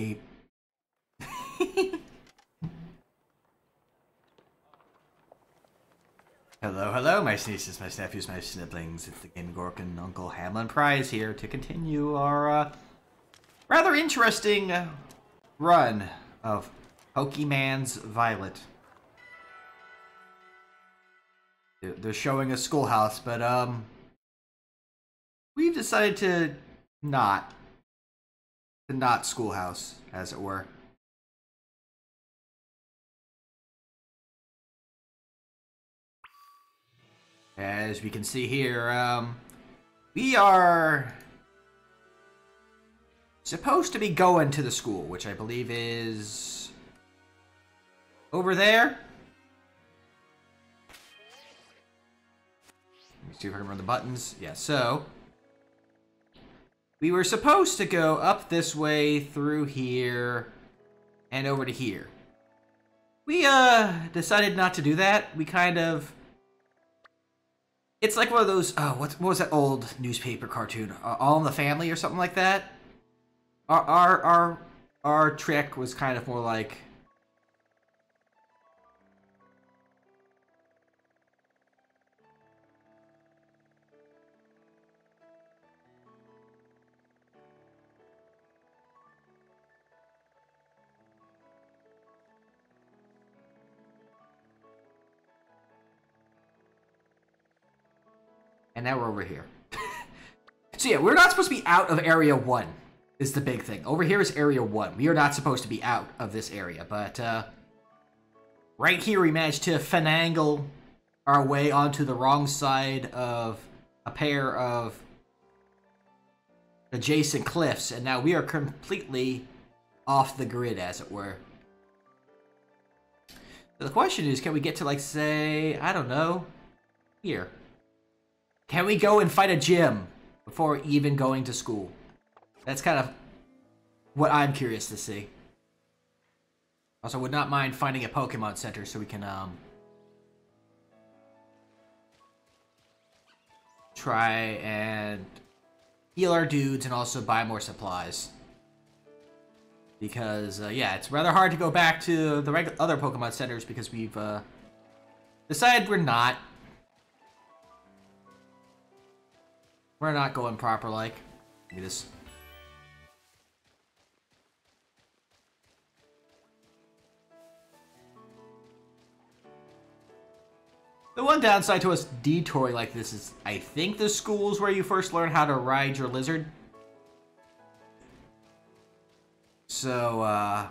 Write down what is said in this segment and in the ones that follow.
Beep. hello, hello, my nieces, my nephews, my siblings. It's the Game Gorkin Uncle Hamelin Prize here to continue our uh, rather interesting run of Pokemon's Violet. They're showing a schoolhouse, but um, we've decided to not, to not schoolhouse, as it were. As we can see here, um, we are supposed to be going to the school, which I believe is over there. Let me see if I can run the buttons. Yeah, so we were supposed to go up this way through here and over to here. We uh decided not to do that. We kind of it's like one of those oh what, what was that old newspaper cartoon uh, all in the family or something like that our our our our trick was kind of more like and now we're over here. So yeah we're not supposed to be out of area one is the big thing. Over here is area one. We are not supposed to be out of this area but uh right here we managed to finagle our way onto the wrong side of a pair of adjacent cliffs and now we are completely off the grid as it were. So the question is can we get to like say i don't know here can we go and fight a gym before even going to school? That's kind of what I'm curious to see. Also, would not mind finding a Pokemon Center so we can um try and heal our dudes and also buy more supplies. Because uh, yeah, it's rather hard to go back to the other Pokemon centers because we've uh, decided we're not We're not going proper like. Look at this. The one downside to us detouring like this is I think the school's where you first learn how to ride your lizard. So, uh...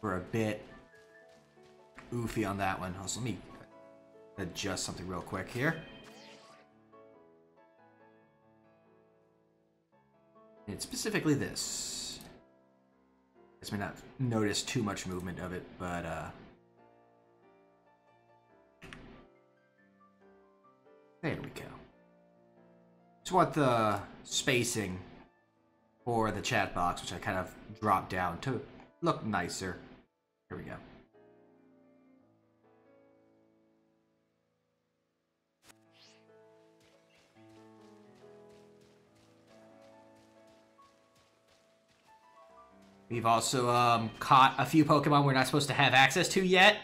We're a bit oofy on that one. Also, let me adjust something real quick here. And specifically this. I may not notice too much movement of it, but uh There we go. Just want the spacing for the chat box, which I kind of dropped down to look nicer. Here we go. We've also um, caught a few Pokemon we're not supposed to have access to yet,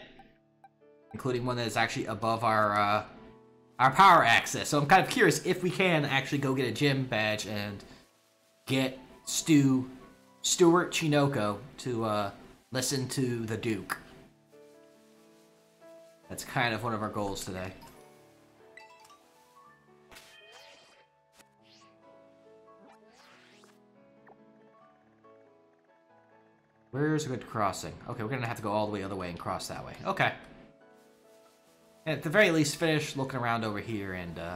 including one that is actually above our uh, our power access. So I'm kind of curious if we can actually go get a gym badge and get Stu Stuart Chinoko to uh, listen to the Duke. That's kind of one of our goals today. Where's a good crossing? Okay, we're gonna have to go all the way the other way and cross that way. Okay. At the very least, finish looking around over here and, uh...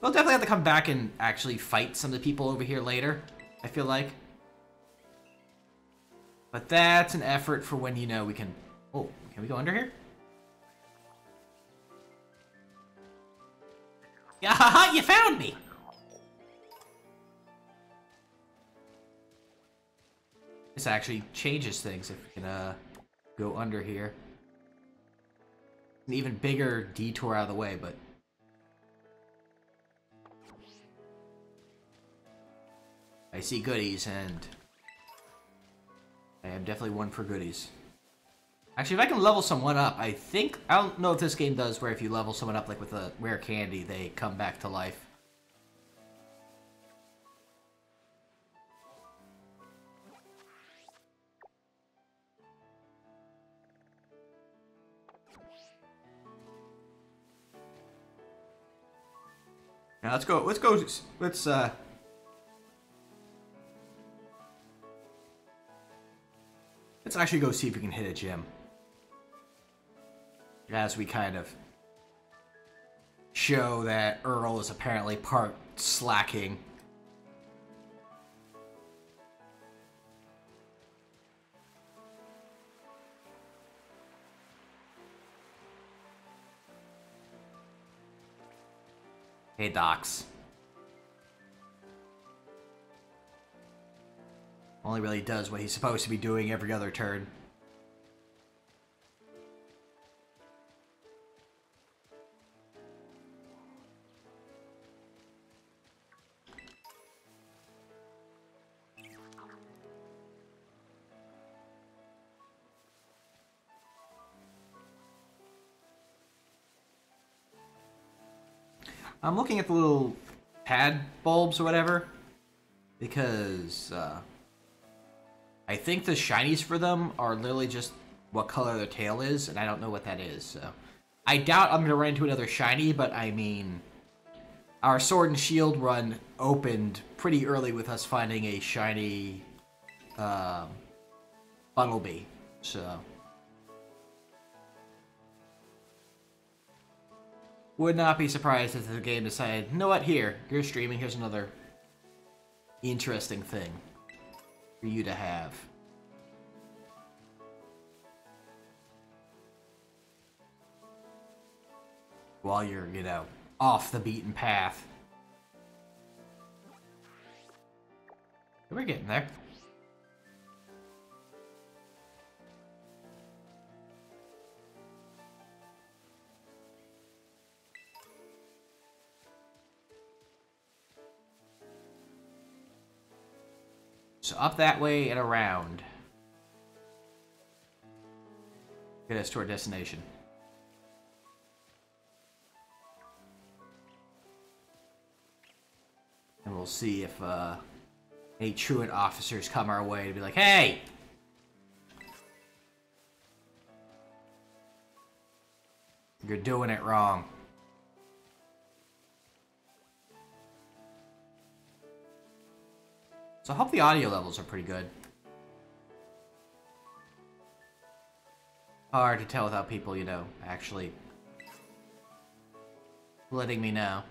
We'll definitely have to come back and actually fight some of the people over here later, I feel like. But that's an effort for when you know we can... Oh, can we go under here? Yeah, you found me! This actually changes things if we can uh, go under here. An even bigger detour out of the way, but... I see goodies, and... I am definitely one for goodies. Actually, if I can level someone up, I think... I don't know if this game does where if you level someone up, like with a rare candy, they come back to life. Now let's go. Let's go. Let's uh. Let's actually go see if we can hit a gym. As we kind of show that Earl is apparently part slacking. Hey, Docs. Only really does what he's supposed to be doing every other turn. I'm looking at the little pad bulbs or whatever because uh, I think the shinies for them are literally just what color their tail is, and I don't know what that is. So I doubt I'm gonna run into another shiny, but I mean, our Sword and Shield run opened pretty early with us finding a shiny um, Bunnelby, so. Would not be surprised if the game decided, you know what, here, you're streaming, here's another interesting thing for you to have. While you're, you know, off the beaten path. We're getting there. So up that way and around. Get us to our destination. And we'll see if uh, any truant officers come our way to be like, Hey! You're doing it wrong. So I hope the audio levels are pretty good. Hard to tell without people, you know, actually letting me know.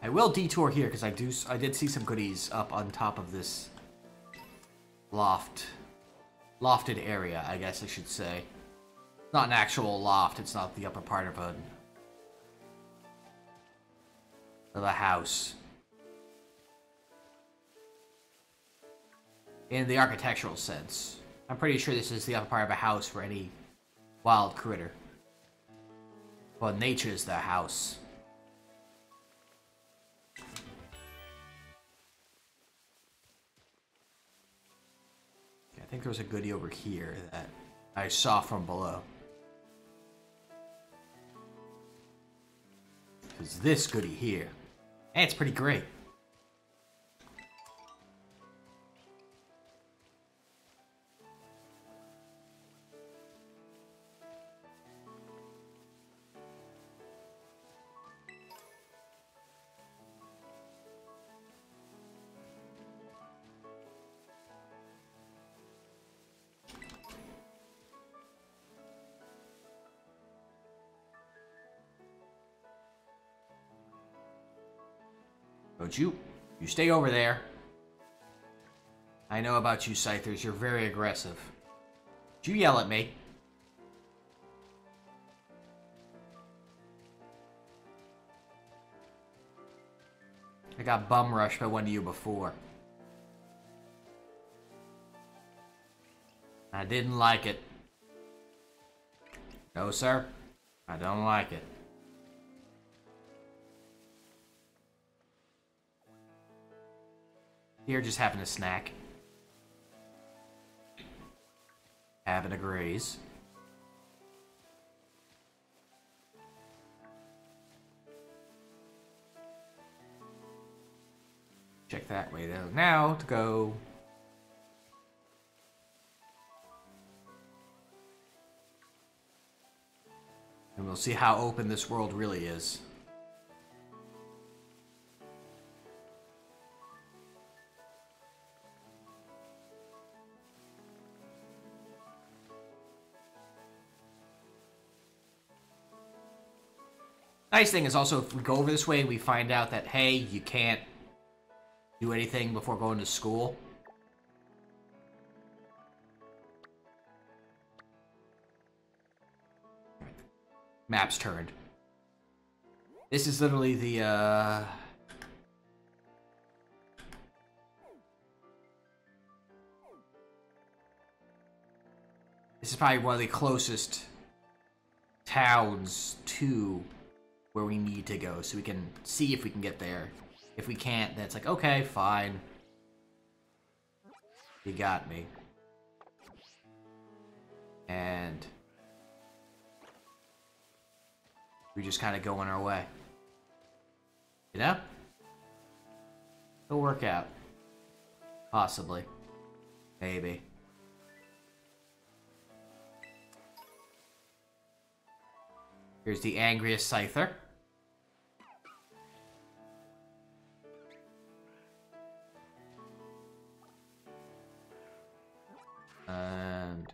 I will detour here because I do I did see some goodies up on top of this loft lofted area, I guess I should say. Not an actual loft, it's not the upper part of a of a house. In the architectural sense. I'm pretty sure this is the upper part of a house for any wild critter. Well, nature's the house. I think there's a goodie over here that I saw from below. Because this goodie here, hey, it's pretty great. You? You stay over there. I know about you, Scythers. You're very aggressive. Did you yell at me? I got bum rushed by one of you before. I didn't like it. No, sir. I don't like it. Here, just having a snack. Having a graze. Check that way though. Now to go. And we'll see how open this world really is. Nice thing is also if we go over this way we find out that, hey, you can't do anything before going to school. Map's turned. This is literally the, uh... This is probably one of the closest towns to where we need to go, so we can see if we can get there. If we can't, then it's like, okay, fine. You got me. And... We just kind of go on our way. You know? It'll work out. Possibly. Maybe. Here's the angriest Scyther. And...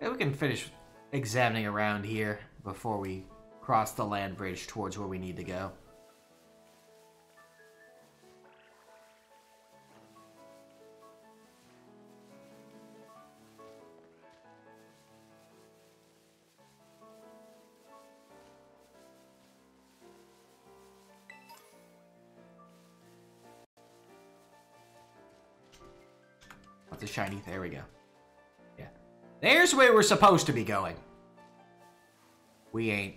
Yeah, we can finish examining around here before we cross the land bridge towards where we need to go. There's where we're supposed to be going. We ain't.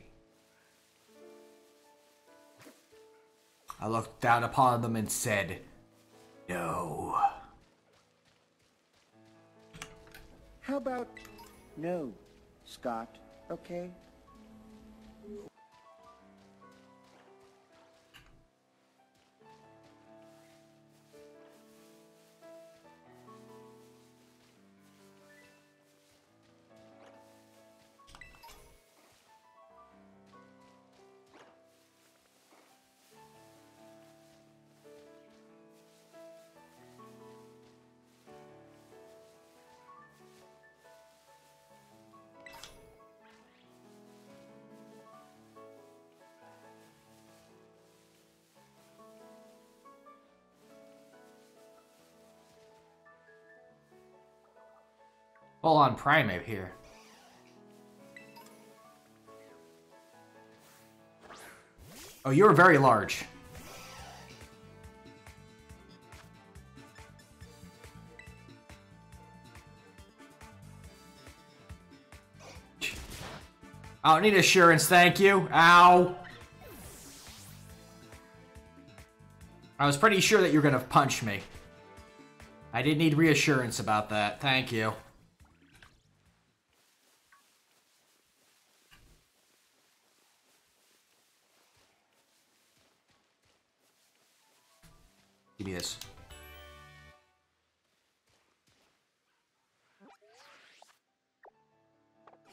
I looked down upon them and said, no. How about no, Scott, okay? Full on Primeape here. Oh, you're very large. I don't need assurance, thank you. Ow. I was pretty sure that you were gonna punch me. I did need reassurance about that. Thank you.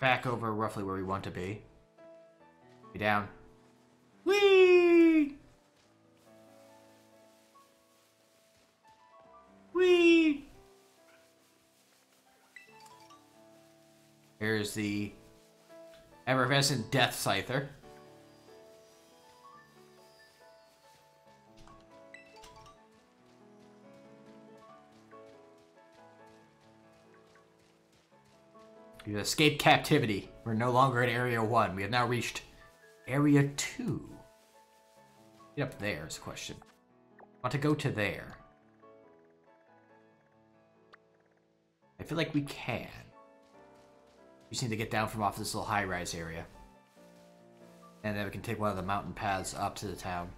Back over roughly where we want to be. Be down. Whee! Whee! Here's the effervescent Death Scyther. Have escaped captivity. We're no longer in Area 1. We have now reached Area 2. Get up there is a question. Want to go to there. I feel like we can. We just need to get down from off this little high-rise area. And then we can take one of the mountain paths up to the town.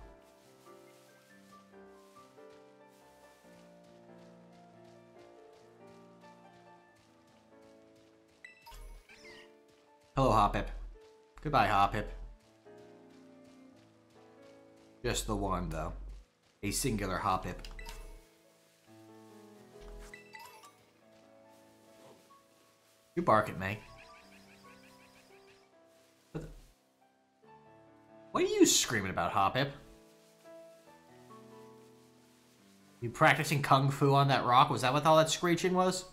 Hello, Hoppip. Goodbye, Hoppip. Just the one, though. A singular Hoppip. You bark at me. What, what are you screaming about, Hoppip? You practicing kung fu on that rock? Was that what all that screeching was?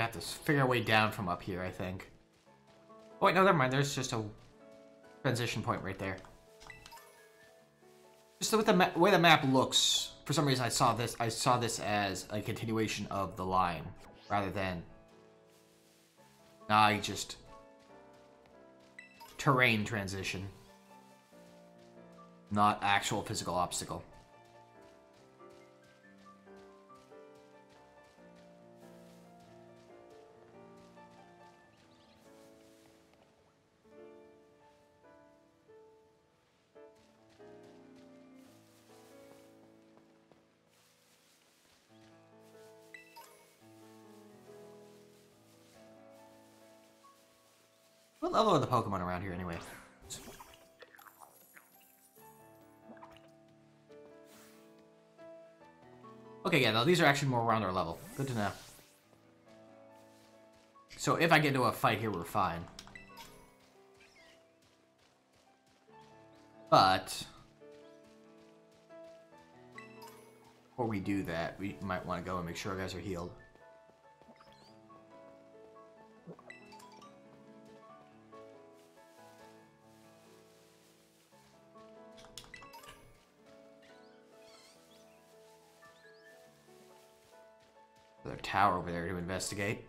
Gonna have to figure a way down from up here, I think. Oh, wait, no, never mind. There's just a transition point right there. Just with the way the map looks, for some reason I saw this. I saw this as a continuation of the line, rather than. Nah, just terrain transition, not actual physical obstacle. Level of the Pokemon around here anyway? Okay, yeah, no, these are actually more around our level. Good to know. So if I get into a fight here, we're fine. But... Before we do that, we might want to go and make sure our guys are healed. Tower over there to investigate.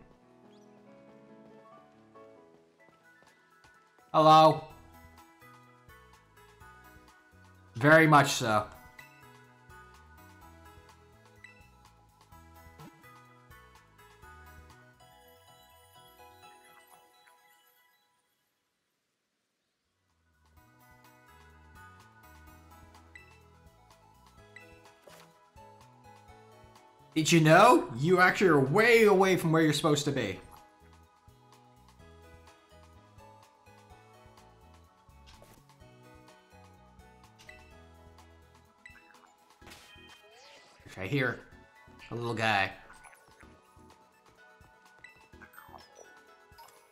Hello? Very much so. Did you know? You actually are way away from where you're supposed to be. I hear a little guy.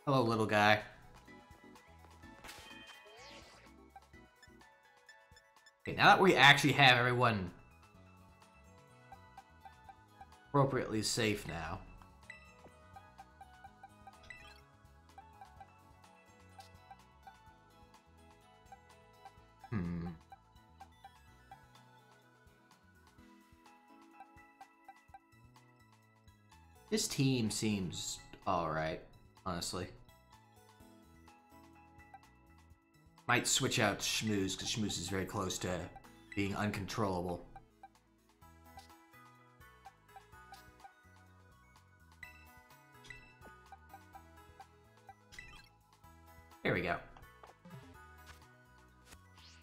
Hello, little guy. Okay, now that we actually have everyone appropriately safe now. Hmm. This team seems alright, honestly. Might switch out Schmooze, because Schmooze is very close to being uncontrollable.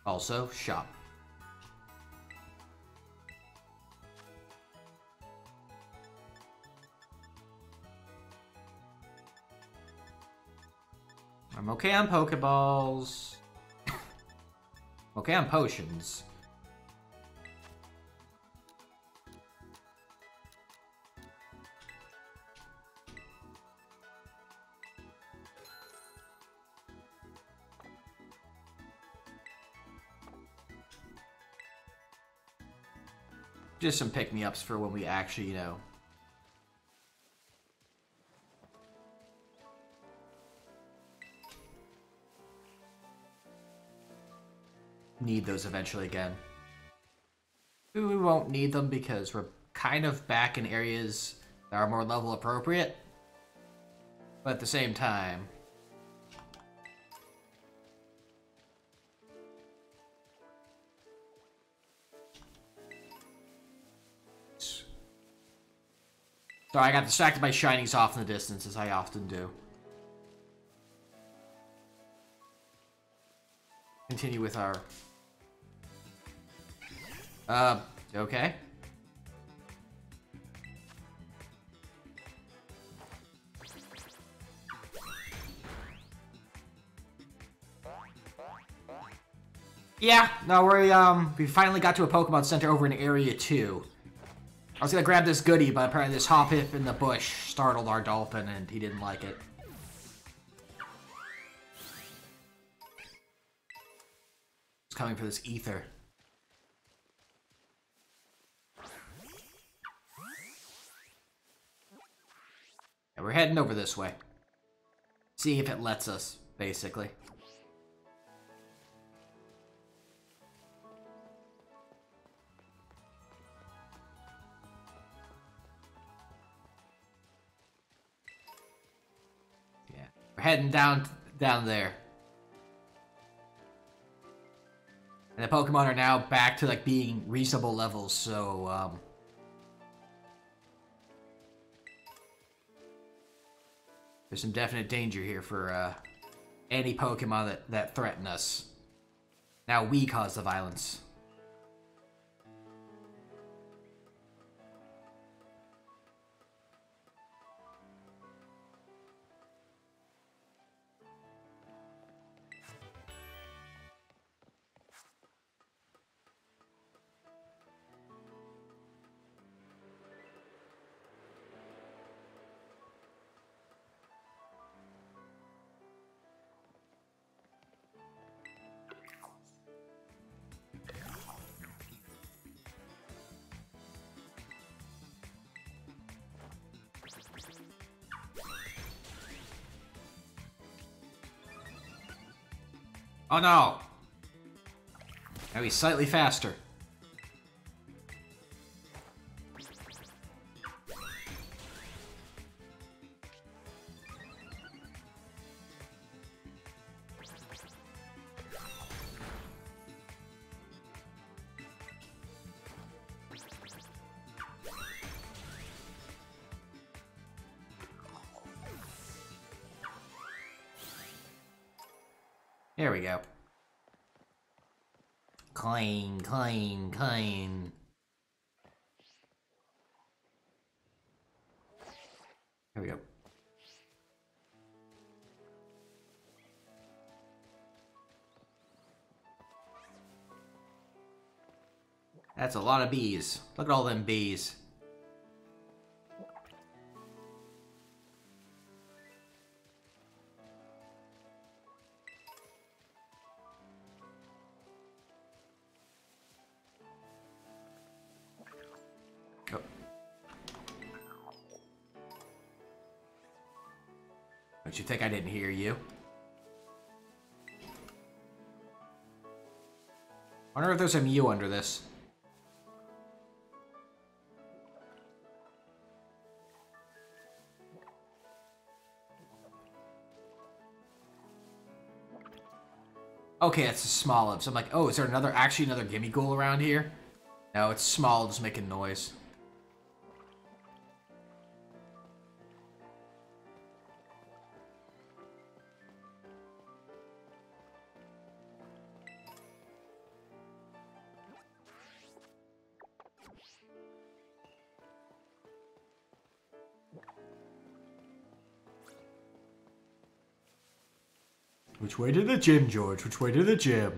Also, shop. I'm okay on Pokeballs. okay on potions. there's some pick me ups for when we actually, you know. Need those eventually again. We won't need them because we're kind of back in areas that are more level appropriate. But at the same time, So I got distracted by shinies off in the distance, as I often do. Continue with our... Uh, okay. Yeah, no, we um we finally got to a Pokemon Center over in Area 2. I was gonna grab this goodie, but apparently this Hoppip in the bush startled our dolphin and he didn't like it. He's coming for this ether. Yeah, we're heading over this way. See if it lets us, basically. We're heading down down there. And the Pokemon are now back to like being reasonable levels, so um There's some definite danger here for uh any Pokemon that, that threaten us. Now we cause the violence. Oh no! Now he's slightly faster. We go. Clean, clean, clean. There we go. That's a lot of bees. Look at all them bees. A Mew under this. Okay, it's a small up. So I'm like, oh, is there another, actually another Gimmighoul around here? No, it's small, just making noise. Which way to the gym, George? Which way to the gym?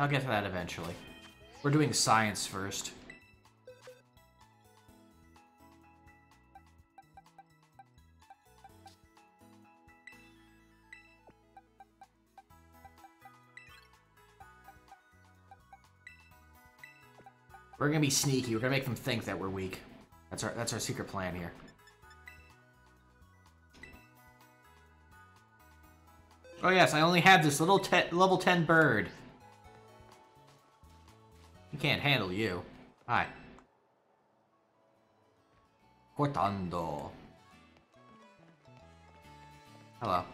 I'll get to that eventually. We're doing science first. We're gonna be sneaky. We're gonna make them think that we're weak. That's our that's our secret plan here. Oh yes, I only have this little level 10 bird. Can't handle you. Hi. Cortando. Hello.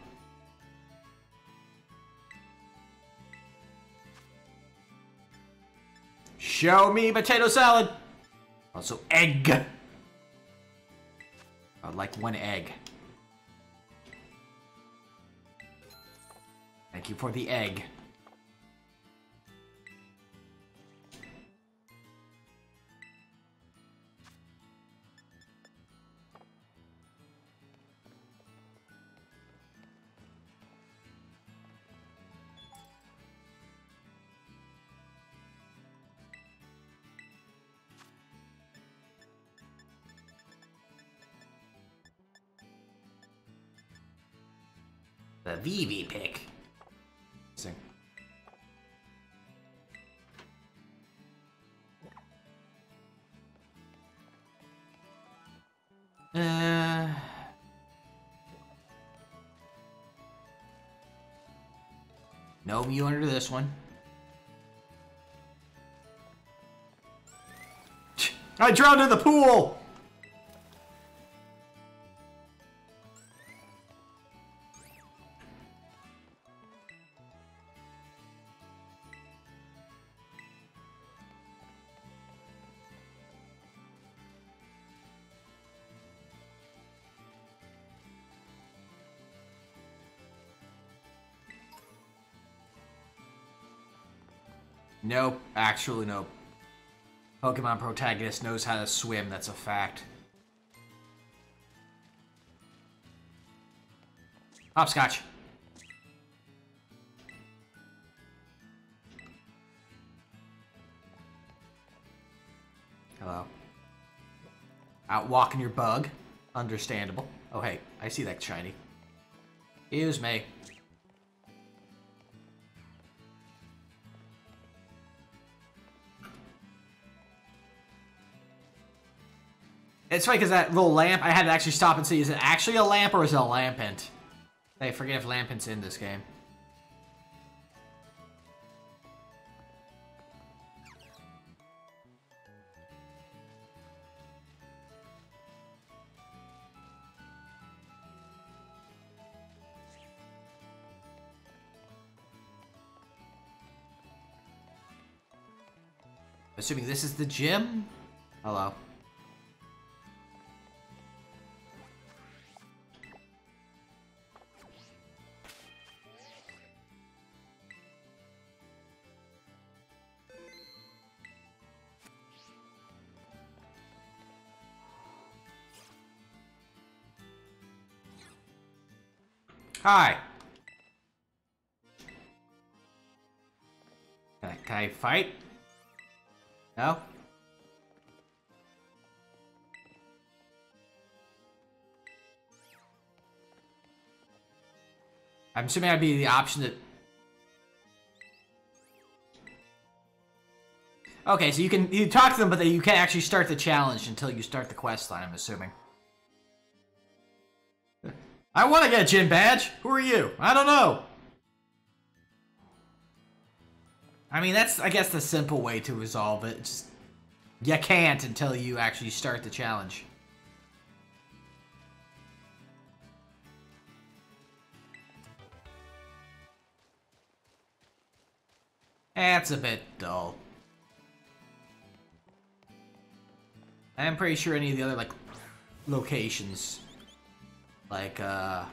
Show me potato salad! Also, egg! I'd like one egg. Thank you for the egg. No, you under this one. I drowned in the pool! Nope, actually nope. Pokemon protagonist knows how to swim, that's a fact. Hopscotch. Hello. Out walking your bug. Understandable. Oh hey, I see that shiny. Excuse me. It's funny because that little lamp, I had to actually stop and see, is it actually a lamp or is it a Lampent? Hey, forget if Lampent's in this game. Assuming this is the gym? Hello. Hi. Can I, can I fight? No? I'm assuming I'd be the option that... Okay, so you can you talk to them, but you can't actually start the challenge until you start the quest line, I'm assuming. I want to get a gym badge. Who are you? I don't know. I mean, that's, I guess, the simple way to resolve it. Just, you can't until you actually start the challenge. That's a bit dull. I'm pretty sure any of the other, like, locations like, uh...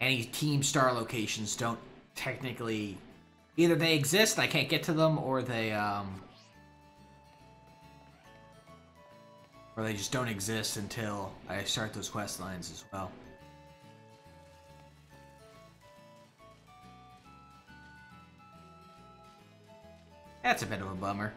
Any Team Star locations don't technically... Either they exist, I can't get to them, or they, um... Or they just don't exist until I start those quest lines as well. That's a bit of a bummer.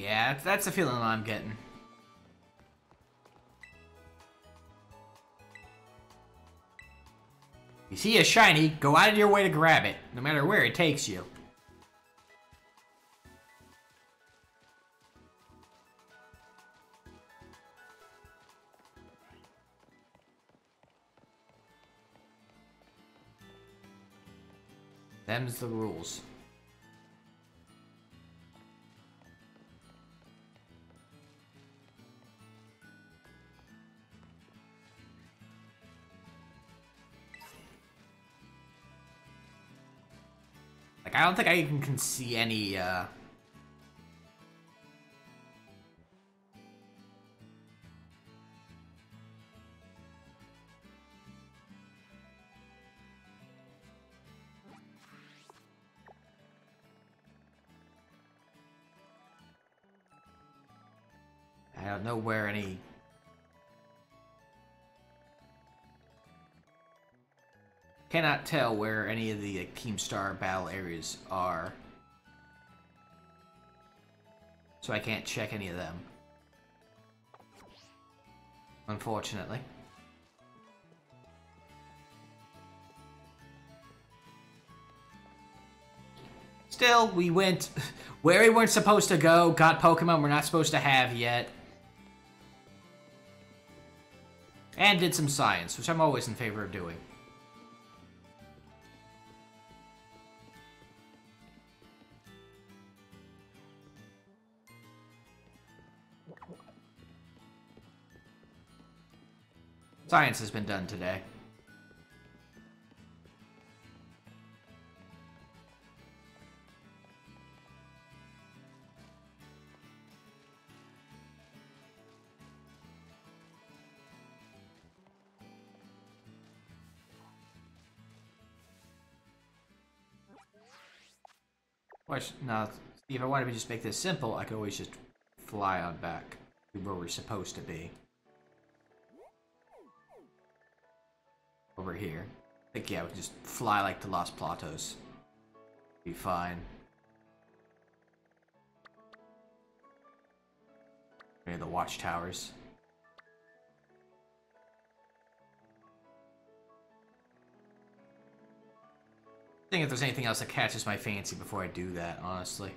Yeah, that's the feeling I'm getting. You see a shiny, go out of your way to grab it, no matter where it takes you. Them's the rules. Like, I don't think I even can see any, uh... I don't know where any Cannot tell where any of the like, Team Star battle areas are. So I can't check any of them. Unfortunately. Still, we went where we weren't supposed to go, got Pokemon we're not supposed to have yet. And did some science, which I'm always in favor of doing. Science has been done today. Now, if I wanted to just make this simple, I could always just fly on back to where we're supposed to be. Over here. I think, yeah, we can just fly like the Los Platos. Be fine. Near the watchtowers. I think if there's anything else that catches my fancy before I do that, honestly.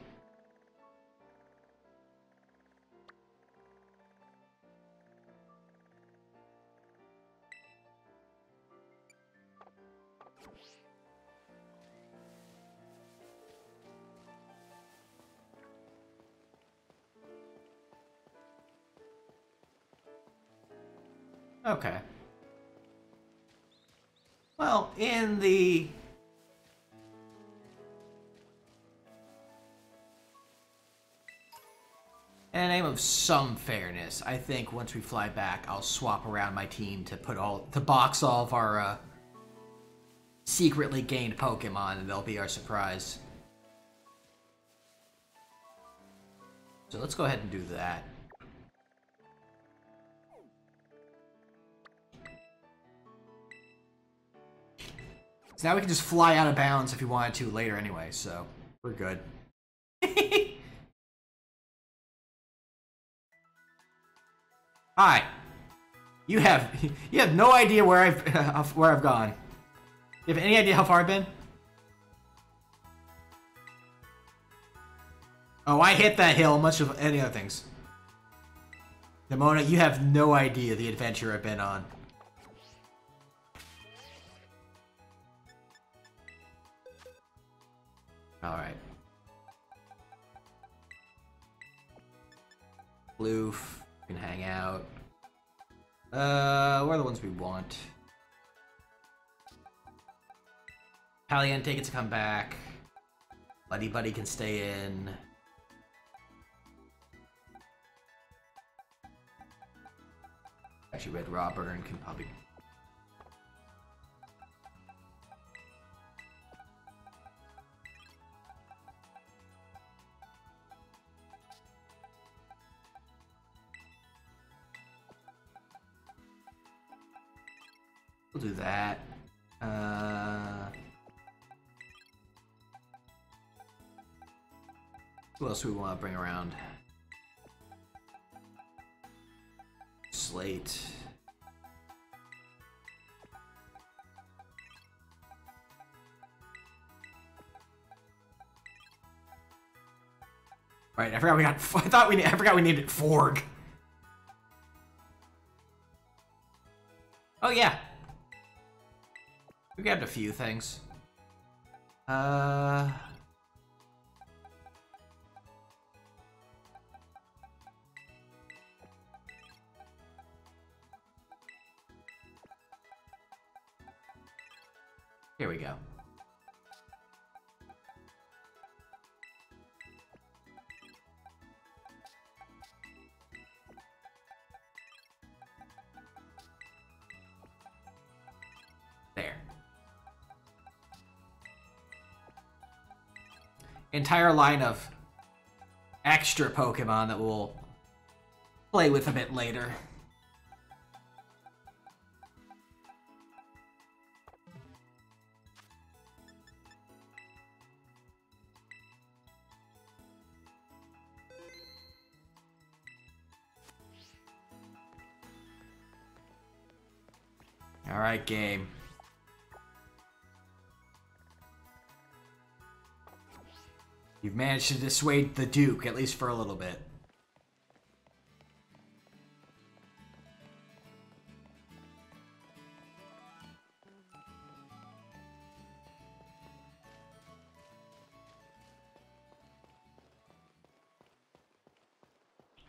Okay. Well, in the... In the name of some fairness, I think once we fly back, I'll swap around my team to put all to box all of our uh, secretly gained Pokemon, and they'll be our surprise. So let's go ahead and do that. So now we can just fly out of bounds if we wanted to later anyway, so we're good. Hi. You have you have no idea where I've where I've gone. You have any idea how far I've been? Oh, I hit that hill much of any other things. Nemona, you have no idea the adventure I've been on. Alright. Bloof can hang out. Uh, where are the ones we want? Caliente gets to come back. Buddy Buddy can stay in. Actually, Red Robber can probably We'll do that. Uh, who else do we want to bring around? Slate. Right, I forgot we got. I thought we. I forgot we named it Forg. Oh yeah. We grabbed a few things. Uh. Here we go. Entire line of extra Pokemon that we'll play with a bit later. Alright, game. You've managed to dissuade the Duke, at least for a little bit.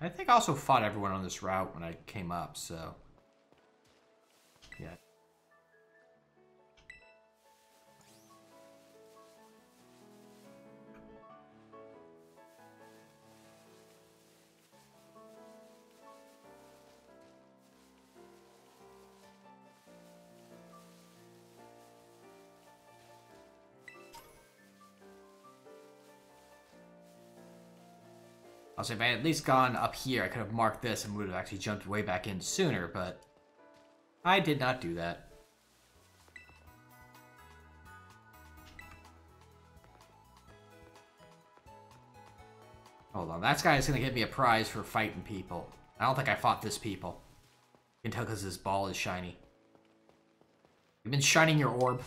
I think I also fought everyone on this route when I came up, so... I'll if I had at least gone up here, I could have marked this and would have actually jumped way back in sooner, but I did not do that. Hold on, that guy is gonna give me a prize for fighting people. I don't think I fought this people. You can tell because his ball is shiny. You've been shining your orb.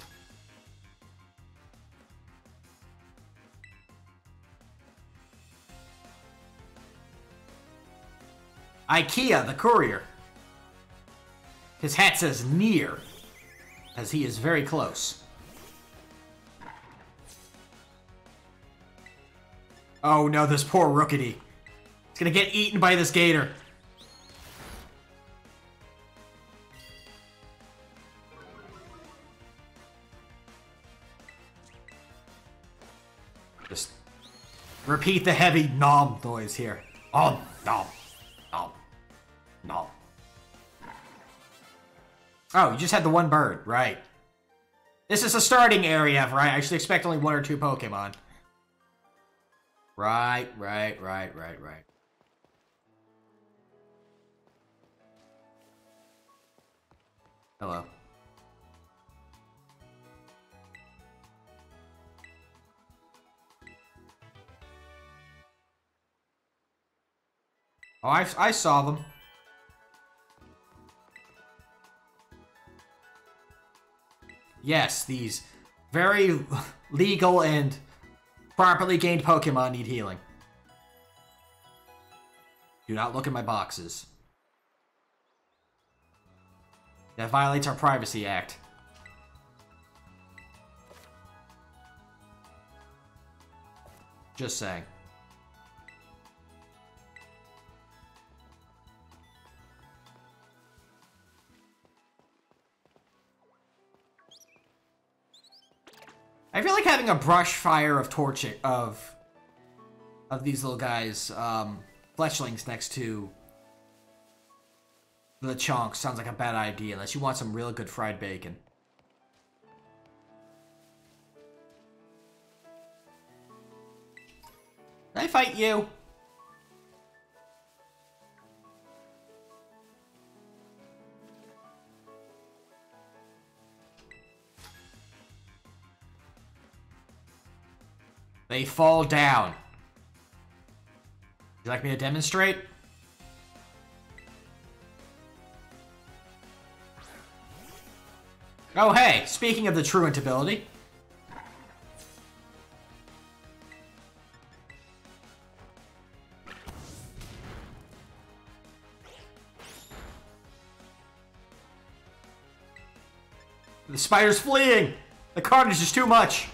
IKEA, the courier. His hat says near, as he is very close. Oh no, this poor Rookidee. He's gonna get eaten by this gator. Just repeat the heavy nom noise here. Oh, nom, nom, nom. Oh, you just had the one bird, right. This is a starting area, right? I should expect only one or two Pokemon. Right, right, right, right, right. Hello. Oh, I, I saw them. Yes, these very legal and properly gained Pokemon need healing. Do not look at my boxes. That violates our Privacy Act. Just saying. I feel like having a brush fire of torch of of these little guys, um, fletchlings next to the chunks sounds like a bad idea unless you want some real good fried bacon. I fight you? They fall down. Would you like me to demonstrate? Oh hey, speaking of the truant ability. The spider's fleeing! The carnage is too much!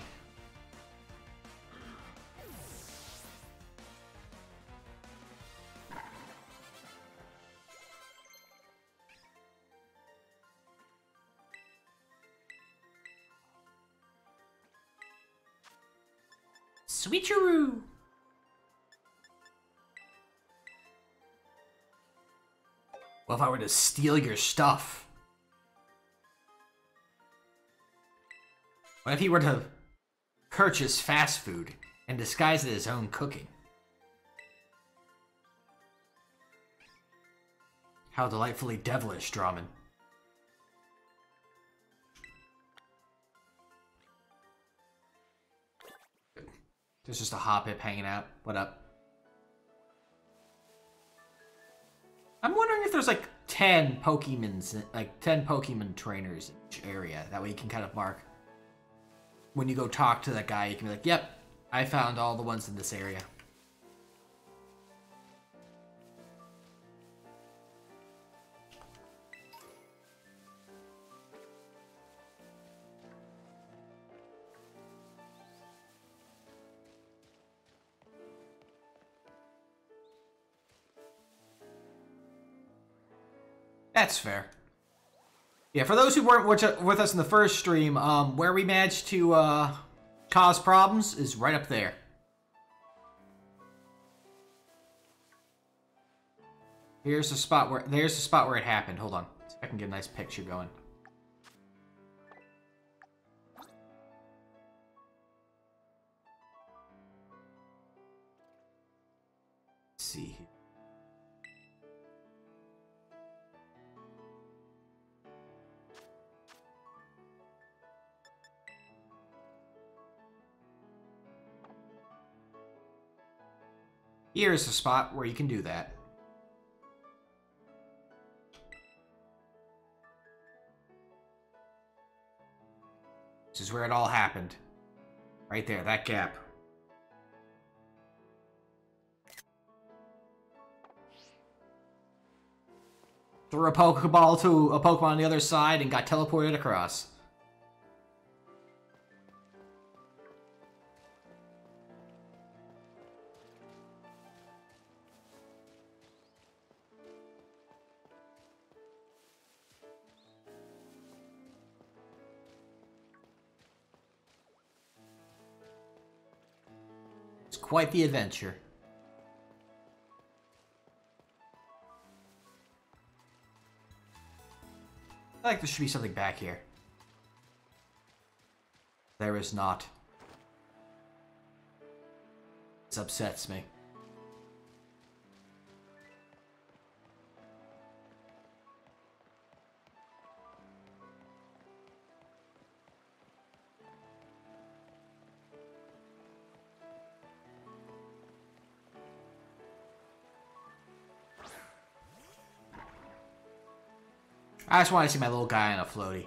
What if I were to steal your stuff? What if he were to purchase fast food and disguise it as his own cooking? How delightfully devilish, Draman. There's just a Hoppip hanging out. What up? I'm wondering if there's like 10 Pokemons, like 10 Pokemon trainers in each area. That way you can kind of mark. When you go talk to that guy, you can be like, yep, I found all the ones in this area. That's fair. Yeah, for those who weren't with us in the first stream, um, where we managed to uh, cause problems is right up there. Here's the spot where there's the spot where it happened. Hold on, I can get a nice picture going. Here's a spot where you can do that. This is where it all happened. Right there, that gap. Threw a Pokeball to a Pokemon on the other side and got teleported across. Quite the adventure. I like there should be something back here. There is not. This upsets me. I just want to see my little guy on a floaty.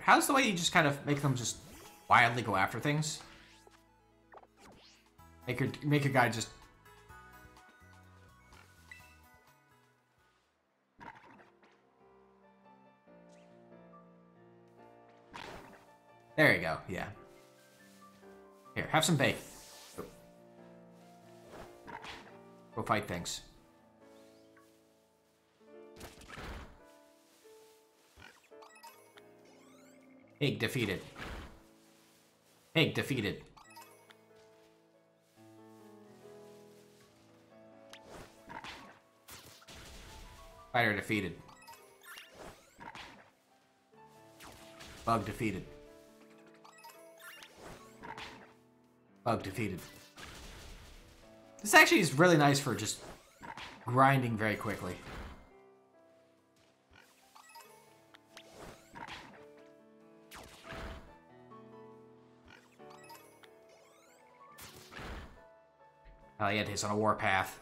How's the way you just kind of make them just wildly go after things? Make your make your guy just There you go, yeah. Here, have some bait. Go, fight things. Pig defeated. Pig defeated. Fighter defeated. Bug defeated. Bug defeated. This actually is really nice for just grinding very quickly. Oh yeah, he's on a warpath.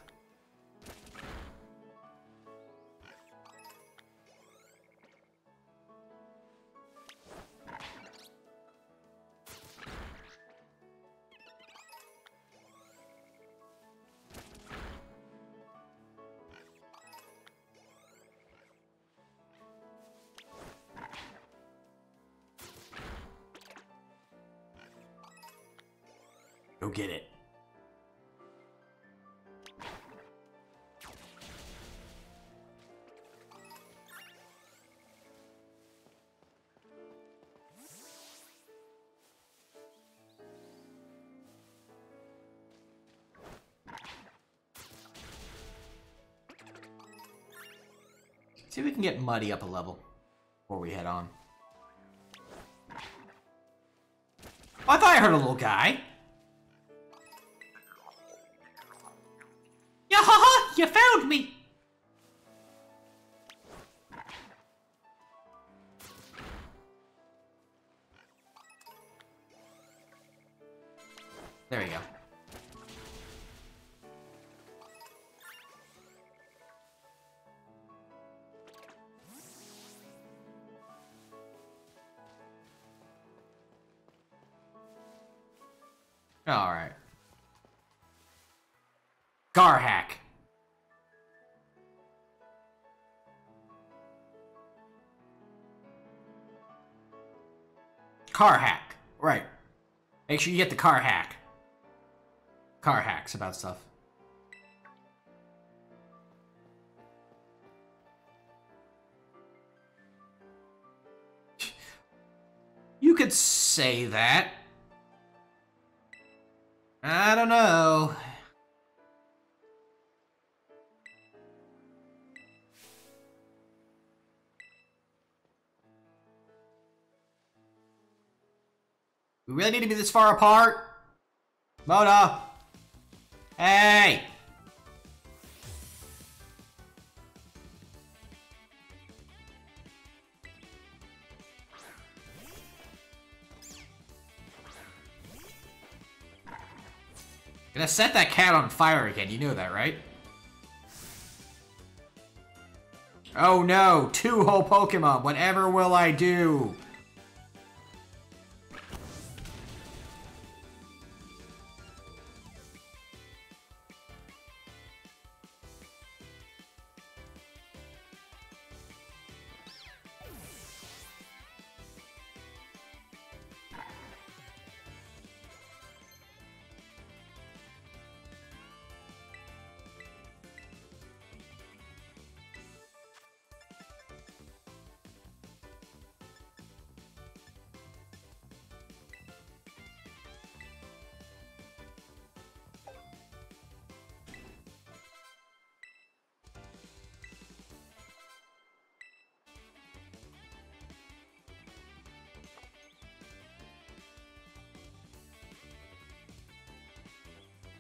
Get Muddy up a level before we head on. Oh, I thought I heard a little guy. Garhack. Car hack. Right. Make sure you get the car hack. Car hacks about stuff. You could say that. I don't know. We really need to be this far apart? Mona! Hey! Gonna set that cat on fire again, you know that, right? Oh no, two whole Pokemon, whatever will I do?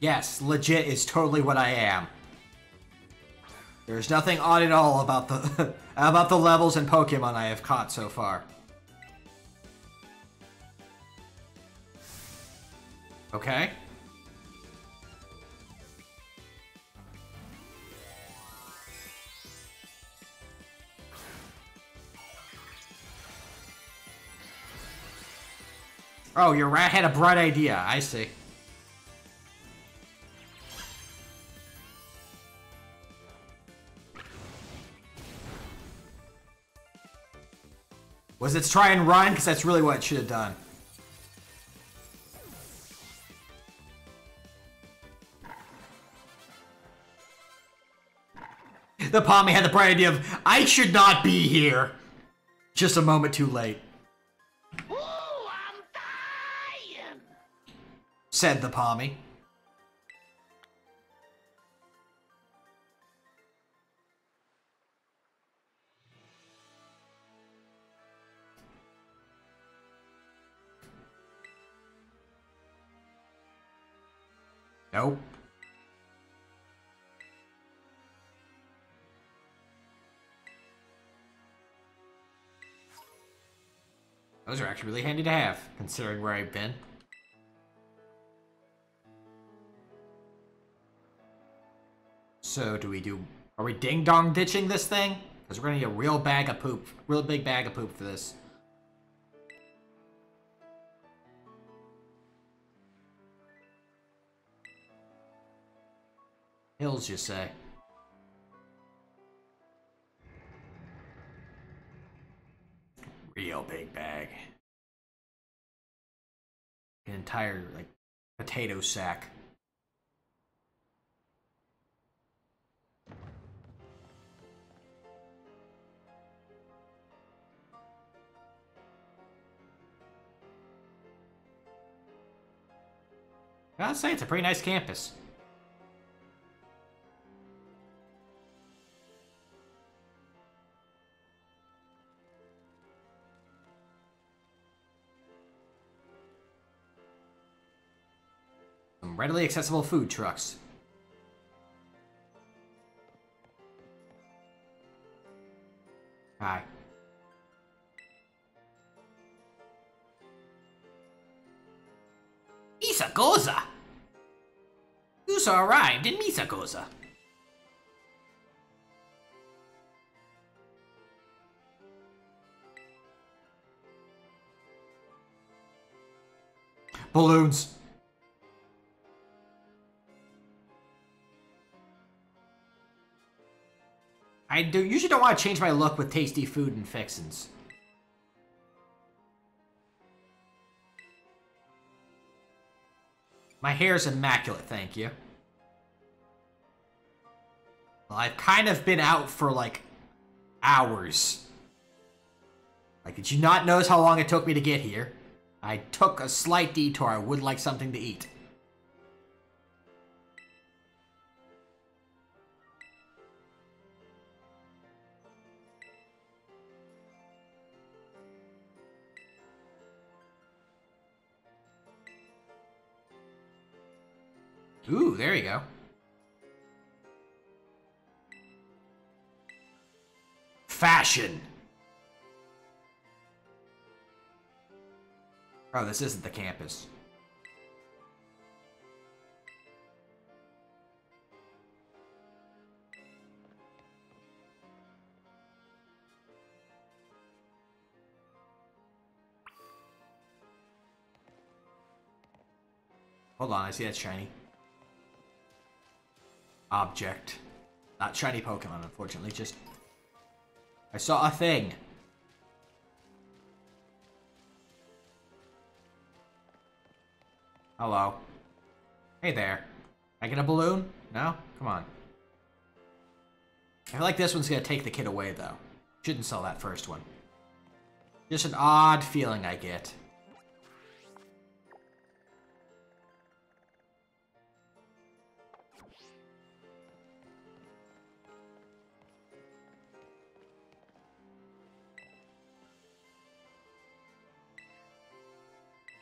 Yes, legit is totally what I am. There's nothing odd at all about the about the levels and Pokemon I have caught so far. Okay. Oh, your rat had a bright idea. I see. Was it to try and run? Because that's really what it should have done. The Pawmi had the bright idea of, I should not be here. Just a moment too late. Ooh, I'm dying! Said the Pawmi. Nope. Those are actually really handy to have, considering where I've been. So, do we do... Are we ding-dong ditching this thing? Because we're gonna need a real bag of poop. Real big bag of poop for this. Hills, you say? Real big bag. An entire, like, potato sack. I'd say it's a pretty nice campus. Readily accessible food trucks. Hi. Mesagoza! Usa arrived in Mesagoza. Balloons. I do usually don't want to change my look with tasty food and fixins'. My hair's immaculate, thank you. Well, I've kind of been out for, like, hours. Like, did you not notice how long it took me to get here? I took a slight detour. I would like something to eat. Ooh, there you go. Fashion. Oh, this isn't the campus. Hold on, I see that shiny. Object. Not shiny Pokemon, unfortunately, just... I saw a thing. Hello. Hey there. I get a balloon? No? Come on. I feel like this one's gonna take the kid away, though. Shouldn't sell that first one. Just an odd feeling I get.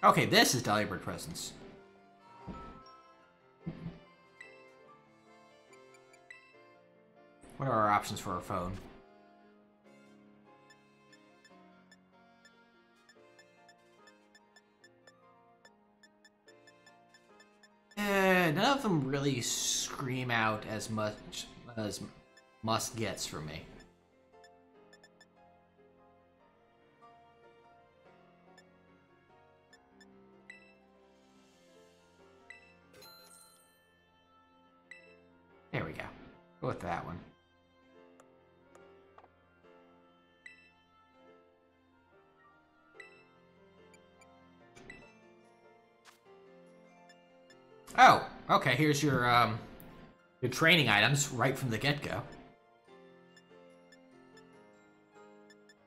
Okay, this is Delibird Presents. What are our options for our phone? Eh, none of them really scream out as much as must gets for me. There we go. Go with that one. Oh, okay, here's your, um, your training items right from the get-go.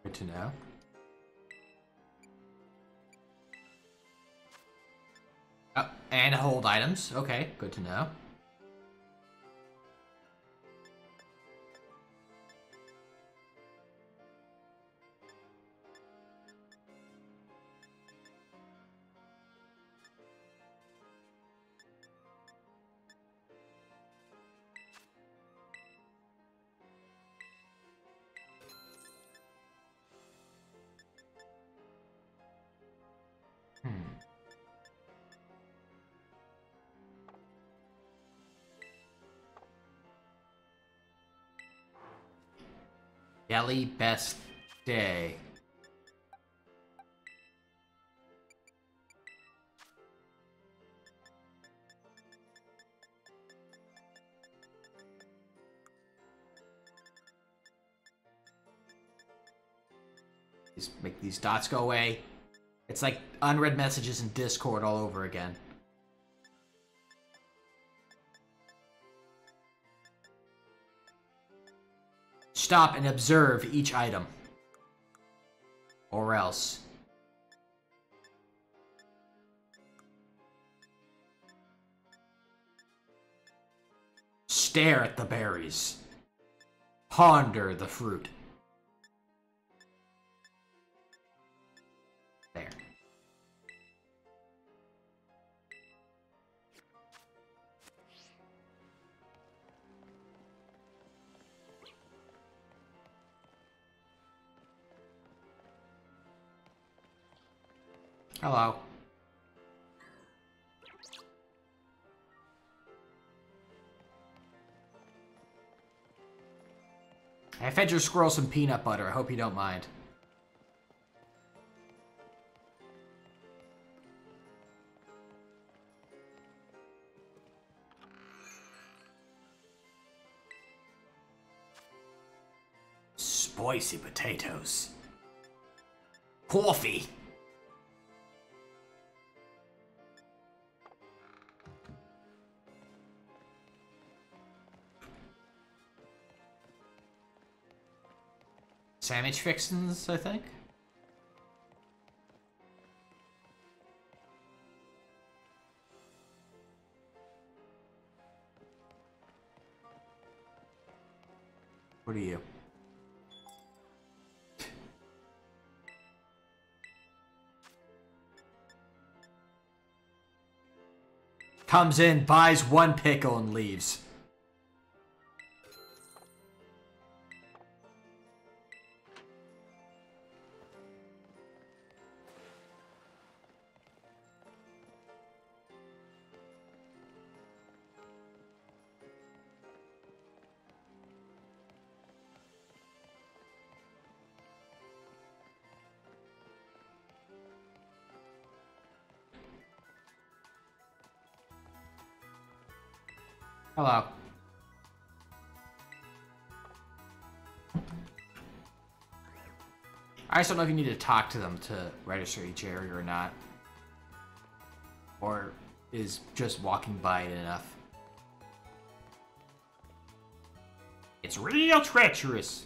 Good to know. Oh, and hold items. Okay, good to know. Yelly best day. Just make these dots go away. It's like unread messages in Discord all over again. Stop and observe each item. Or else. Stare at the berries. Ponder the fruit. Hello. I fed your squirrel some peanut butter. I hope you don't mind. Spicy potatoes. Coffee. Sandwich fixins, I think. What are you? Comes in, buys one pickle, and leaves. I just don't know if you need to talk to them to register each area or not. Or is just walking by it enough? It's real treacherous.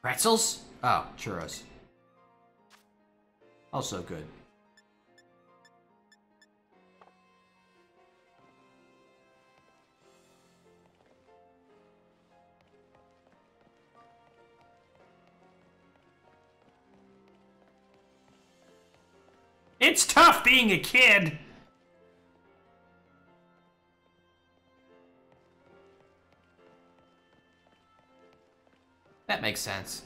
Pretzels? Oh, churros. Oh, also good. It's tough being a kid. That makes sense.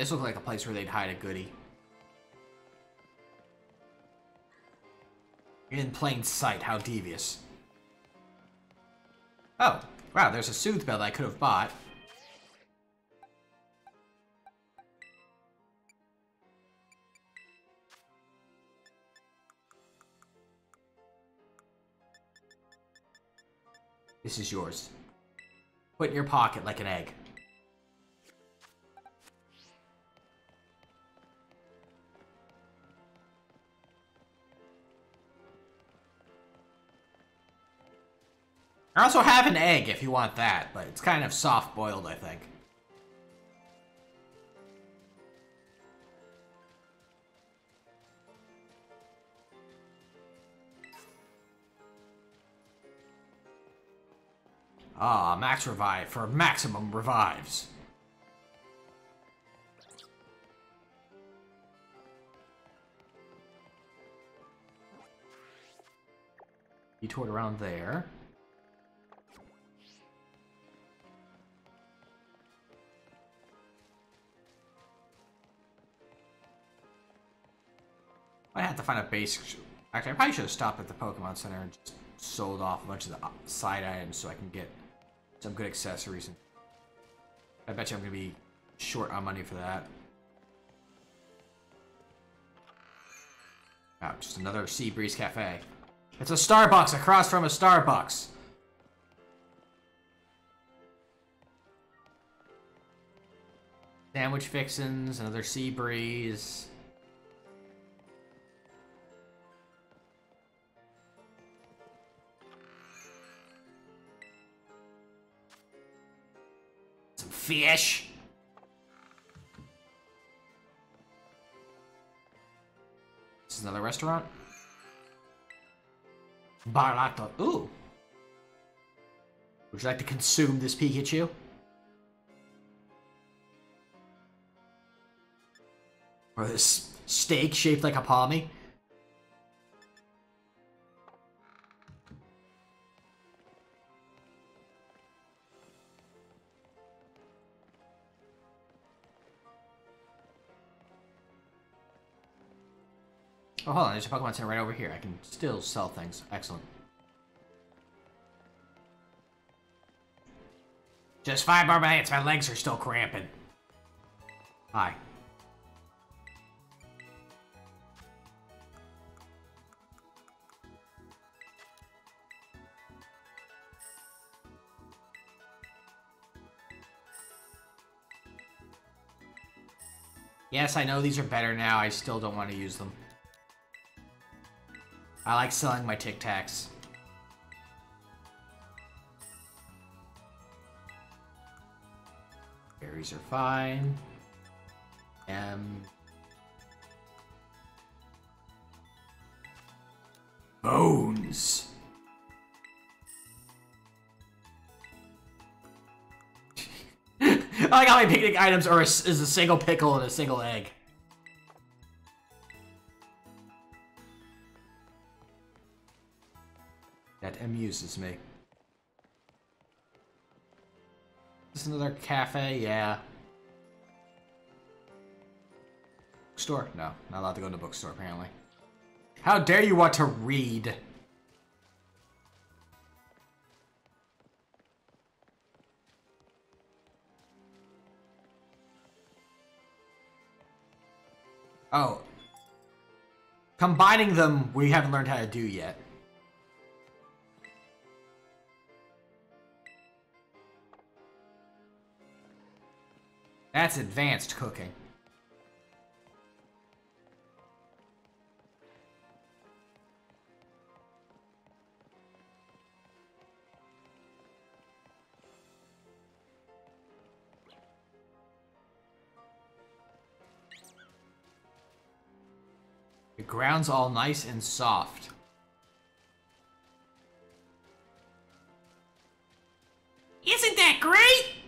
This looks like a place where they'd hide a goodie. In plain sight, how devious. Oh, wow, there's a soothe bell I could have bought. This is yours. Put in your pocket like an egg. I also have an egg if you want that, but it's kind of soft-boiled, I think. Ah, max revive for maximum revives. You Detoured around there. I have to find a base. Actually, I probably should have stopped at the Pokemon Center and just sold off a bunch of the uh, side items so I can get some good accessories. And I bet you I'm gonna be short on money for that. Oh, just another Sea Breeze Cafe. It's a Starbucks across from a Starbucks. Sandwich fixins, another Sea Breeze. Fish. This is another restaurant. Barlato. Ooh. Would you like to consume this Pikachu? Or this steak shaped like a Pawmi? Oh, hold on. There's a Pokemon Center right over here. I can still sell things. Excellent. Just five more minutes. My legs are still cramping. Hi. Yes, I know these are better now. I still don't want to use them. I like selling my Tic Tacs. Berries are fine. Um. Bones. I how my picnic items are a, is a single pickle and a single egg. That amuses me. Is another cafe? Yeah. Bookstore? No, not allowed to go in the bookstore apparently. How dare you want to read? Oh. Combining them, we haven't learned how to do yet. That's advanced cooking. The ground's all nice and soft. Isn't that great?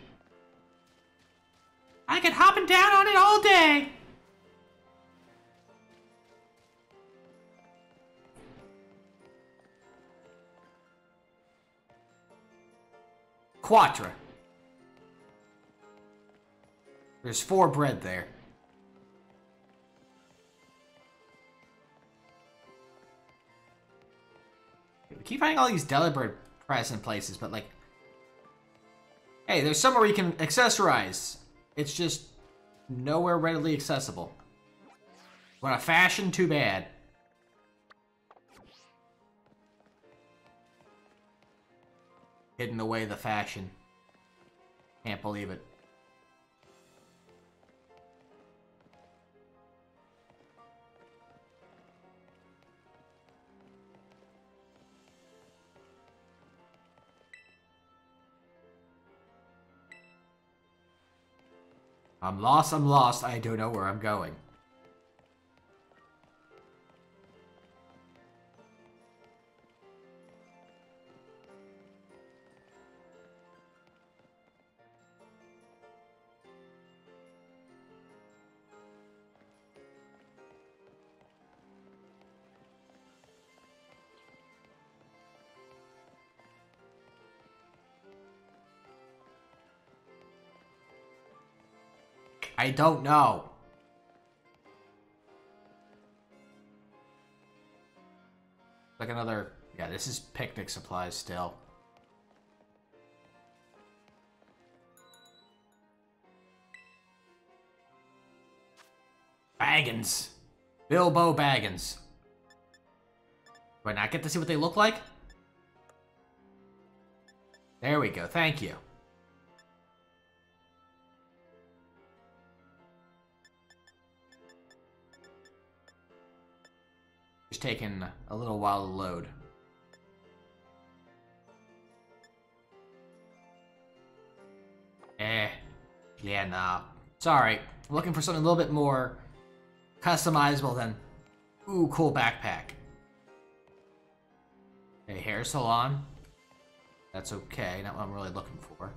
I could hop and down on it all day. Quatra. There's four bread there. We keep finding all these Delibird present places, but like... Hey, there's somewhere you can accessorize. It's just nowhere readily accessible. Want a fashion? Too bad. Hidden away the fashion. Can't believe it. I'm lost, I'm lost, I don't know where I'm going. I don't know. Like another... Yeah, this is picnic supplies still. Baggins. Bilbo Baggins. Do I not get to see what they look like? There we go, thank you. Taking a little while to load. Eh. Yeah, nah. Sorry. Looking for something a little bit more customizable than... Ooh, cool backpack. A hair salon. That's okay, not what I'm really looking for.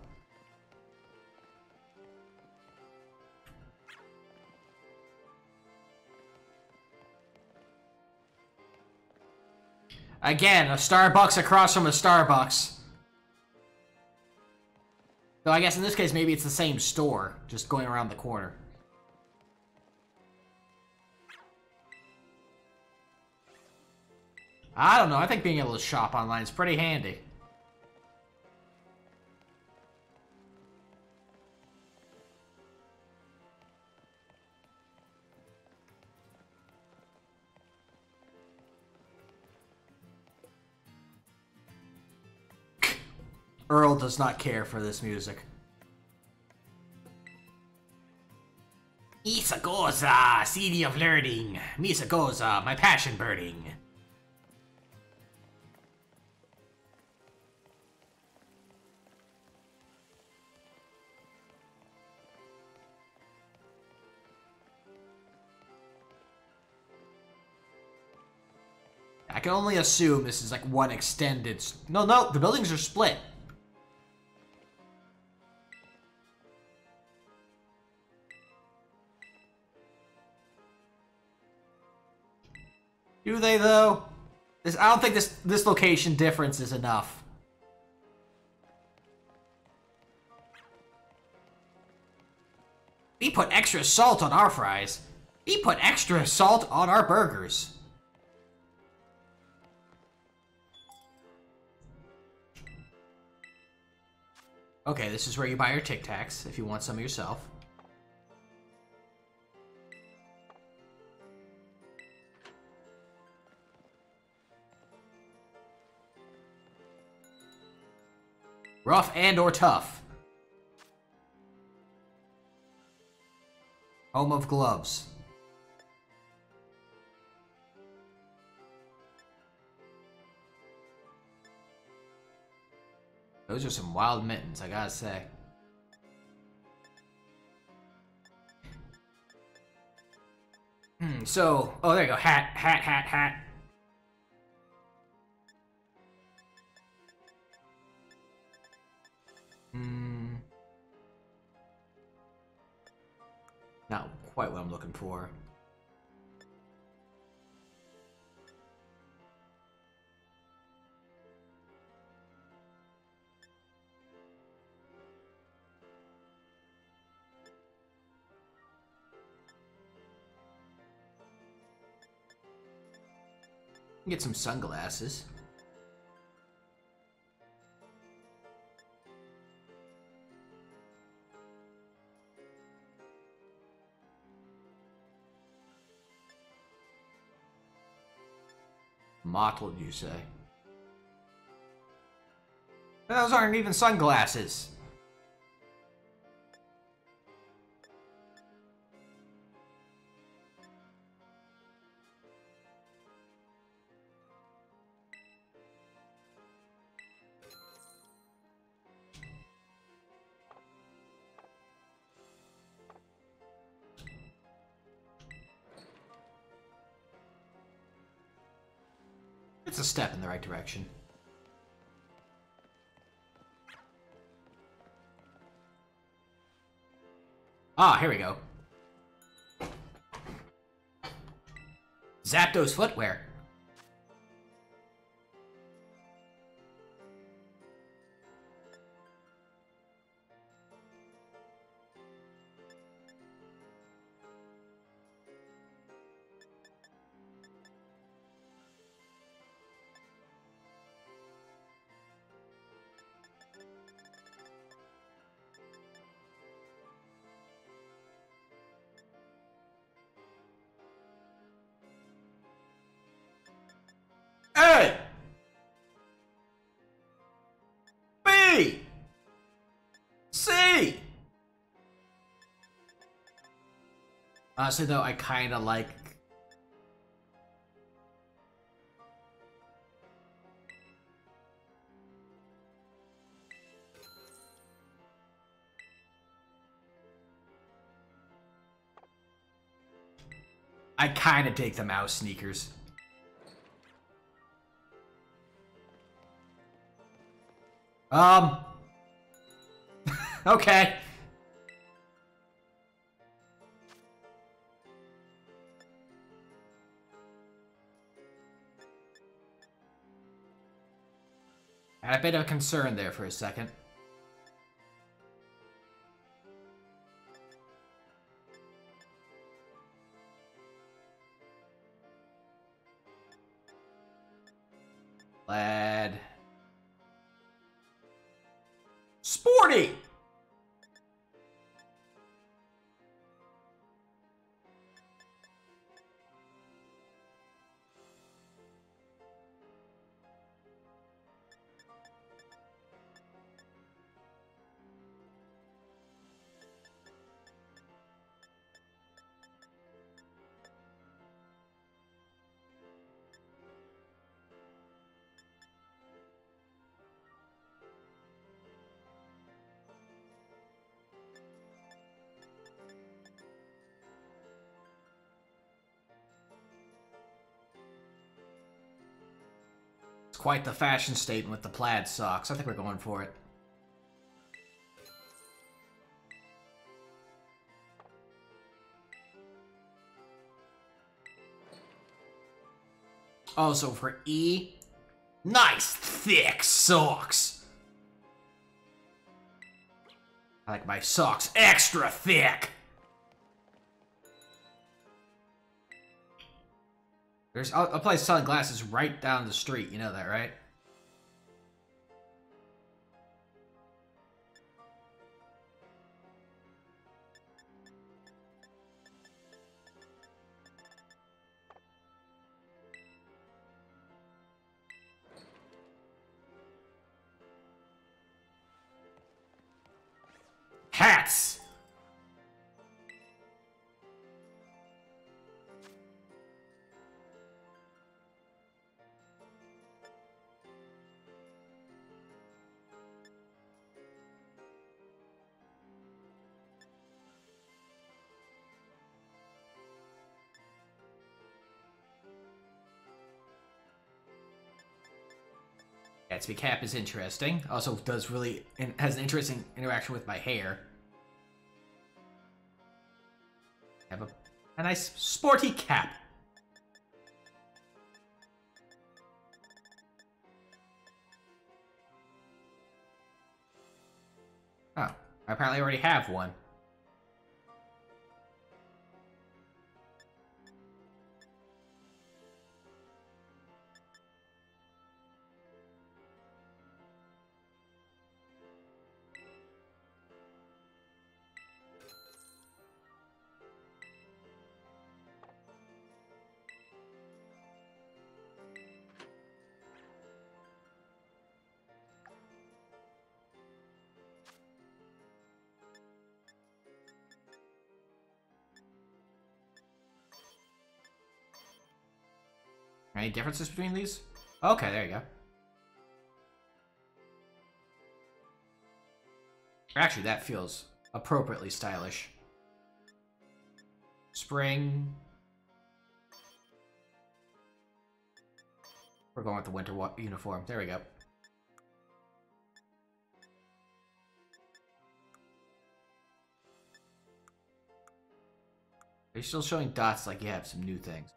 Again, a Starbucks across from a Starbucks. Though I guess in this case, maybe it's the same store, just going around the corner. I don't know, I think being able to shop online is pretty handy. Earl does not care for this music. Mesagoza, city of learning. Mesagoza, my passion burning. I can only assume this is like one extended... No, no, the buildings are split. Do they though? This I don't think this this location difference is enough. We put extra salt on our fries. We put extra salt on our burgers. Okay, this is where you buy your Tic Tacs if you want some yourself. Rough and or tough. Home of gloves. Those are some wild mittens, I gotta say. Hmm, so, oh, there you go. Hat, hat, hat, hat. Hmm. Not quite what I'm looking for. Get some sunglasses. Mottled, you say? Those aren't even sunglasses. Direction. Ah, here we go. Zapdos footwear. Honestly, though, I kind of like. I kind of dig the mouse sneakers. Um. okay. Had a bit of concern there for a second. Quite the fashion statement with the plaid socks. I think we're going for it. Oh, also for E, nice thick socks. I like my socks extra thick. There's a place selling glasses right down the street. You know that, right? Gatsby cap is interesting. Also does really has an interesting interaction with my hair. Have a, a nice sporty cap. Oh, I apparently already have one. Any differences between these? Okay, there you go. Actually, that feels appropriately stylish. Spring. We're going with the winter uniform. There we go. Are you still showing dots like you have some new things?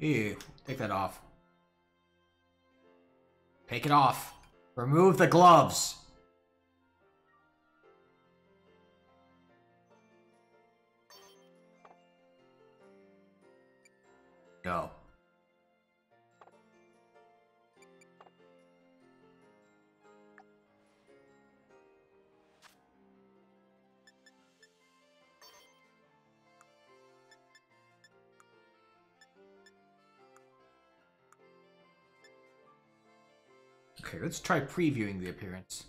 Ew, take that off. Take it off. Remove the gloves. No. Okay, let's try previewing the appearance.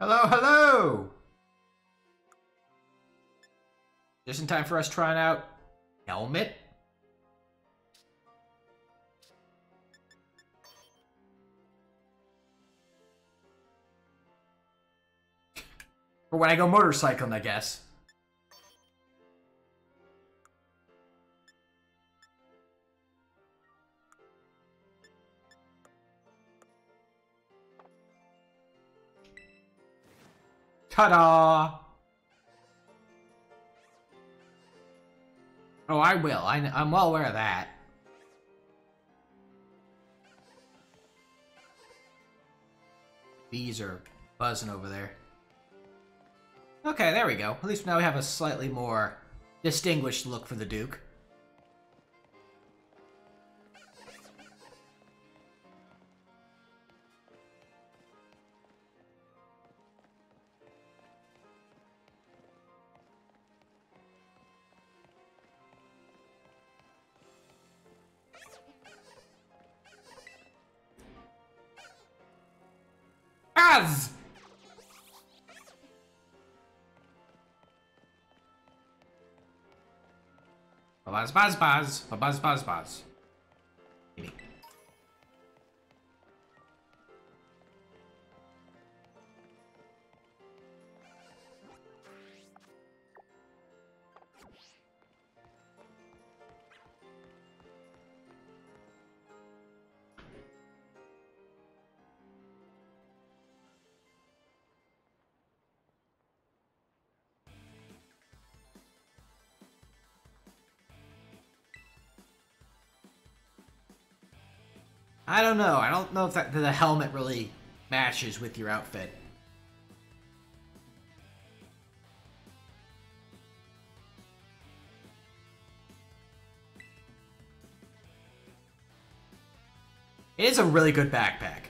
Hello, hello! Just in time for us trying out helmet. For when I go motorcycling, I guess. Ta-da! Oh, I will. I, I'm well aware of that. Bees are buzzing over there. Okay, there we go. At least now we have a slightly more distinguished look for the Duke. Az! Buzz, buzz, buzz, buzz, buzz, buzz. I don't know. I don't know if that, the helmet really matches with your outfit. It is a really good backpack.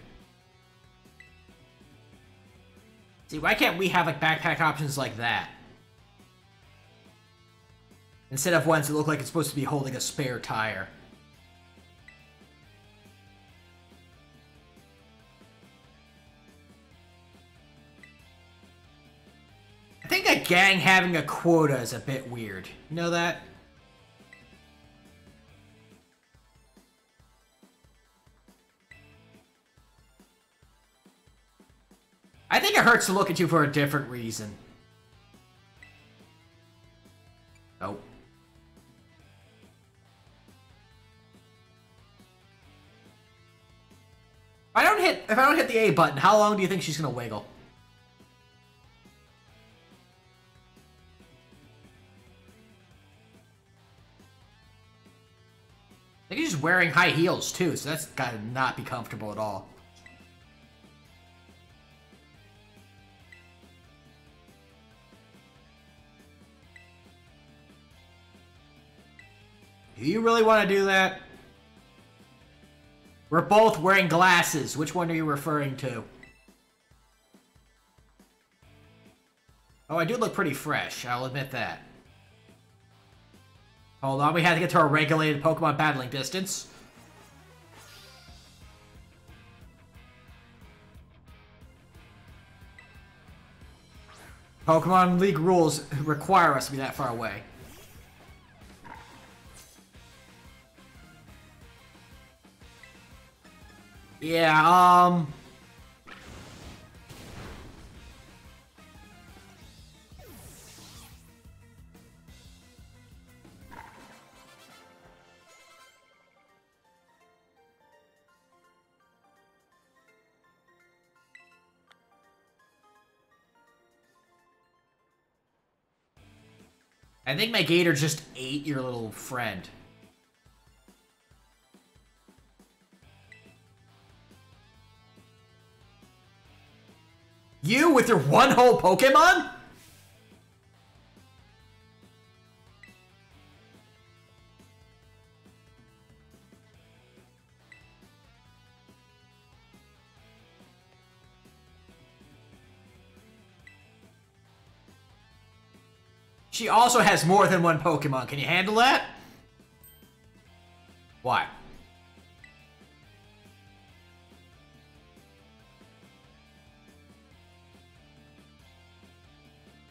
See, why can't we have like backpack options like that? Instead of ones that look like it's supposed to be holding a spare tire. Gang having a quota is a bit weird. You know that? I think it hurts to look at you for a different reason. Nope. If I don't hit if I don't hit the A button, how long do you think she's gonna wiggle? Think he's wearing high heels too, so that's gotta not be comfortable at all. Do you really want to do that? We're both wearing glasses. Which one are you referring to? Oh, I do look pretty fresh. I'll admit that. Hold on, we had to get to our regulated Pokemon battling distance. Pokemon League rules require us to be that far away. Yeah, um... I think my gator just ate your little friend. You with your one whole Pokemon? She also has more than one Pokemon. Can you handle that? Why?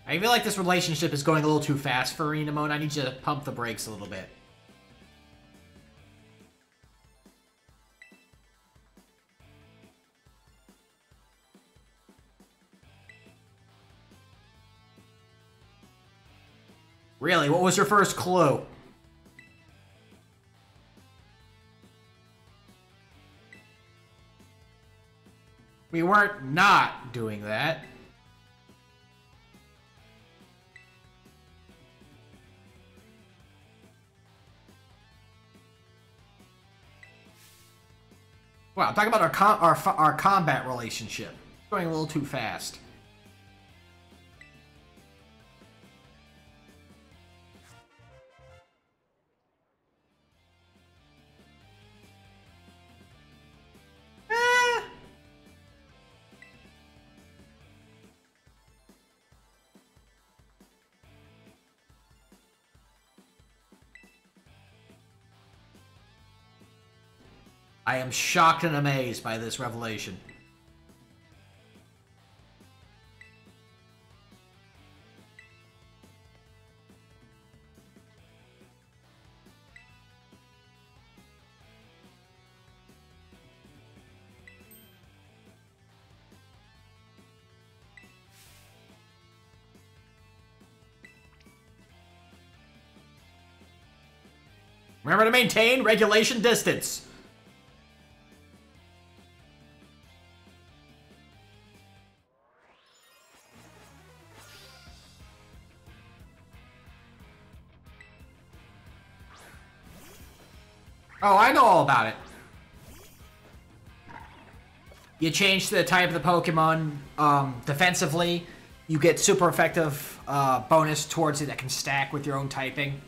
I feel like this relationship is going a little too fast for Renamone. I need you to pump the brakes a little bit. Really? What was your first clue? We weren't not doing that. Wow, talk about our com our our combat relationship. Going a little too fast. I am shocked and amazed by this revelation. Remember to maintain regulation distance. Oh, I know all about it. You change the type of the Pokemon um, defensively. You get super effective uh, bonus towards it that can stack with your own typing.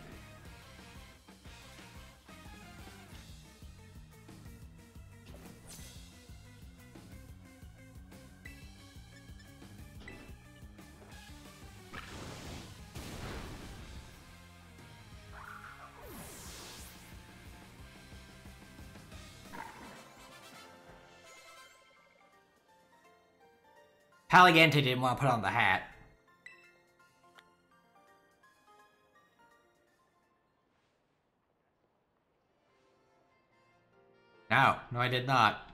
Paligante didn't want to put on the hat. No, no I did not.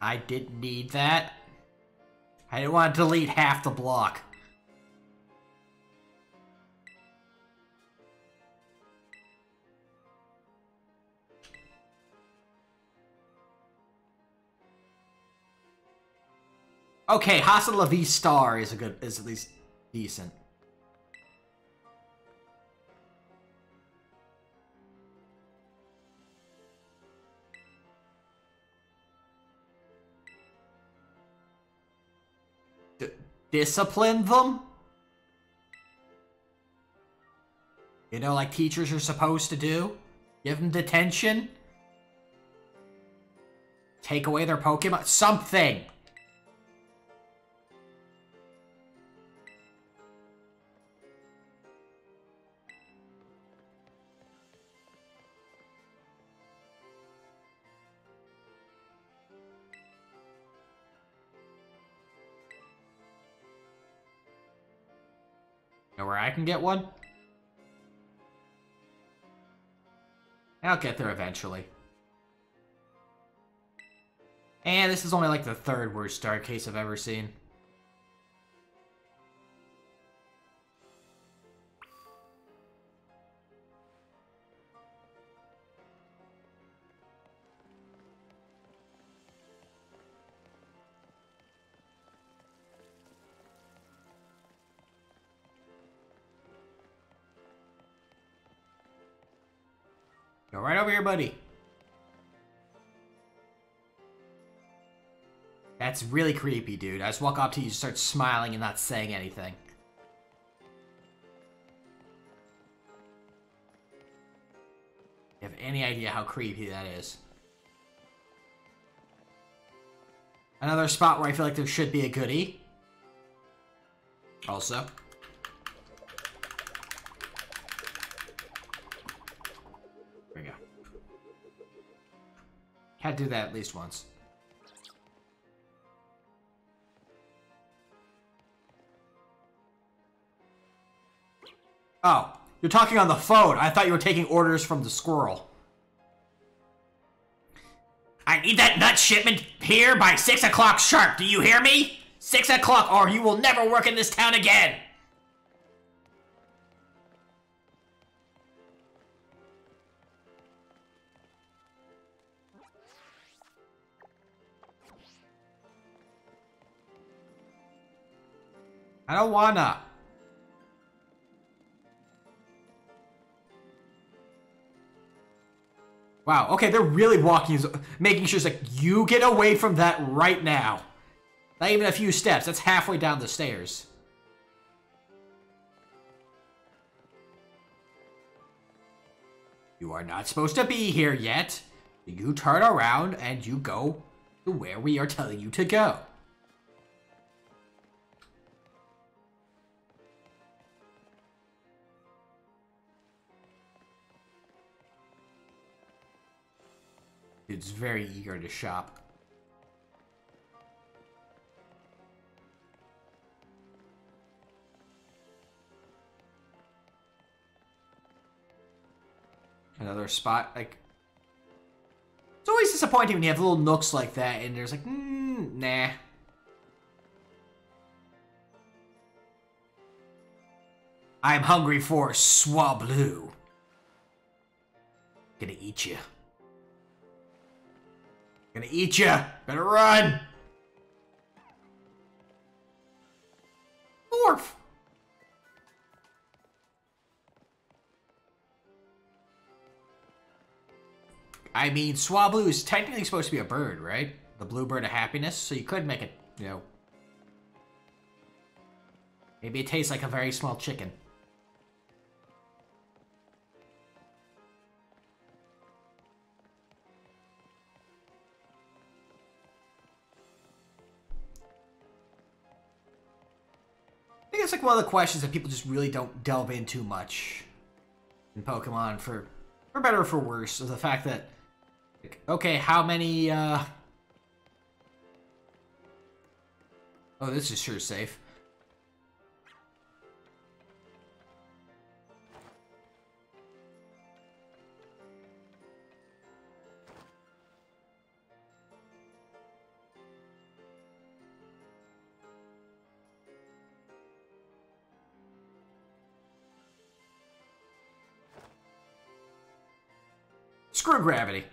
I didn't need that. I didn't want to delete half the block. Okay, Hasta La V Star is a good is at least decent. D discipline them? You know, like teachers are supposed to do? Give them detention? Take away their Pokemon? Something! I can get one? I'll get there eventually. And this is only like the third worst start case I've ever seen. Right over here, buddy. That's really creepy, dude. I just walk up to you, you start smiling and not saying anything. You have any idea how creepy that is? Another spot where I feel like there should be a goodie. Also. Had to do that at least once. Oh, you're talking on the phone. I thought you were taking orders from the squirrel. I need that nut shipment here by 6 o'clock sharp. Do you hear me? 6 o'clock or you will never work in this town again. I don't wanna. Wow, okay, they're really walking, making sure it's like, you get away from that right now. Not even a few steps, that's halfway down the stairs. You are not supposed to be here yet. You turn around and you go to where we are telling you to go. Dude's very eager to shop. Another spot, like... It's always disappointing when you have little nooks like that and there's like, mm, nah. I'm hungry for Swablu. Gonna eat you. Gonna eat ya! Better run! Morph! I mean, Swablu is technically supposed to be a bird, right? The bluebird of happiness, so you could make it, you know... Maybe it tastes like a very small chicken. I think it's like one of the questions that people just really don't delve into much in Pokemon for for better or for worse. Is the fact that like, okay, how many uh Oh, this is sure safe. Gravity.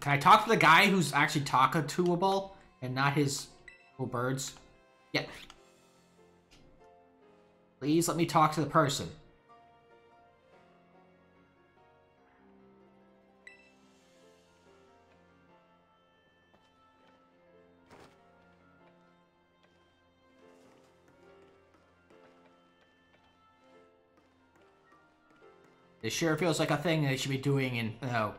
Can I talk to the guy who's actually talkable and not his little birds? Yeah. Please let me talk to the person. It sure feels like a thing they should be doing in, you know,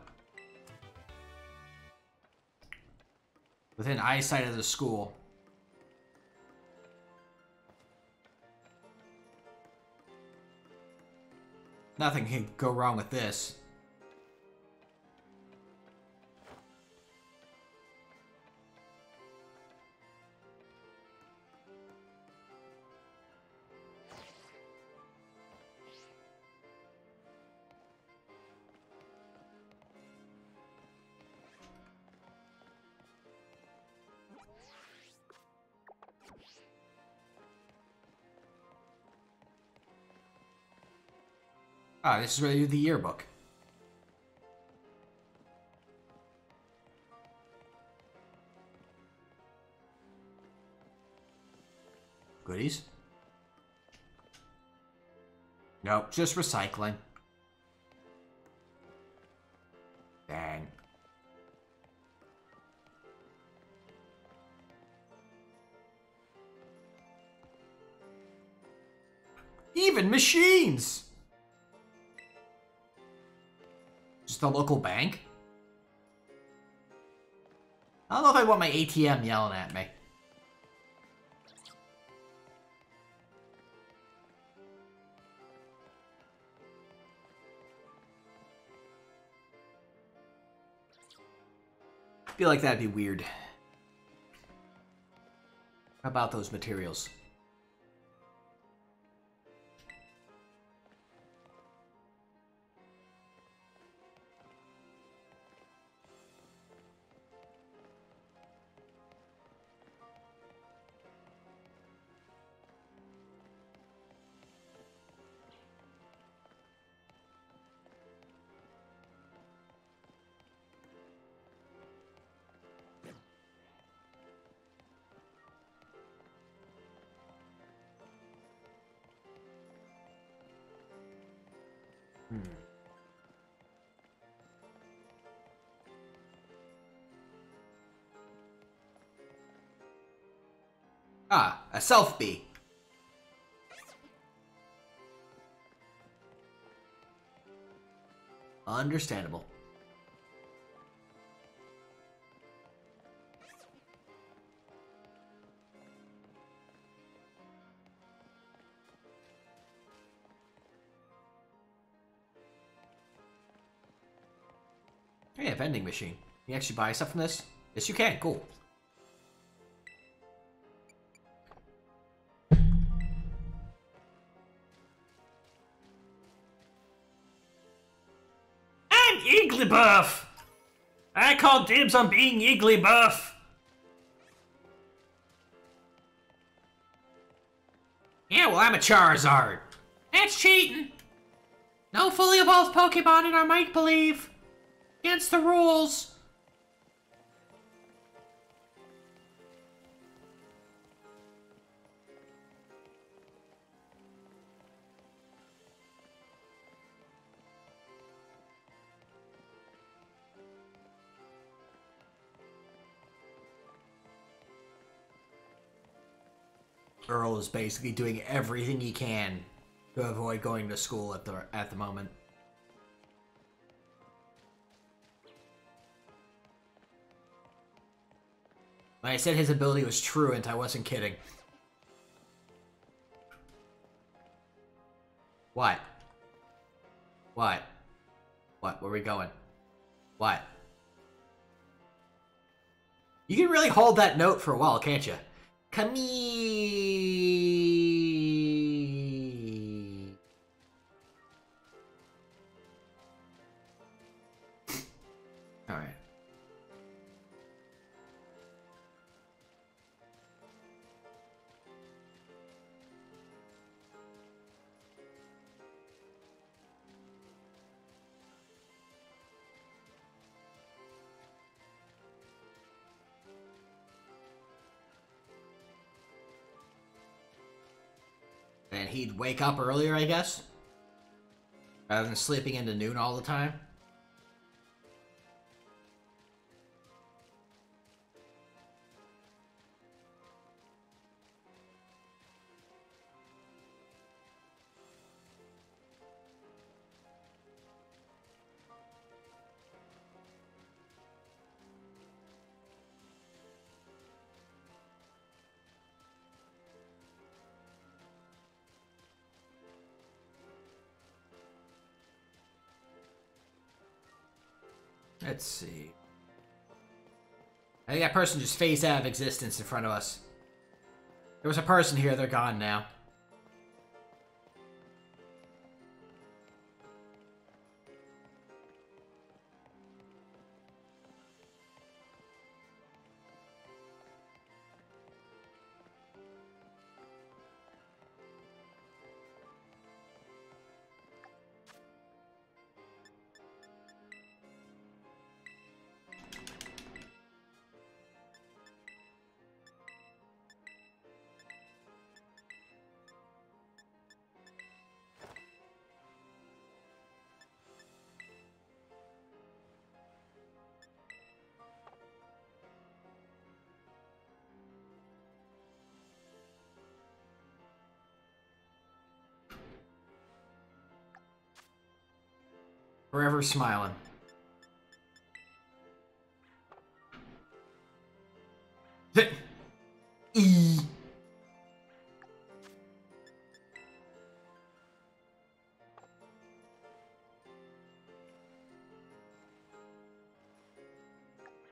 within eyesight of the school. Nothing can go wrong with this. Ah, this is where they do the yearbook. Goodies? Nope, just recycling. Dang. Even machines! A local bank? I don't know if I want my ATM yelling at me. feel like that'd be weird. How about those materials? Ah, a self bee. Understandable. Hey, a vending machine. Can you actually buy stuff from this? Yes, you can. Cool. I call dibs on being Igglybuff! Yeah, well, I'm a Charizard. That's cheating. No fully evolved Pokemon in our make believe. Against the rules. Earl is basically doing everything he can to avoid going to school at the at the moment. When I said his ability was truant, I wasn't kidding. What? What? What? Where are we going? What? You can really hold that note for a while, can't you? Come wake up earlier, I guess? Rather than sleeping into noon all the time? Let's see. I think that person just phased out of existence in front of us. There was a person here, they're gone now. Forever smiling. E. I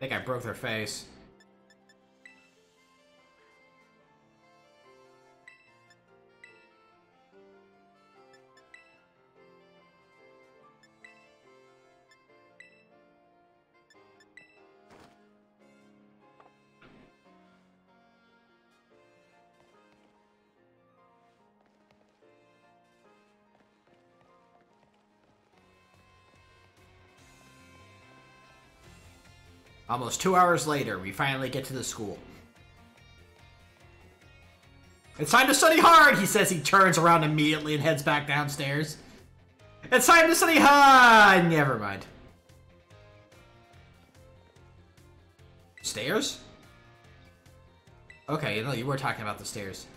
think I broke their face. Almost two hours later, we finally get to the school. It's time to study hard, he says. He turns around immediately and heads back downstairs. It's time to study hard! Never mind. Stairs? Okay, you know, you were talking about the stairs.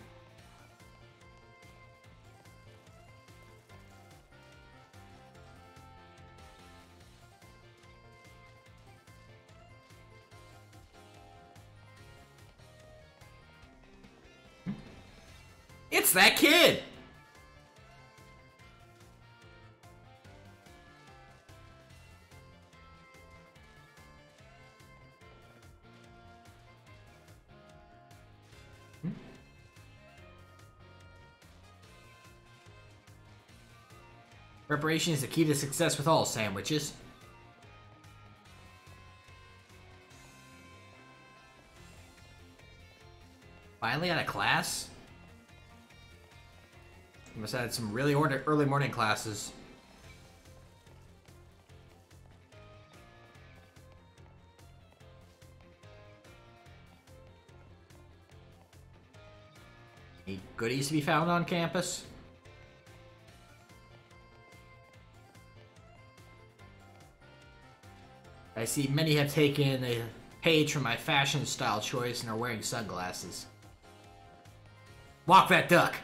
It's that kid! Preparation is the key to success with all sandwiches. Finally out of class? Must have had some really early morning classes. Any goodies to be found on campus? I see many have taken a page from my fashion style choice and are wearing sunglasses. Walk that duck!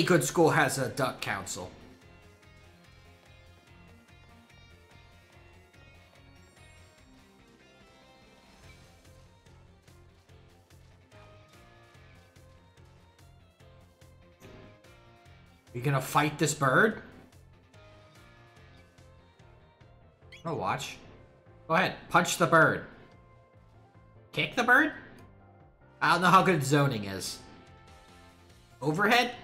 Any good school has a duck council. You gonna fight this bird? Oh, watch. Go ahead, punch the bird. Kick the bird? I don't know how good zoning is. Overhead?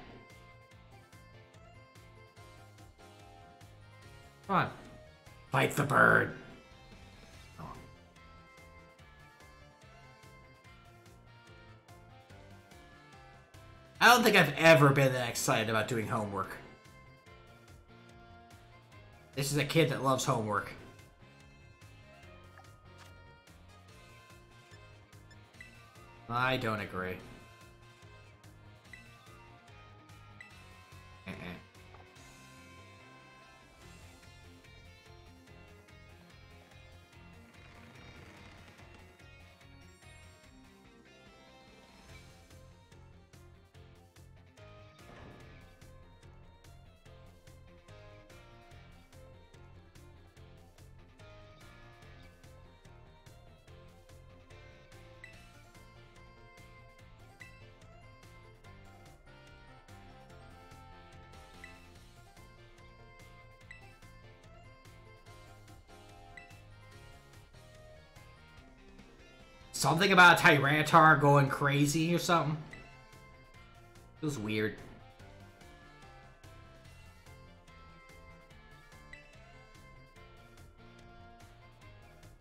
Come on. Fight the bird. I don't think I've ever been that excited about doing homework. This is a kid that loves homework. I don't agree. Something about Tyranitar going crazy or something. It was weird.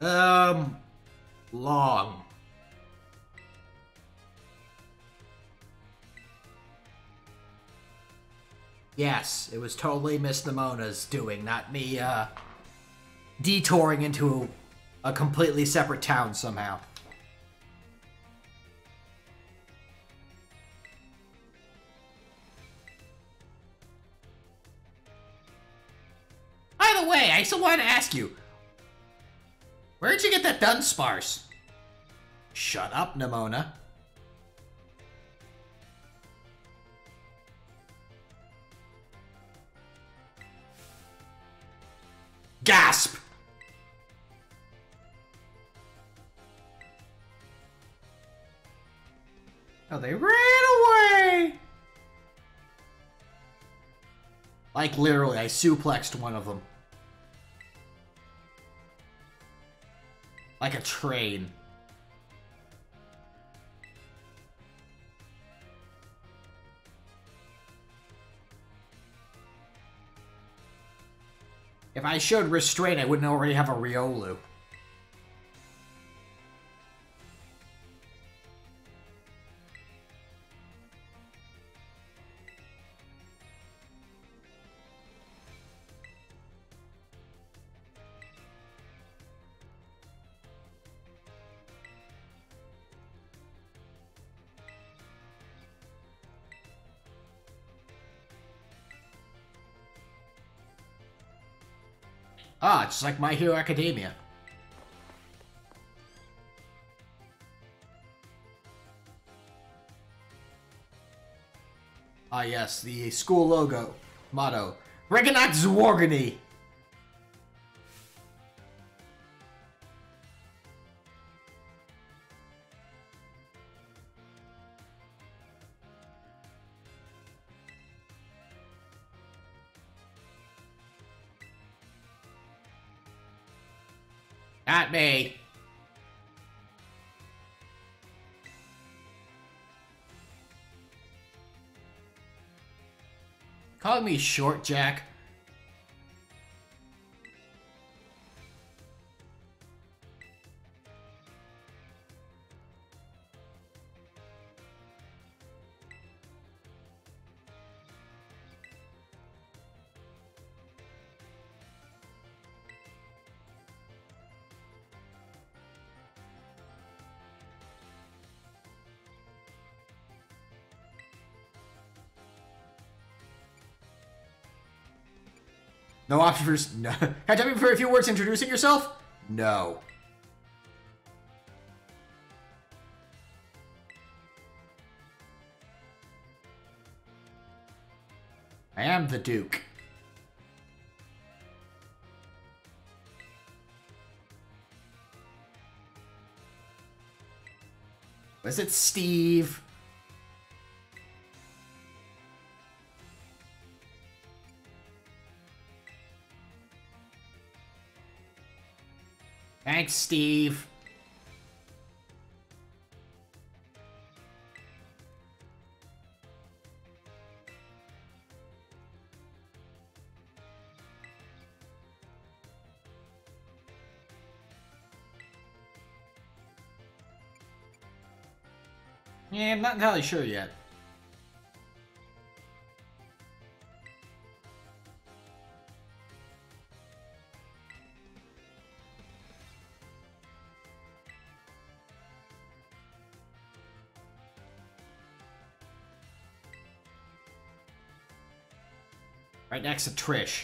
Um, long. Yes, it was totally Miss Nemona's doing, not me, uh, detouring into a completely separate town somehow. I still wanted to ask you, where'd you get that Dunsparce? Shut up, Nemona. Gasp! Oh, they ran away! Like, literally, I suplexed one of them. Like a train. If I showed restraint, I wouldn't already have a Riolu. Just like My Hero Academia. Ah yes, the school logo, motto. Reganat Zworgany! Me short, Jack. No option for... No. Can I tell you for a few words introducing yourself? No. I am the Duke. Was it Steve? Thanks, Steve. Yeah, I'm not entirely sure yet. Next to Trish.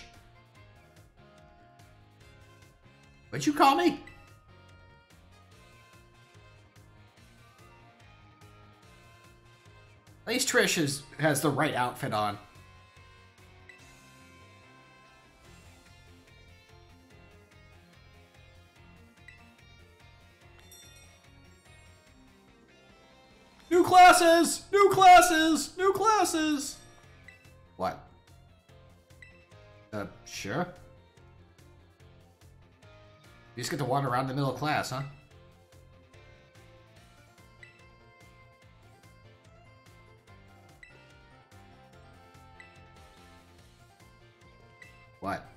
What'd you call me? At least Trish is, has the right outfit on. You just get to wander around the middle class, huh? What?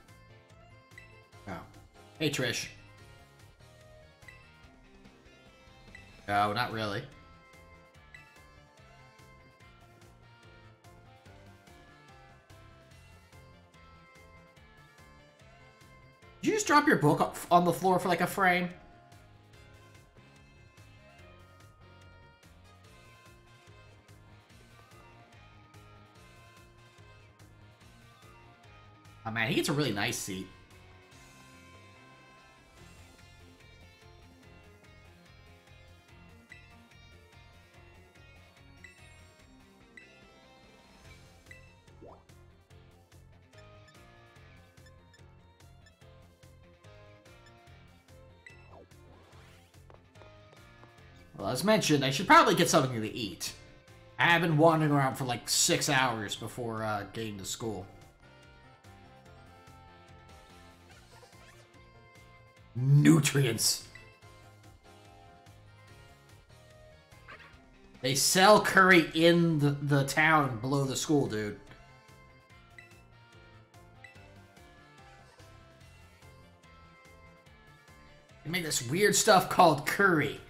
Oh. Hey, Trish. No, not really. just drop your book on the floor for like a frame? Oh man, he gets a really nice seat. As mentioned, I should probably get something to eat. I have been wandering around for like six hours before uh, getting to school. Nutrients. They sell curry in the, the town below the school, dude. They make this weird stuff called curry.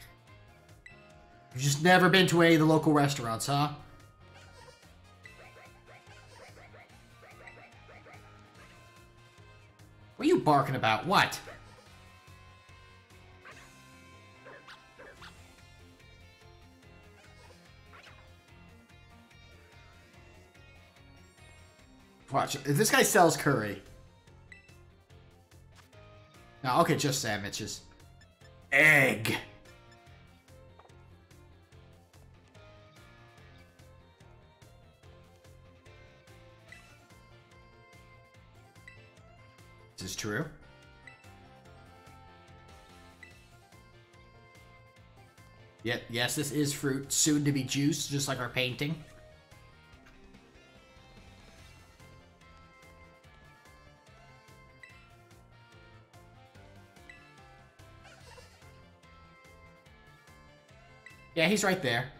You've just never been to any of the local restaurants, huh? What are you barking about? What? Watch, this guy sells curry. No, okay, just sandwiches. Egg. True. Yep, yes, this is fruit, soon to be juice, just like our painting. Yeah, he's right there.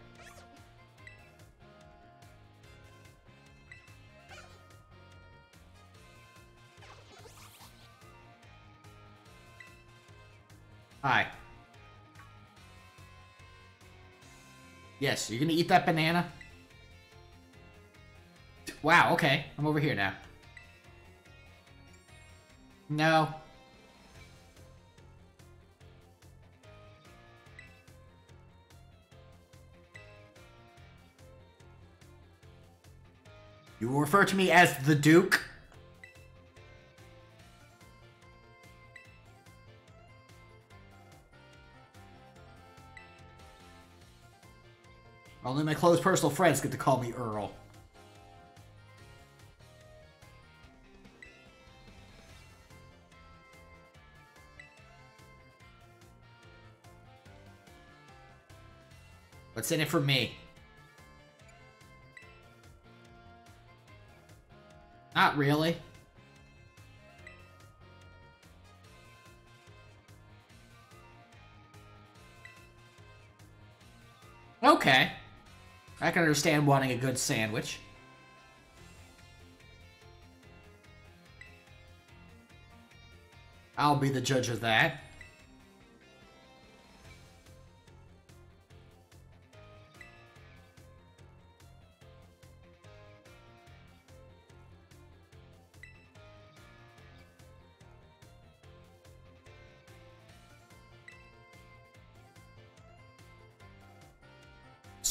Yes, you're gonna eat that banana? Wow, okay. I'm over here now. No. You will refer to me as the Duke? Only my close personal friends get to call me Earl. What's in it for me? Not really. I can understand wanting a good sandwich. I'll be the judge of that.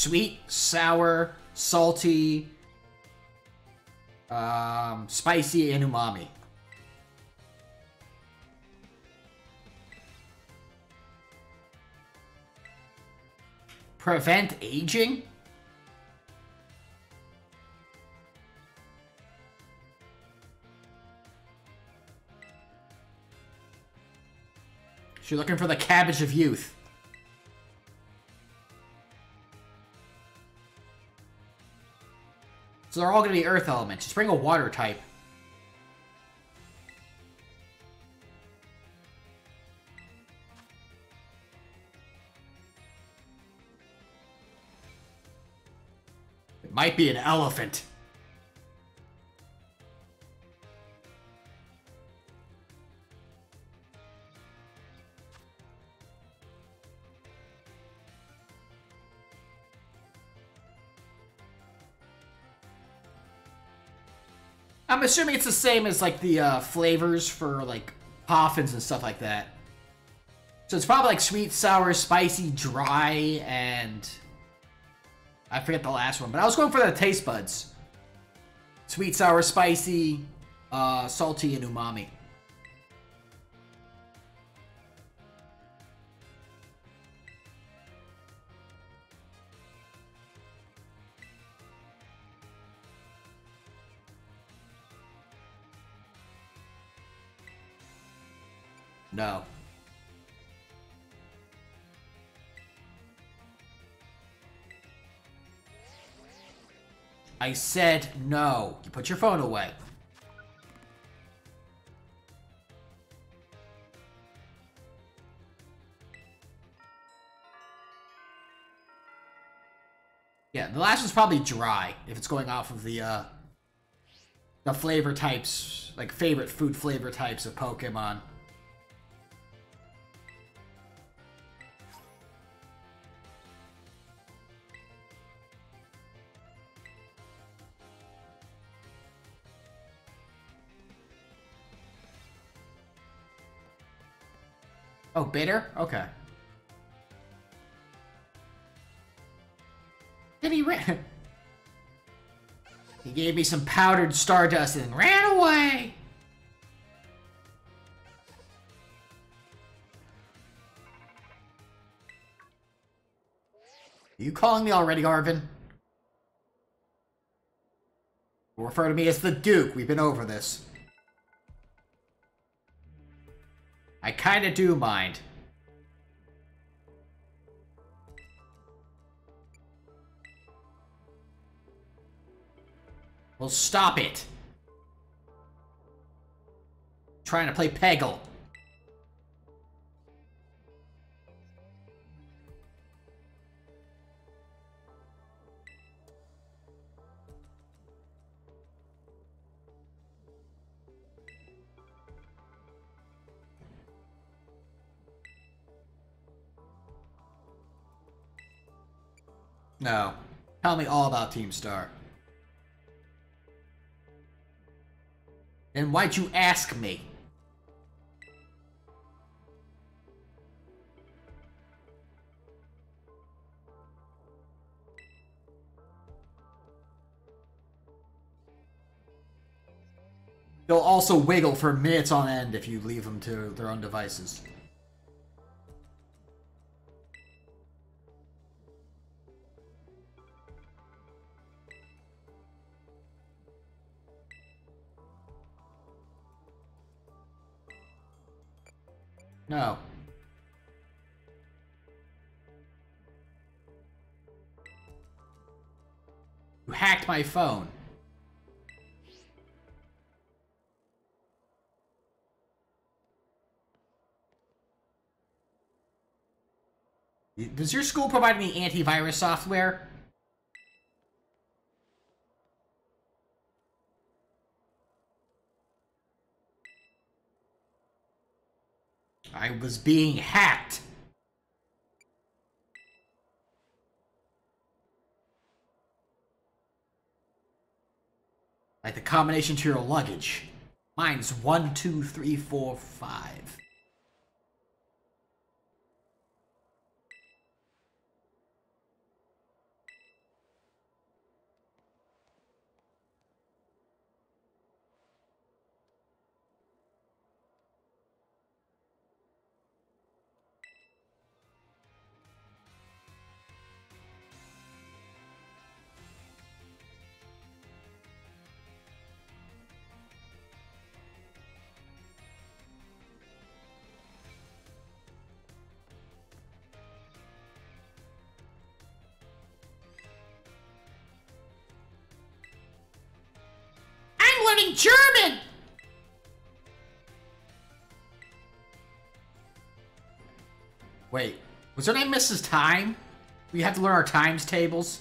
Sweet, sour, salty, um, spicy, and umami. Prevent aging? She's looking for the cabbage of youth. So they're all going to be earth elements. Just bring a water type. It might be an elephant. Assuming it's the same as like the uh, flavors for like poffins and stuff like that. So it's probably like sweet, sour, spicy, dry, and I forget the last one, but I was going for the taste buds. Sweet, sour, spicy, uh, salty and umami. No. I said no. You put your phone away. Yeah, the last one's probably dry if it's going off of the uh the flavor types, like favorite food flavor types of Pokemon. Oh, bitter? Okay. Then he ran. he gave me some powdered stardust and ran away. Are you calling me already, Arven? Refer to me as the Duke. We've been over this. Kinda do mind. Well, stop it. Trying to play Peggle. No. Tell me all about Team Star. Then why'd you ask me? They'll also wiggle for minutes on end if you leave them to their own devices. No. You hacked my phone. Does your school provide any antivirus software? I was being hacked. Like the combination to your luggage. Mine's one, two, three, four, five. German! Wait, was her name Mrs. Tyme? We have to learn our times tables?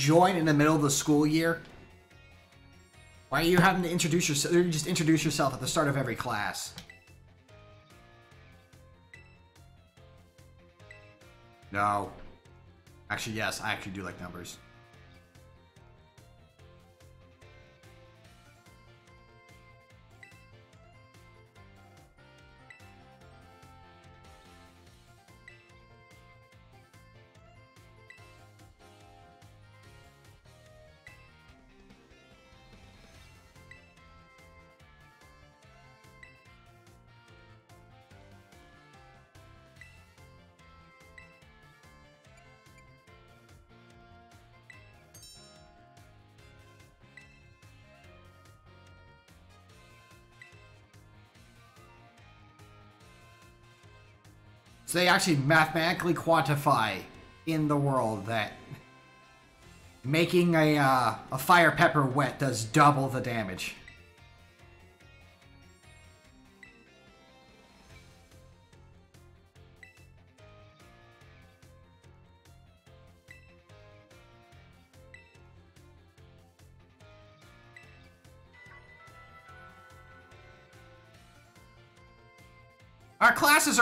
Join in the middle of the school year? Why are you having to introduce yourself? You just introduce yourself at the start of every class. No. Actually, yes, I actually do like numbers. So they actually mathematically quantify in the world that making a uh, a fire pepper wet does double the damage.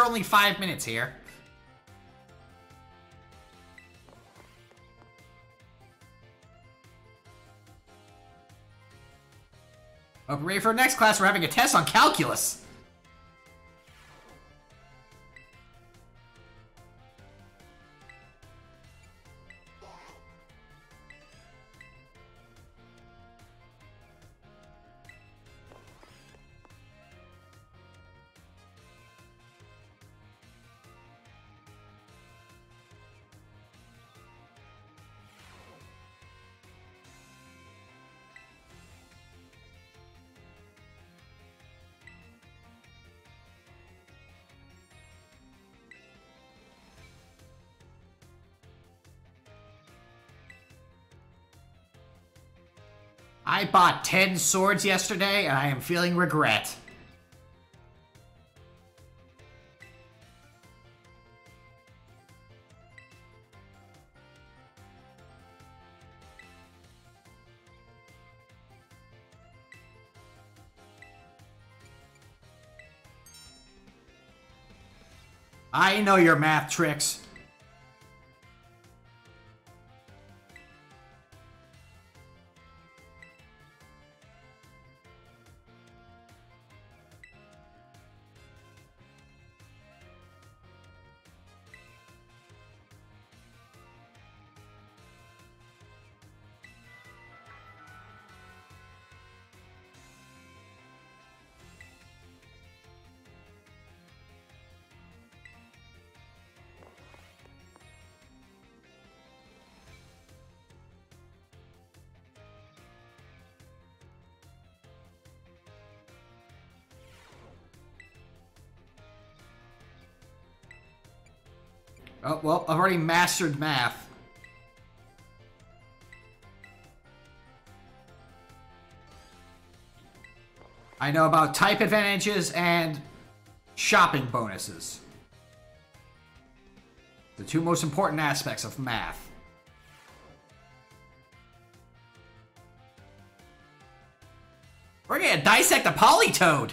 Only five minutes here. Oh, ready for next class, we're having a test on calculus. Bought 10 swords yesterday, and I am feeling regret. I know your math tricks. Oh, well, I've already mastered math. I know about type advantages and shopping bonuses. The two most important aspects of math. We're gonna dissect a Politoed!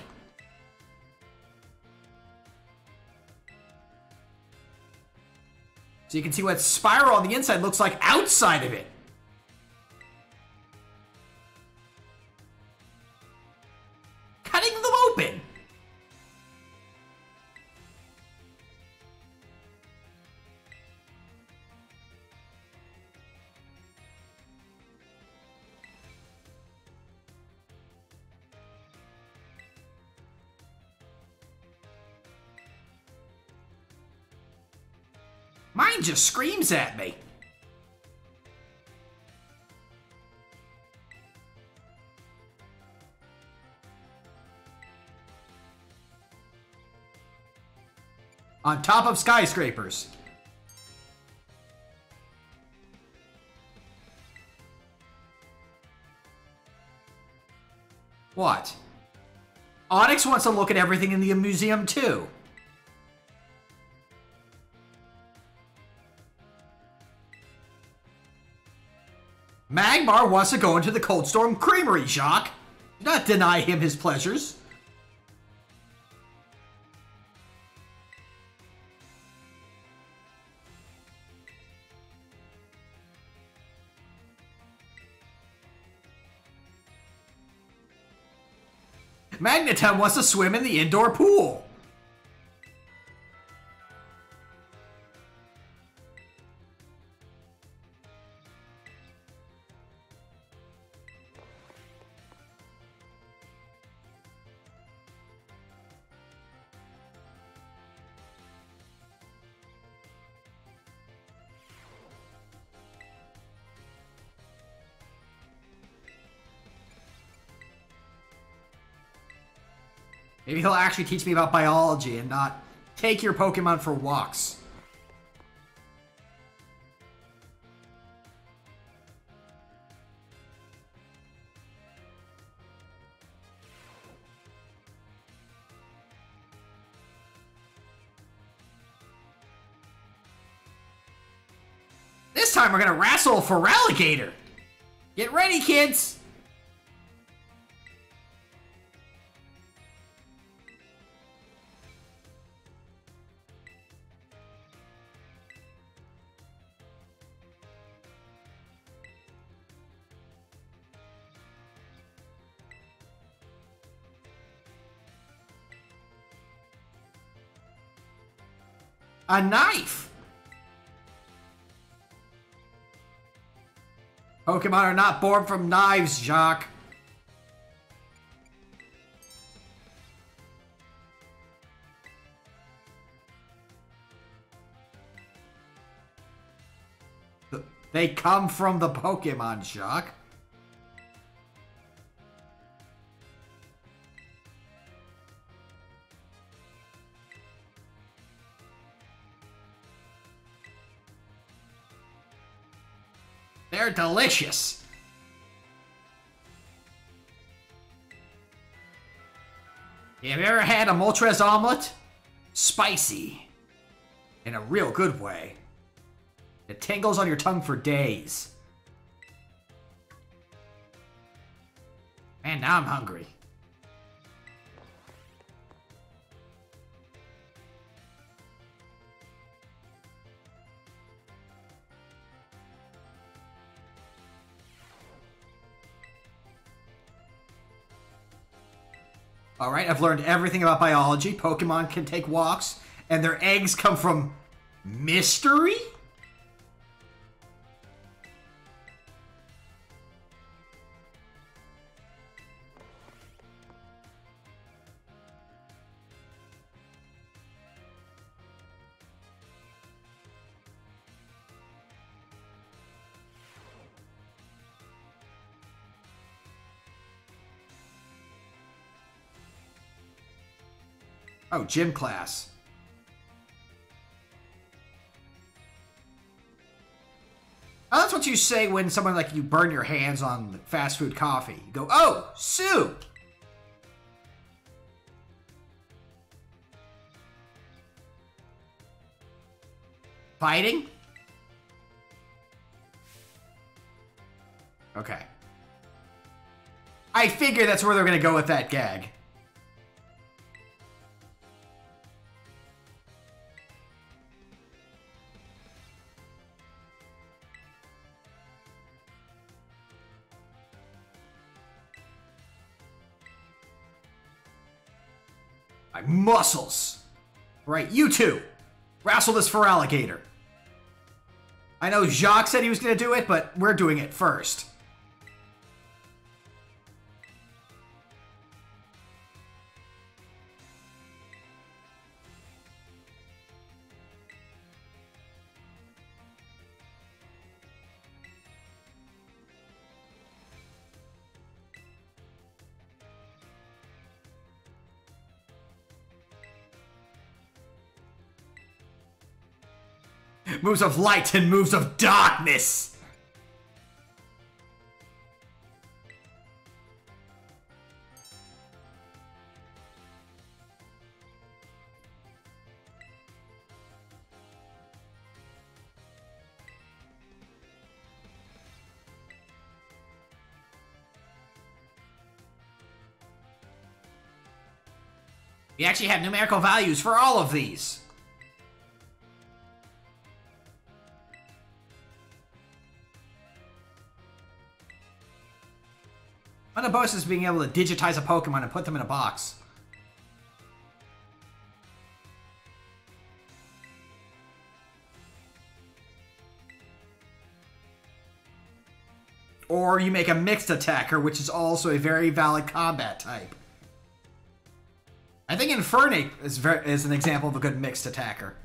So you can see what spiral on the inside looks like outside of it. Just screams at me. On top of skyscrapers. What? Onix wants to look at everything in the museum too. Magmar wants to go into the Cold Storm Creamery, Jacq. Do not deny him his pleasures. Magneton wants to swim in the indoor pool. Maybe he'll actually teach me about biology and not take your Pokemon for walks. This time we're gonna wrestle Feraligatr. Get ready, kids! A knife! Pokemon are not born from knives, Jacq. They come from the Pokemon, Jacq. Delicious. Have you ever had a Moltres omelet? Spicy. In a real good way. It tingles on your tongue for days. Man, now I'm hungry. All right, I've learned everything about biology. Pokemon can take walks, and their eggs come from mystery? Oh, gym class. Oh, that's what you say when someone like you burn your hands on fast food coffee. You go, oh, soup. Fighting? Okay. I figure that's where they're going to go with that gag. Muscles. Right, you two. Wrestle this Feraligatr. I know Jacq said he was going to do it, but we're doing it first. moves of light, and moves of darkness. We actually have numerical values for all of these. The bonuses is being able to digitize a Pokemon and put them in a box. Or you make a mixed attacker, which is also a very valid combat type. I think Infernape is, is an example of a good mixed attacker.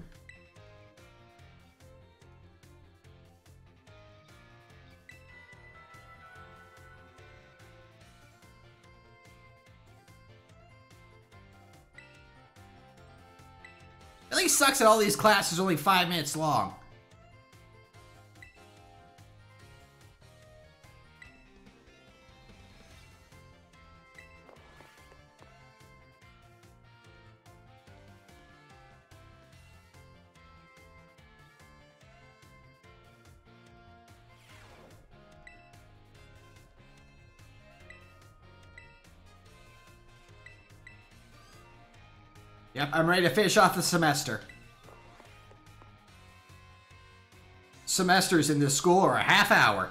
Sucks that all these classes are only five minutes long. Yep, I'm ready to finish off the semester. Semesters in this school are a half hour.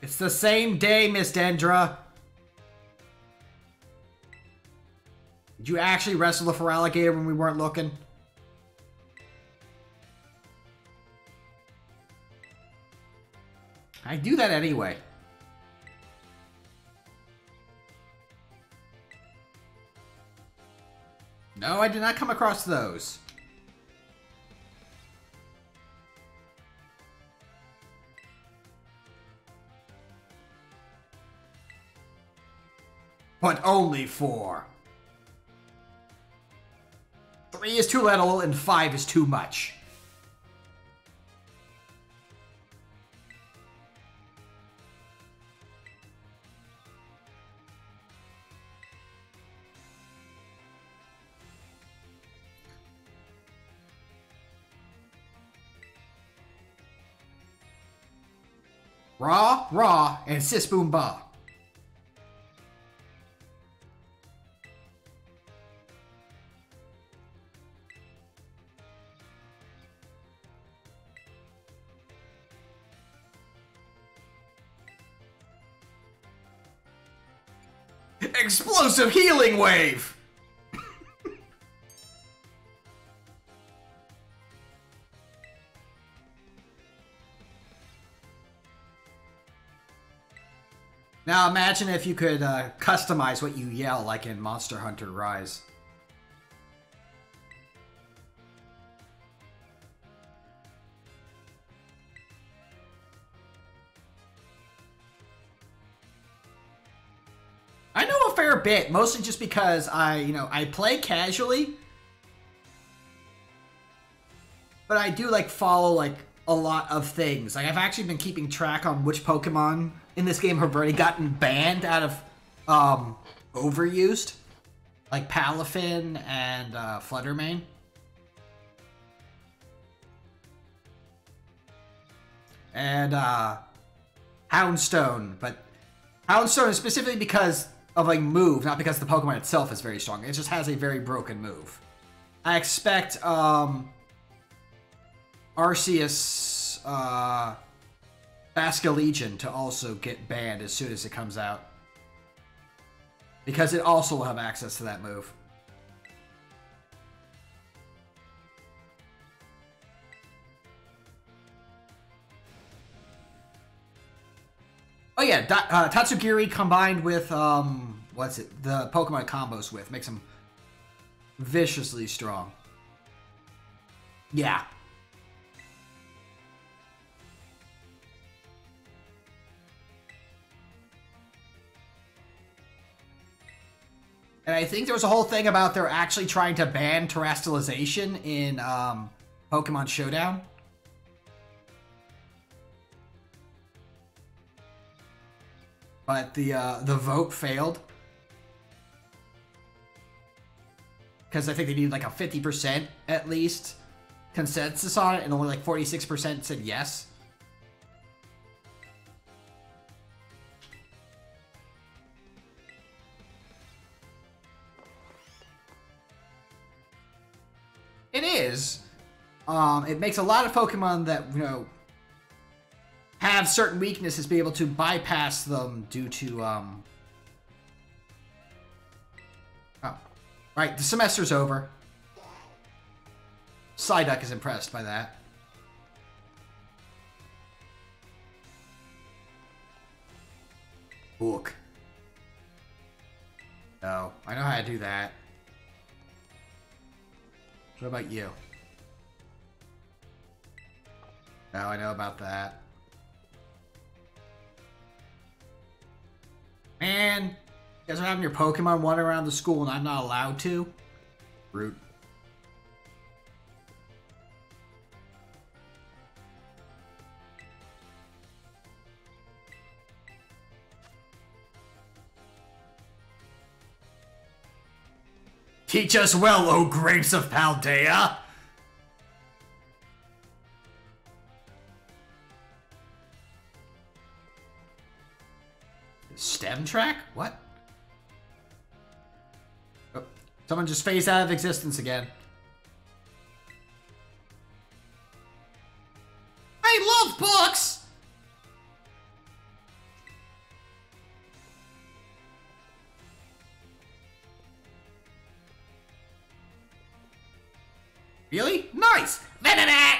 It's the same day, Miss Dendra. Did you actually wrestle the Feraligatr when we weren't looking? I do that anyway. No, I did not come across those. But only four. Three is too little and five is too much. Raw, and sis boom ba. Explosive healing wave! Now imagine if you could uh, customize what you yell like in Monster Hunter Rise. I know a fair bit, mostly just because I, you know, I play casually. But I do like follow like a lot of things. Like I've actually been keeping track on which Pokemon in this game have already gotten banned out of um overused. Like Palafin and uh, Flutter Mane. And uh Houndstone, but Houndstone is specifically because of like move, not because the Pokemon itself is very strong. It just has a very broken move. I expect um Arceus uh Basculegion to also get banned as soon as it comes out. Because it also will have access to that move. Oh yeah, uh, Tatsugiri combined with um, what's it? The Pokemon combos with makes him viciously strong. Yeah. And I think there was a whole thing about they're actually trying to ban Terastallization in um, Pokemon Showdown. But the uh, the vote failed because I think they needed like a fifty percent at least consensus on it, and only like 46% said yes. It is. Um, it makes a lot of Pokemon that, you know, have certain weaknesses be able to bypass them due to, um... Oh. Right, the semester's over. Psyduck is impressed by that. Book. No, I know how to do that. What about you? No, I know about that. Man, you guys are having your Pokemon wander around the school and I'm not allowed to? Rude. Teach us well, O grapes of Paldea! Stem track? What? Oh, someone just phased out of existence again. I love books! Really? Nice! Venonat!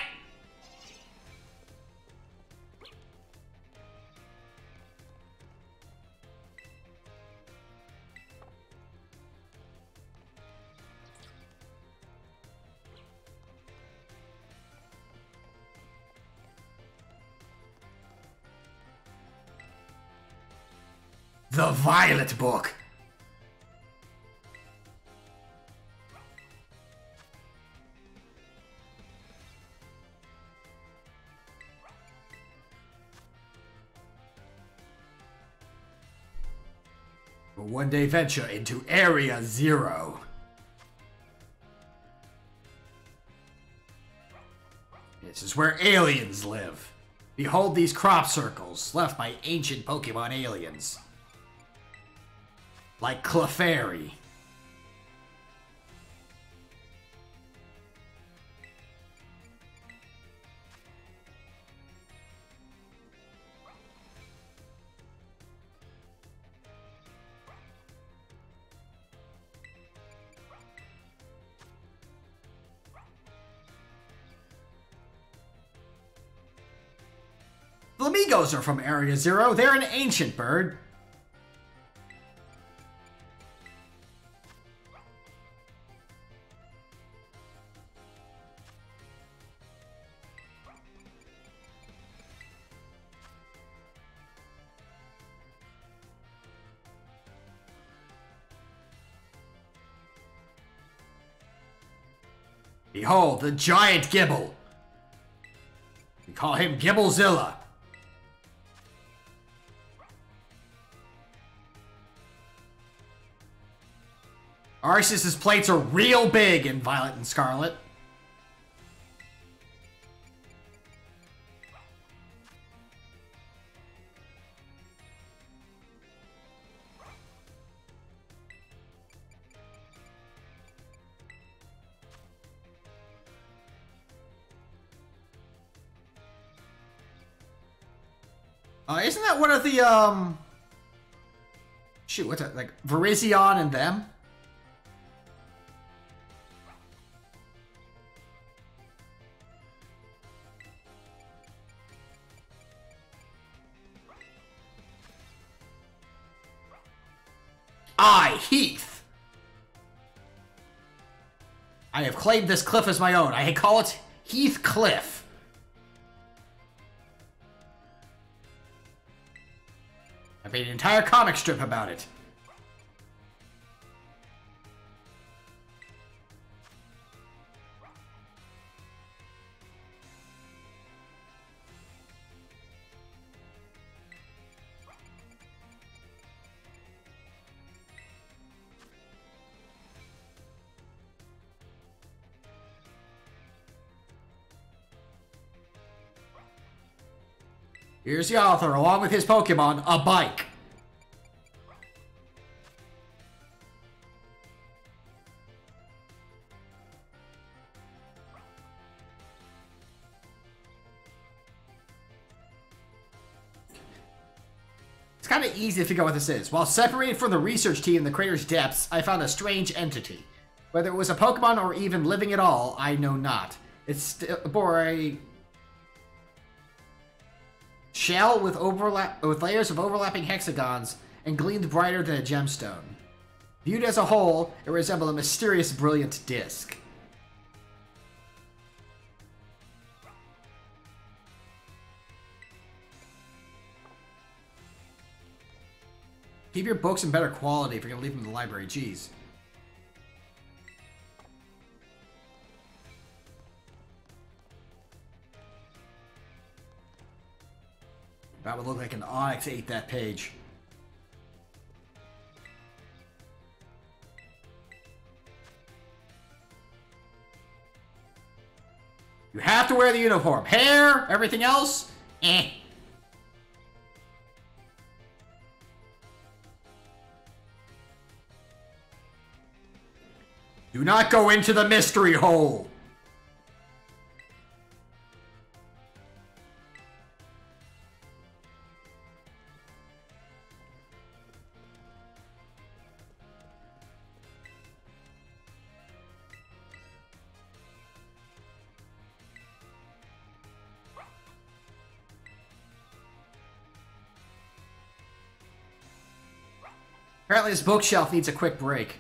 The Violet Book. A one-day venture into Area Zero. This is where aliens live. Behold these crop circles left by ancient Pokemon aliens. Like Clefairy. Flamingos are from Area Zero. They're an ancient bird. Behold, the giant Gible. We call him Gibblezilla. Arceus's plates are real big in Violet and Scarlet. Uh, isn't that one of the, um... Shoot, what's that? Like, Virizion and them? I, Heath. I have claimed this cliff as my own. I call it Heath Cliff. I made an entire comic strip about it. Here's the author, along with his Pokemon, a bike. It's kind of easy to figure out what this is. While separated from the research team in the crater's depths, I found a strange entity. Whether it was a Pokemon or even living at all, I know not. It's bore a shell with overlap with layers of overlapping hexagons and gleamed brighter than a gemstone. Viewed as a whole, it resembled a mysterious, brilliant disc. Keep your books in better quality if you're gonna leave them in the library. Jeez. That would look like an Onix ate that page. You have to wear the uniform. Hair, everything else, eh. Do not go into the mystery hole. Apparently this bookshelf needs a quick break.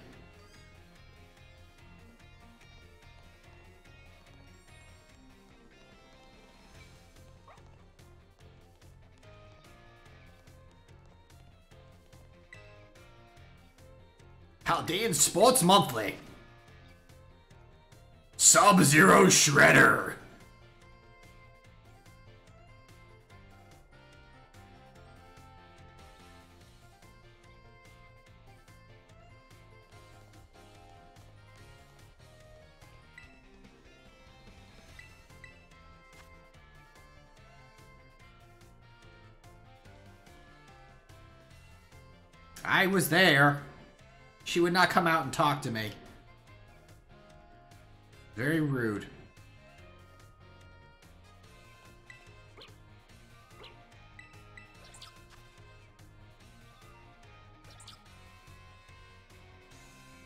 Paldean Sports Monthly. Sub-Zero Shredder. I was there. She would not come out and talk to me. Very rude.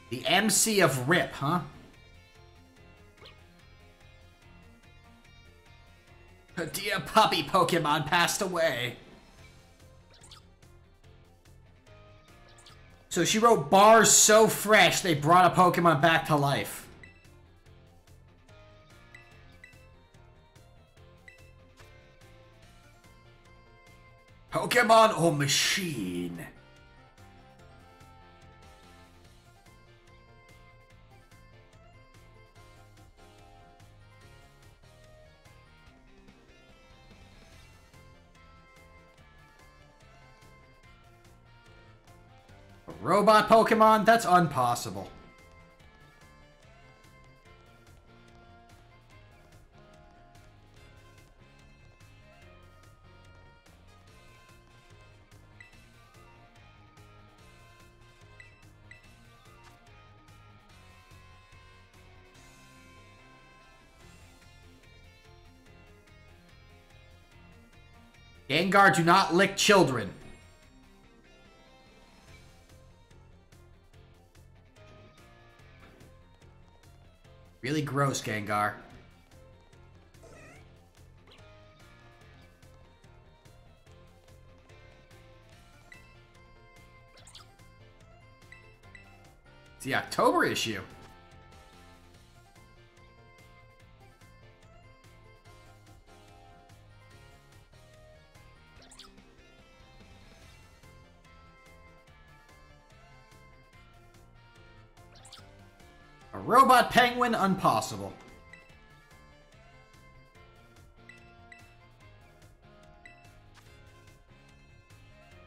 The MC of RIP, huh? A dear puppy Pokemon passed away. So she wrote bars so fresh they brought a Pokemon back to life. Pokemon or machine? Robot Pokemon? That's impossible. Gengar, do not lick children. Really gross, Gengar. It's the October issue. Robot penguin, impossible.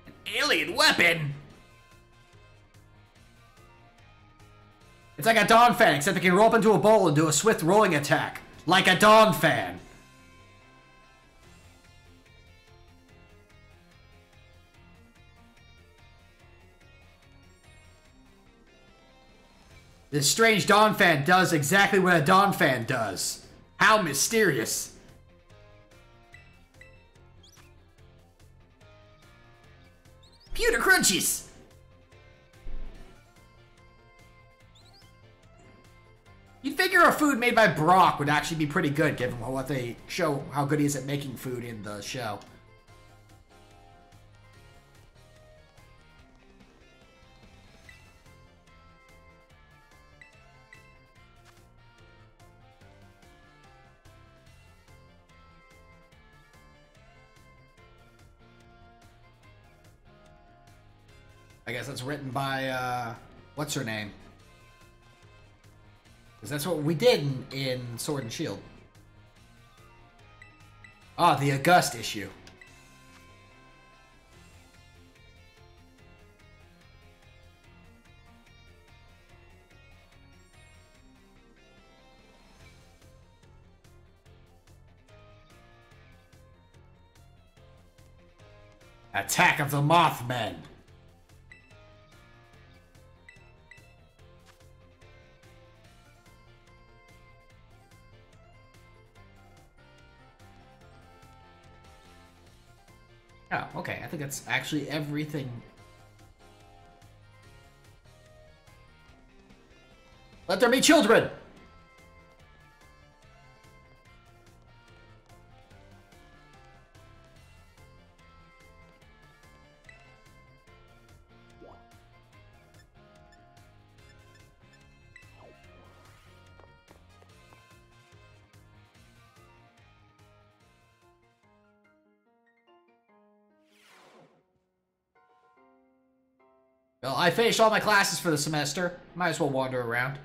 An alien weapon? It's like a Donphan, except it can roll up into a bowl and do a swift rolling attack. Like a Donphan. This strange Donphan does exactly what a Donphan does. How mysterious. Pewter crunchies! You'd figure a food made by Brock would actually be pretty good, given what they show how good he is at making food in the show. Guess that's written by, uh, what's her name? Because that's what we did in, in Sword and Shield. Ah, the August issue. Attack of the Mothmen. Oh, okay. I think that's actually everything. Let there be children! Well, I finished all my classes for the semester. Might as well wander around.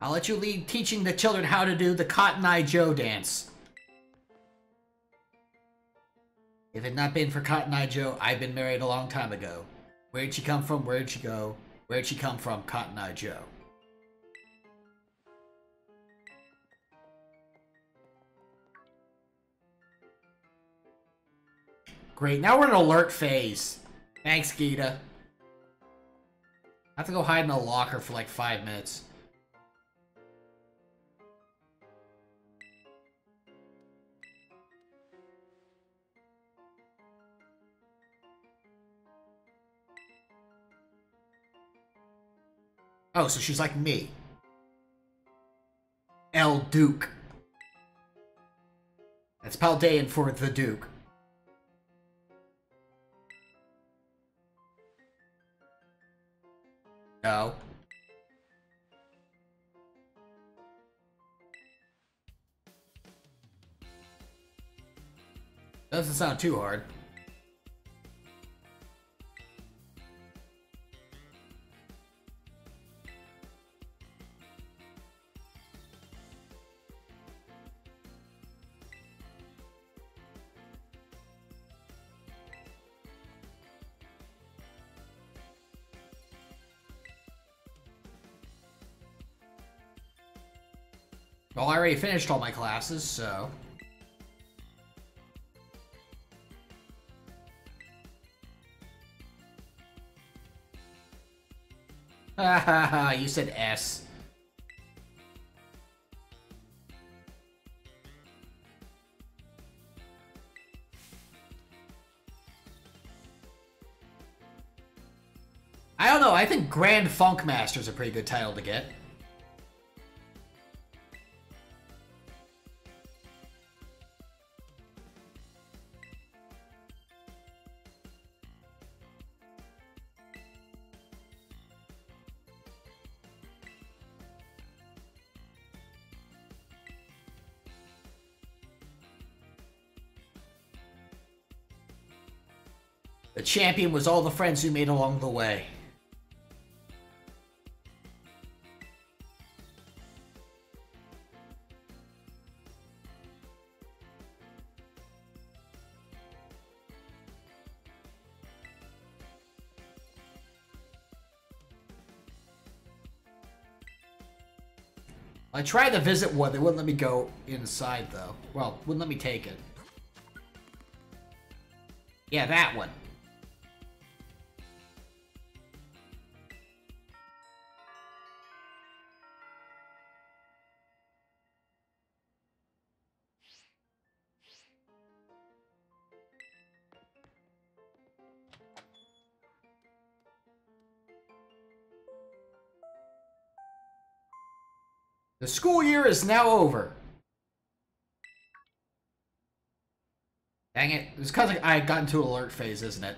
I'll let you lead teaching the children how to do the Cotton Eye Joe dance. If it not been for Cotton Eye Joe, I'd been married a long time ago. Where'd she come from? Where'd she go? Where'd she come from, Cotton Eye Joe? Great, now we're in alert phase. Thanks, Gita. I have to go hide in a locker for like five minutes. Oh, so she's like me. El Duke. That's Paldean for the Duke. No. Doesn't sound too hard. Well, I already finished all my classes, so... Ha ha ha, you said S. I don't know, I think Grand Funk Master is a pretty good title to get. Champion was all the friends you made along the way. I tried to visit one. They wouldn't let me go inside, though. Well, wouldn't let me take it. Yeah, that one. The school year is now over. Dang it. It's because I got into alert phase, isn't it?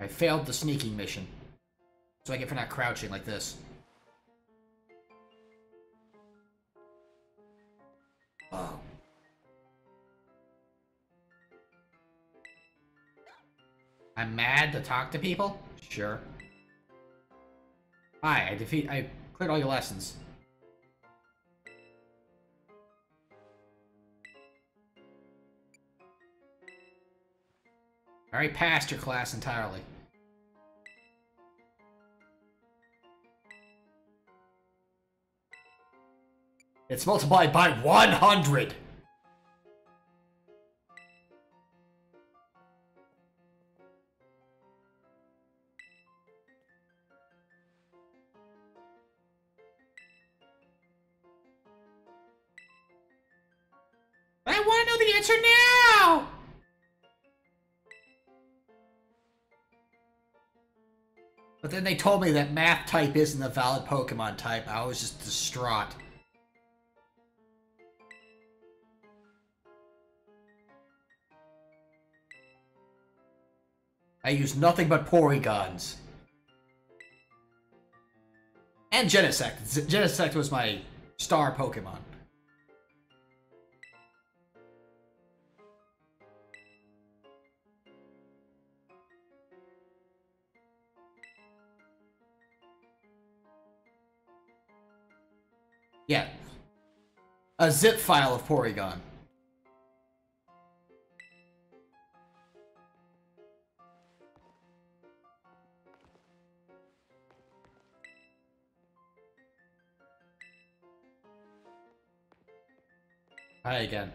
I failed the sneaking mission. So I get for not crouching like this. Oh. I'm mad to talk to people? Sure. Hi, I defeat- I cleared all your lessons. I already passed your class entirely. It's multiplied by 100! Answer now! But then they told me that math type isn't a valid Pokemon type. I was just distraught. I use nothing but Porygons. And Genesect. Genesect was my star Pokemon. Yeah. A zip file of Porygon. Hi again.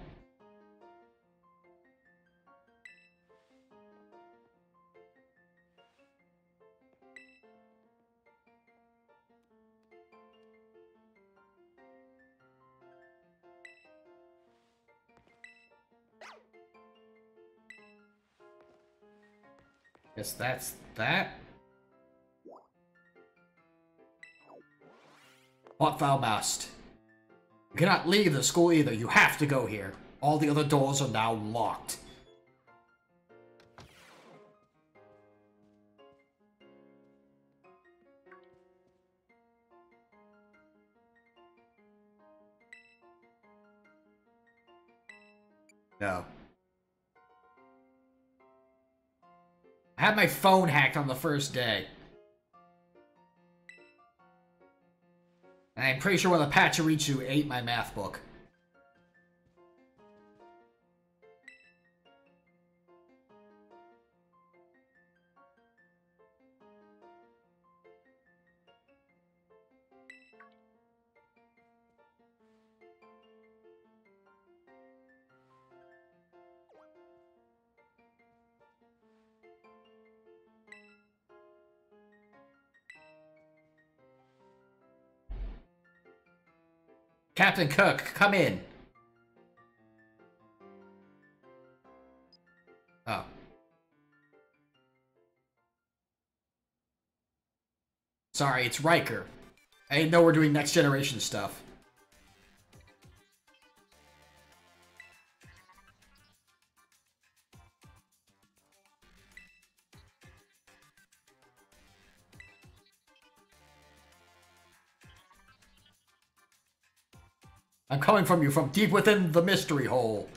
Guess that's that. What thou must. You cannot leave the school either. You have to go here. All the other doors are now locked. No. I had my phone hacked on the first day. And I'm pretty sure of the Pachirisu ate my math book. Captain Cook, come in. Oh. Sorry, it's Riker. I didn't know we're doing next generation stuff. I'm coming from you from deep within the mystery hole.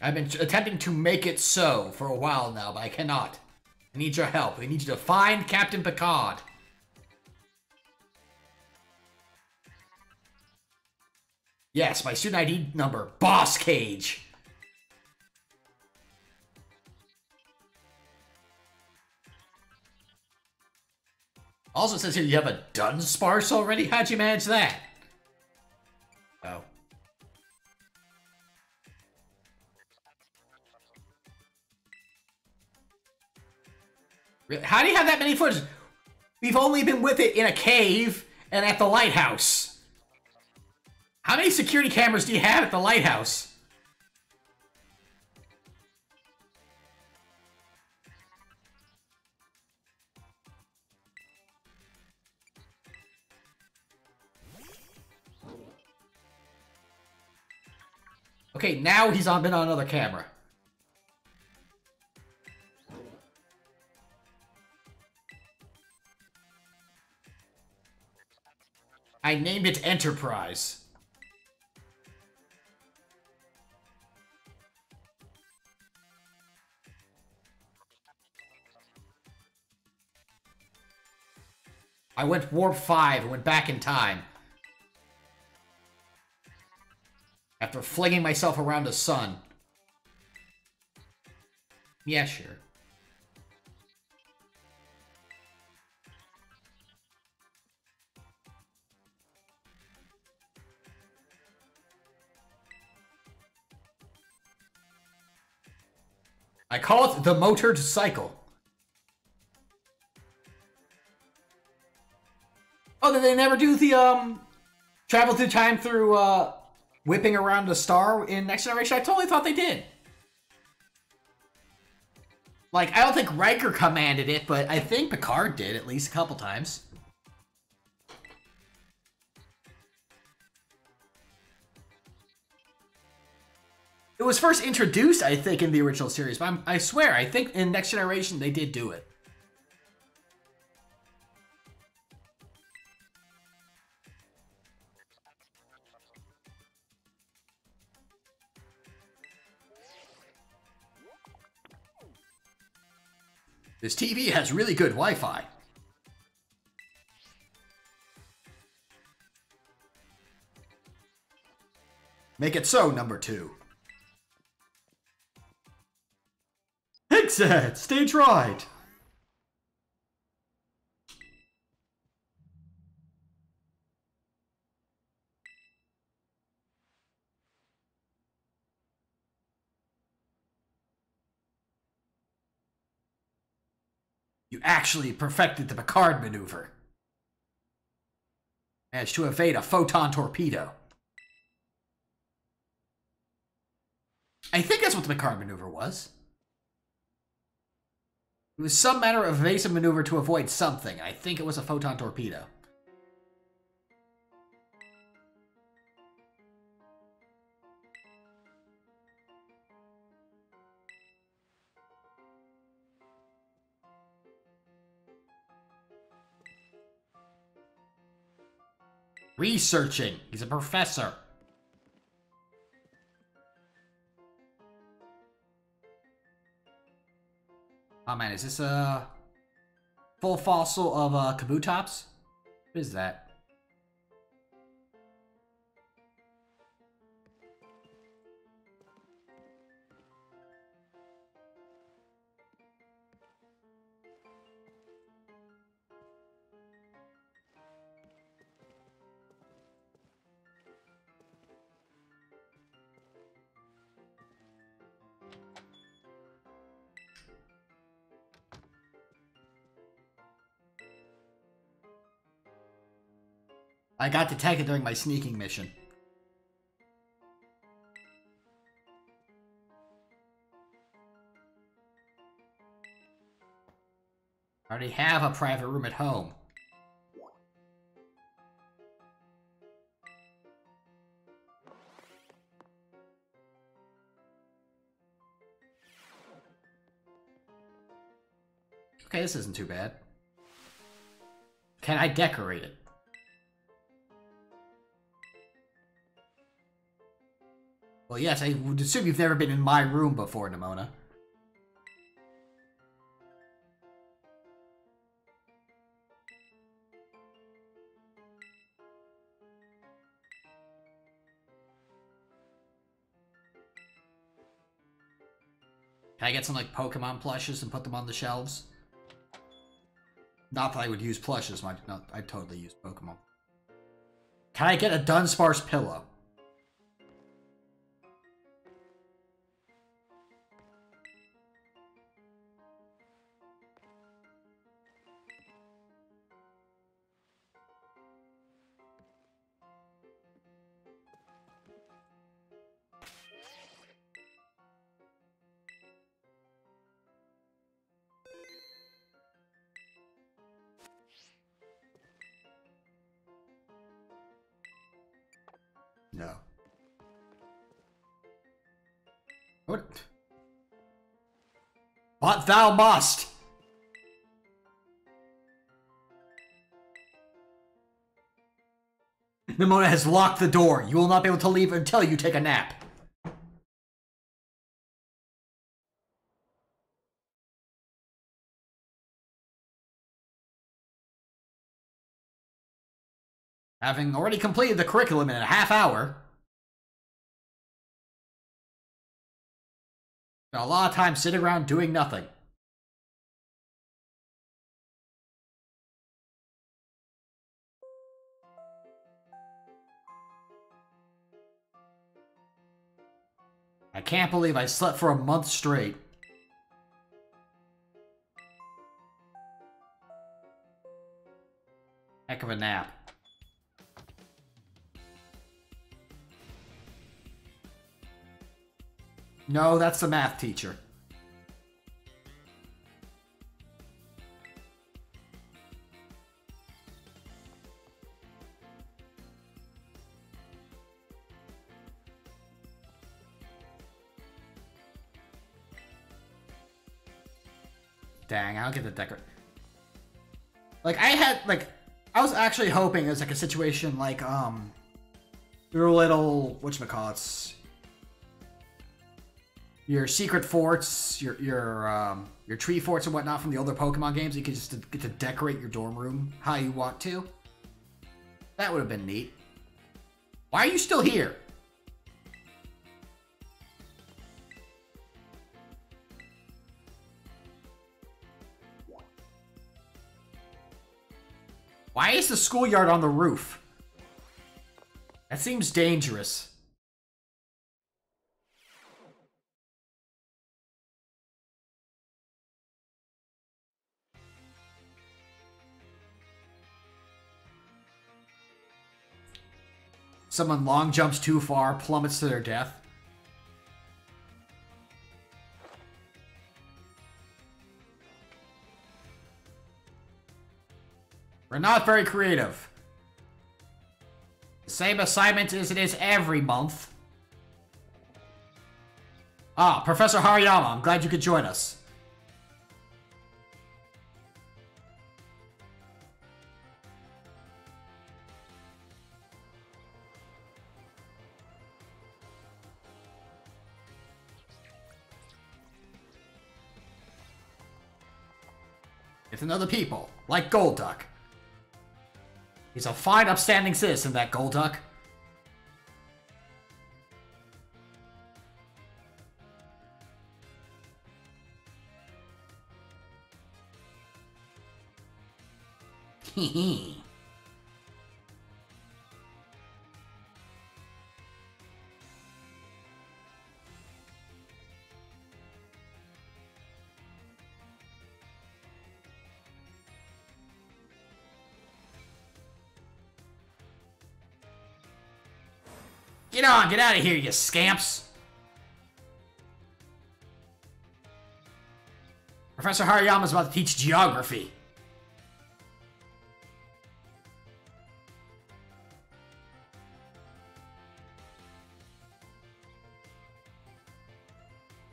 I've been attempting to make it so for a while now, but I cannot. I need your help. I need you to find Captain Picard. Yes, my student ID number, Boss Cage. Also says here you have a Dunsparce already? How'd you manage that? Oh. Really? How do you have that many footage? We've only been with it in a cave and at the lighthouse. How many security cameras do you have at the lighthouse? Okay, now he's on been on another camera. I named it Enterprise. I went warp 5 and went back in time. After flinging myself around the sun. Yeah, sure. I call it the motored cycle. Oh, did they never do the um travel through time through uh whipping around a star in Next Generation? I totally thought they did. Like, I don't think Riker commanded it, but I think Picard did at least a couple times. It was first introduced, I think, in the original series, but I'm, I swear, I think in Next Generation they did do it. This TV has really good Wi-Fi. Make it so, number two. Exit! Stage right! Actually perfected the Picard maneuver. Managed to evade a photon torpedo. I think that's what the Picard maneuver was. It was some manner of evasive maneuver to avoid something. I think it was a photon torpedo. Researching. He's a professor. Oh man, is this a full fossil of uh, Kabutops? What is that? I got detected during my sneaking mission. I already have a private room at home. Okay, this isn't too bad. Can I decorate it? Well, yes, I would assume you've never been in my room before, Nemona. Can I get some, like, Pokemon plushes and put them on the shelves? Not that I would use plushes, my, no, I totally use Pokemon. Can I get a Dunsparce pillow? What? But thou must! Nemona has locked the door. You will not be able to leave until you take a nap. Having already completed the curriculum in a half hour, a lot of time sitting around doing nothing. I can't believe I slept for a month straight. Heck of a nap. No, that's the math teacher. Dang, I don't get the decor. Like I had like I was actually hoping it was like a situation like um your little whatchamacallits your secret forts, your your um, your tree forts and whatnot from the older Pokemon games. You could just get to decorate your dorm room how you want to. That would have been neat. Why are you still here? Why is the schoolyard on the roof? That seems dangerous. Someone long jumps too far, plummets to their death. We're not very creative. Same assignment as it is every month. Ah, Professor Hariyama, I'm glad you could join us. It's another people, like Golduck. He's a fine, upstanding citizen, that Golduck. Hee Get on, get out of here, you scamps! Professor Hariyama's about to teach geography.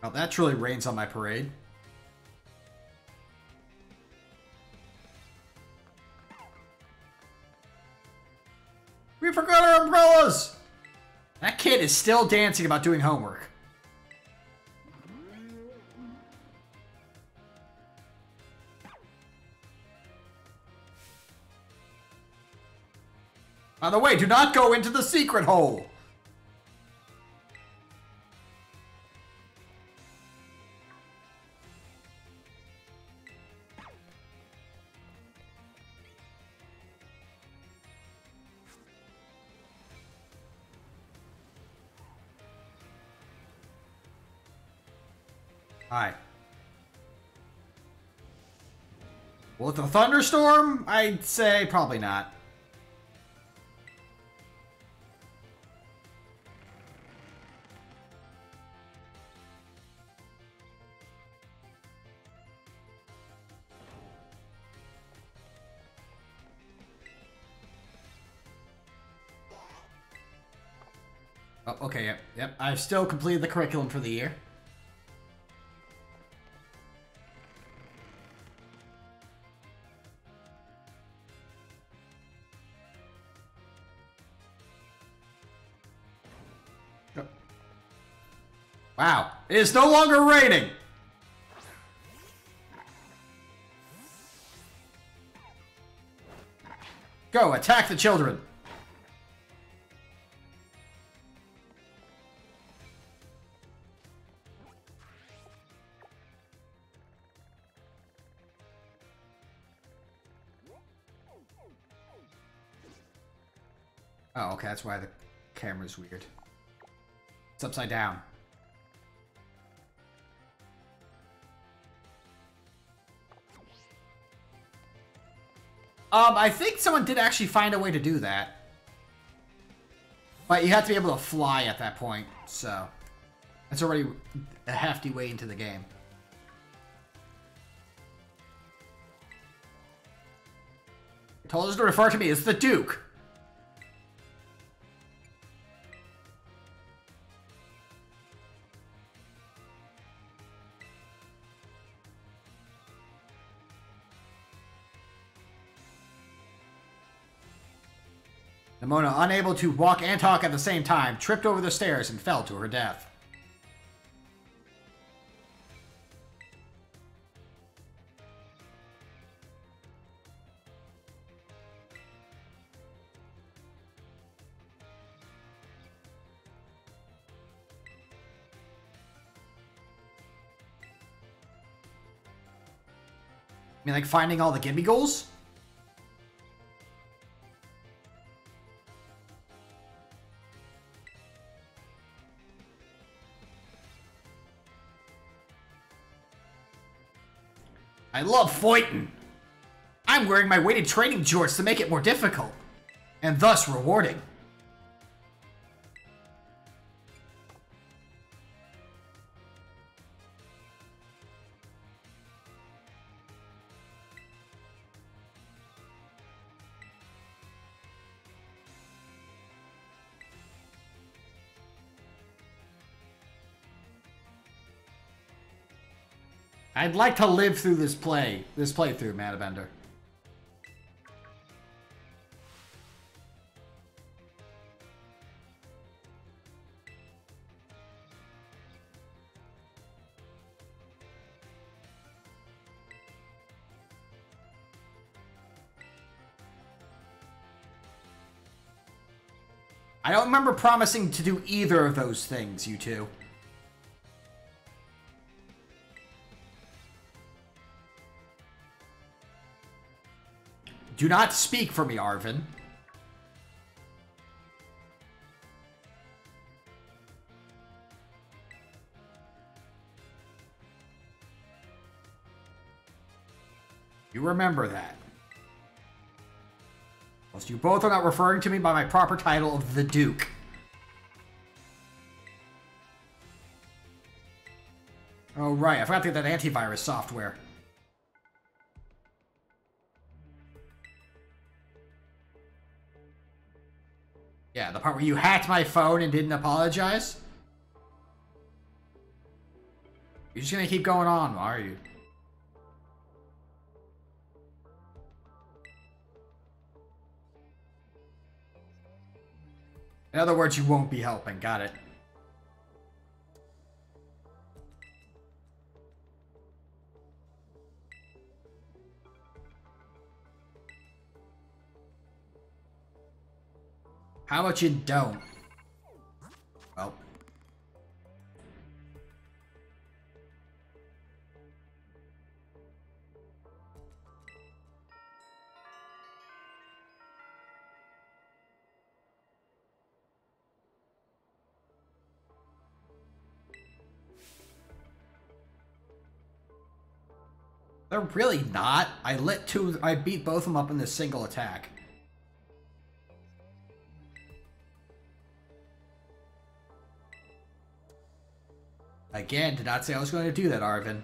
Well, that truly rains on my parade. Kid is still dancing about doing homework. By the way, do not go into the secret hole! Hi. With a thunderstorm, I'd say probably not. Oh, okay, yep, yep. I've still completed the curriculum for the year. It is no longer raining! Go, attack the children! Oh, okay, that's why the camera's weird. It's upside down. Um, I think someone did actually find a way to do that. But you have to be able to fly at that point, so... That's already a hefty way into the game. told us to refer to me as the Duke. Nemona, unable to walk and talk at the same time, tripped over the stairs and fell to her death. I mean, like finding all the gimme goals? Love fighting. I'm wearing my weighted training jorts to make it more difficult, and thus rewarding. I'd like to live through this play, this playthrough, Madabender. I don't remember promising to do either of those things, you two. Do not speak for me, Arven. You remember that. Whilst you both are not referring to me by my proper title of the Duke. Oh, right. I forgot to get that antivirus software. Yeah, the part where you hacked my phone and didn't apologize? You're just gonna keep going on, are you? In other words, you won't be helping. Got it. How about you don't? Well. They're really not. I lit two. I beat both of them up in this single attack. Again, did not say I was going to do that, Arven.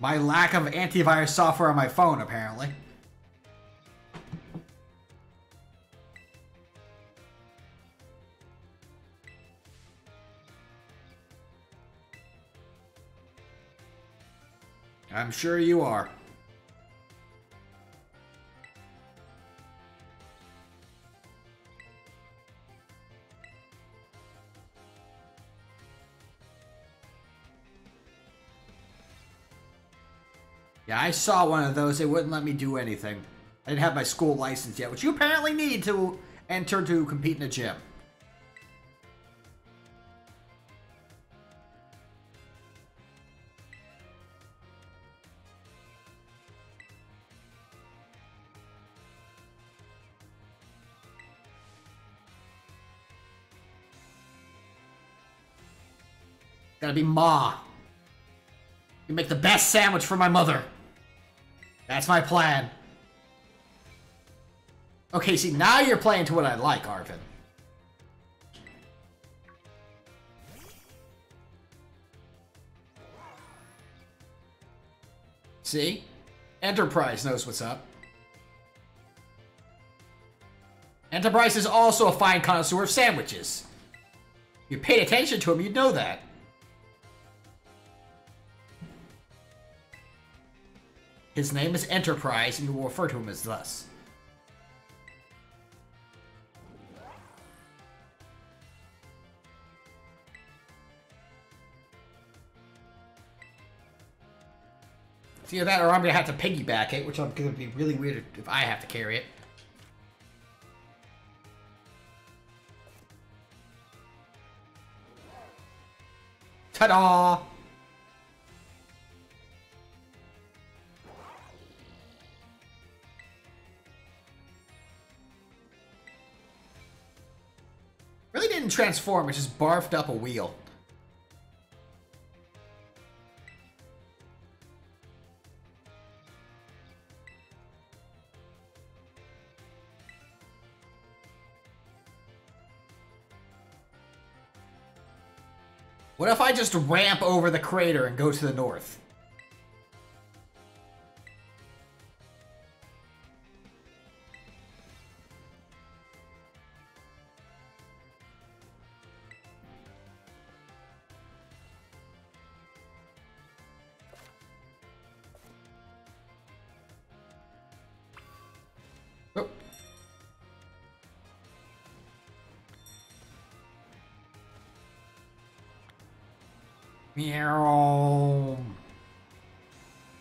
My lack of antivirus software on my phone, apparently. I'm sure you are. Yeah, I saw one of those. They wouldn't let me do anything. I didn't have my school license yet, which you apparently need to enter to compete in a gym. Gotta be Ma. You make the best sandwich for my mother. That's my plan. Okay, see, now you're playing to what I like, Arven. See? Enterprise knows what's up. Enterprise is also a fine connoisseur of sandwiches. If you paid attention to him, you'd know that. His name is Enterprise, and you will refer to him as thus. Either that or I'm gonna have to piggyback it, which I'm gonna be really weird if I have to carry it. Ta-da! Really didn't transform, it just barfed up a wheel. What if I just ramp over the crater and go to the north?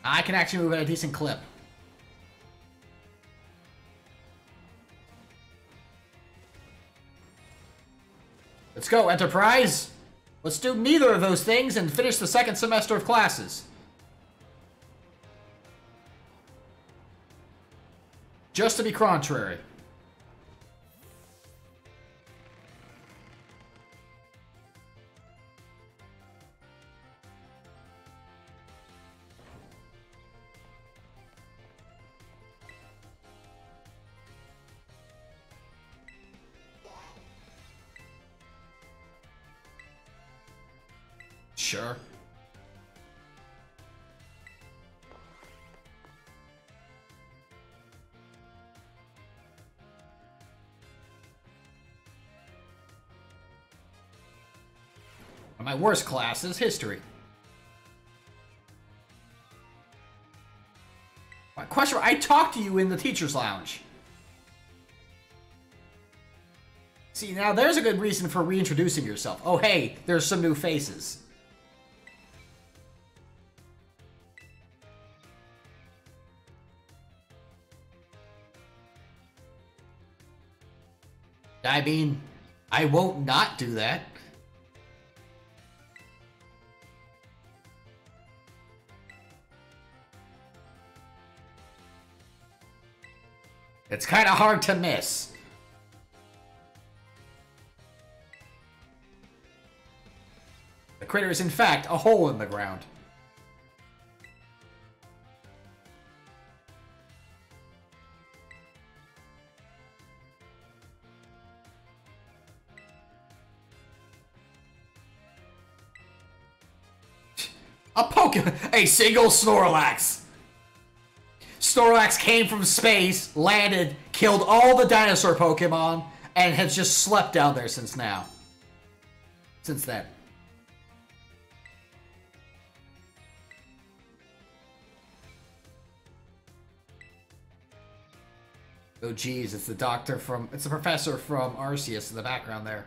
I can actually move at a decent clip. Let's go, Enterprise! Let's do neither of those things and finish the second semester of classes. Just to be contrary. My worst class is history. My question, I talked to you in the teacher's lounge. See, now there's a good reason for reintroducing yourself. Oh, hey, there's some new faces. I mean, I won't not do that. It's kind of hard to miss. The critter is in fact a hole in the ground. A Pokemon, a single Snorlax. Snorlax came from space, landed, killed all the dinosaur Pokemon, and has just slept down there since now. Since then. Oh geez, it's the doctor from it's the professor from Arceus in the background there.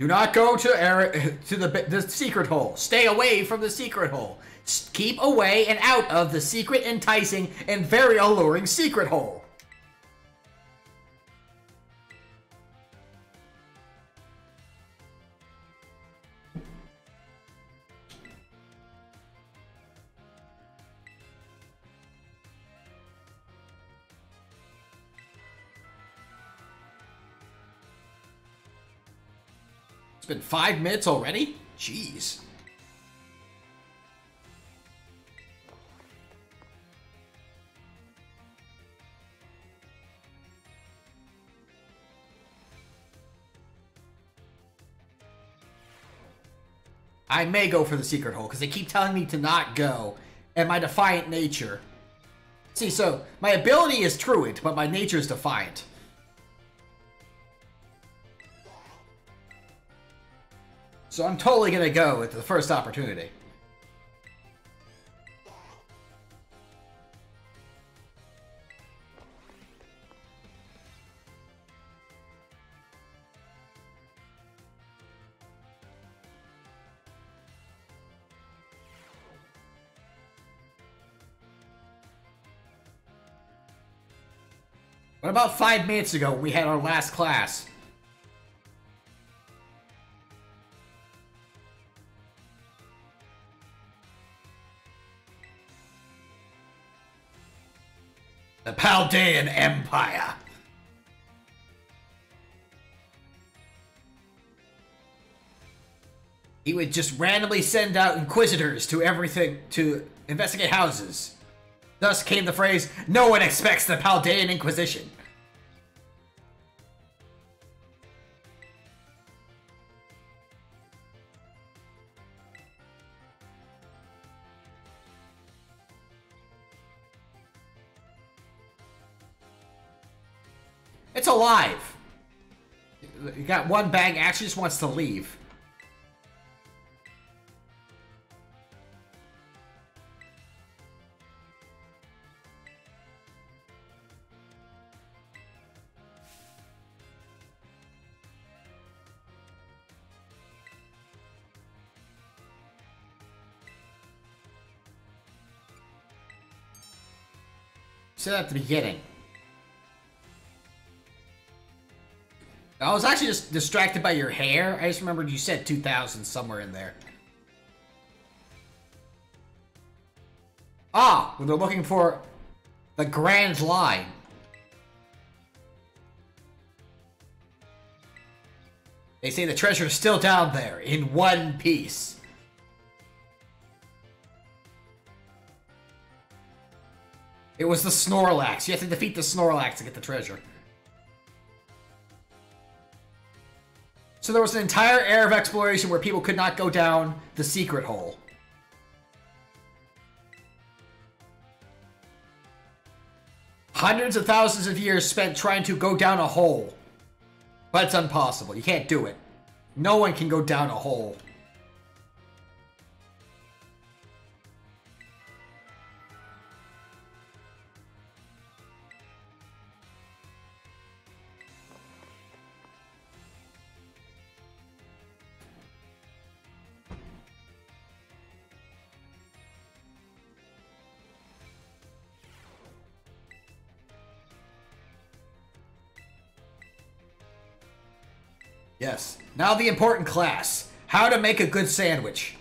Do not go to Eric to the the secret hole. Stay away from the secret hole. Keep away and out of the secret, enticing, and very alluring secret hole. Been five minutes already? Jeez. I may go for the secret hole because they keep telling me to not go, and my defiant nature. See, so my ability is truant, but my nature is defiant. So I'm totally gonna go at the first opportunity. About five minutes ago we had our last class? The Paldean Empire. He would just randomly send out inquisitors to everything to investigate houses. Thus came the phrase, no one expects the Paldean Inquisition. Alive. You got one bag, actually just wants to leave. Said at the beginning. I was actually just distracted by your hair. I just remembered you said 2000 somewhere in there. Ah, they're looking for the Grand Line. They say the treasure is still down there in one piece. It was the Snorlax. You have to defeat the Snorlax to get the treasure. So there was an entire era of exploration where people could not go down the secret hole. Hundreds of thousands of years spent trying to go down a hole. But it's impossible. You can't do it. No one can go down a hole. Yes. Now the important class. How to make a good sandwich.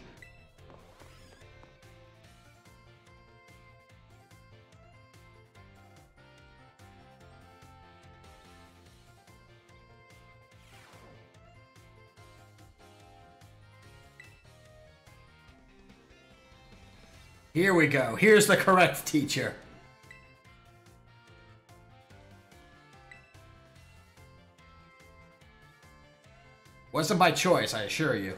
Here we go. Here's the correct teacher. Wasn't by choice, I assure you.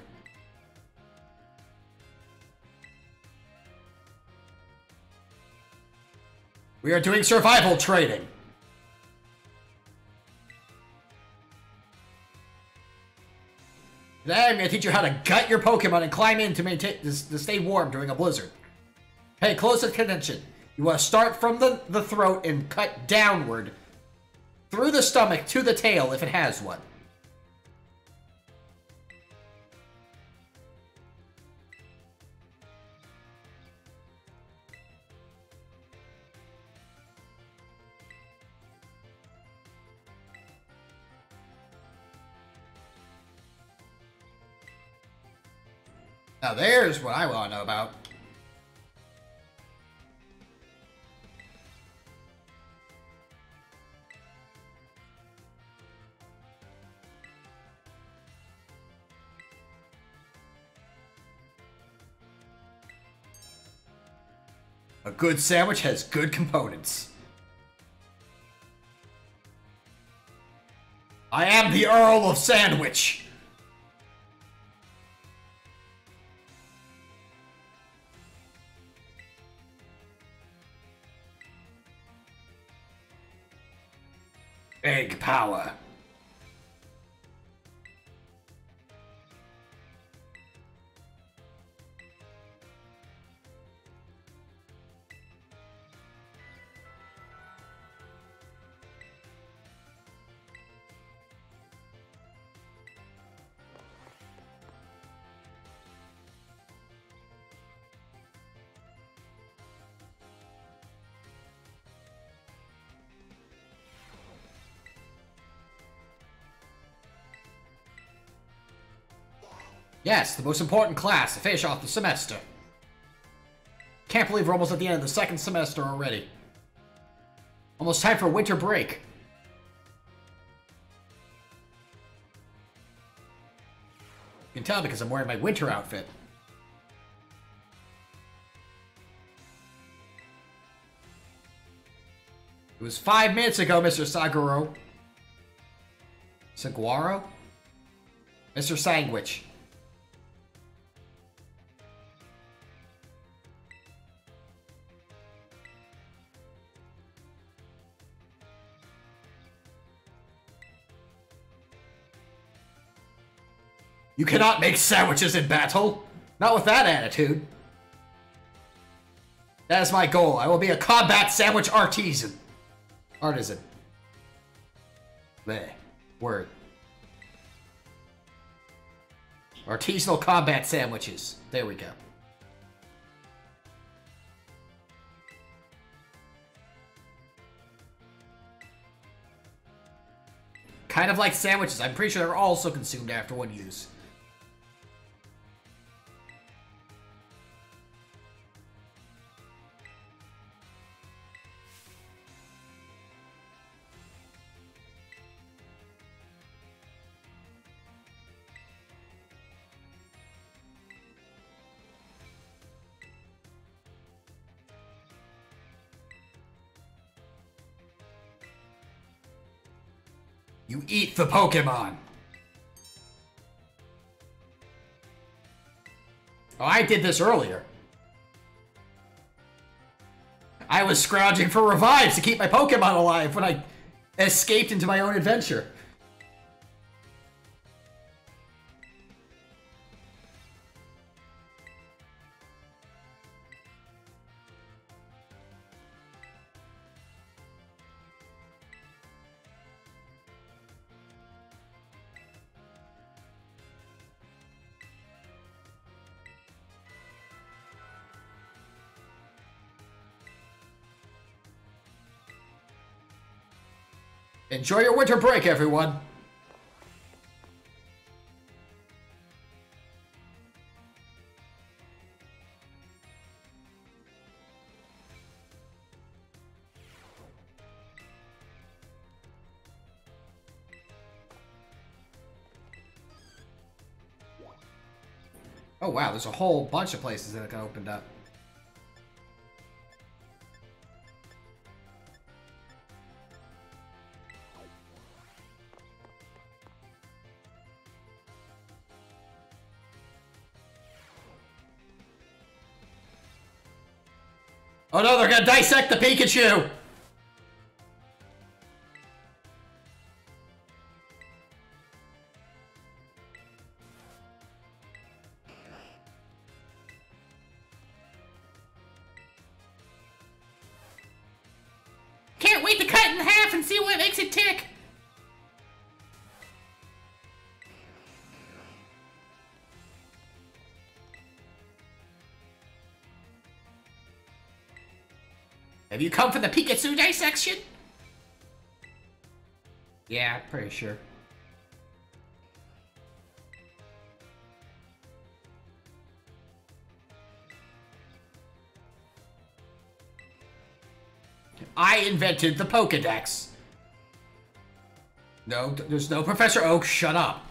We are doing survival training. Today I'm going to teach you how to gut your Pokemon and climb in to maintain to, to stay warm during a blizzard. Pay close attention. You want to start from the, the throat and cut downward through the stomach to the tail if it has one. Now there's what I want to know about. A good sandwich has good components. I am the Earl of Sandwich. Egg power. Yes, the most important class to finish off the semester. Can't believe we're almost at the end of the second semester already. Almost time for winter break. You can tell because I'm wearing my winter outfit. It was five minutes ago, Mr. Saguro. Saguaro? Mr. Sandwich. You cannot make sandwiches in battle. Not with that attitude. That is my goal. I will be a combat sandwich artisan. Artisan. There. Word. Artisanal combat sandwiches. There we go. Kind of like sandwiches. I'm pretty sure they're also consumed after one use. Eat the Pokemon. Oh, I did this earlier. I was scrounging for revives to keep my Pokemon alive when I escaped into my own adventure. Enjoy your winter break, everyone. Oh wow, there's a whole bunch of places that got opened up. Oh no, they're gonna dissect the Pikachu! Have you come for the Pikachu dissection? Yeah, pretty sure. I invented the Pokedex. No, there's no Professor Oak. Shut up.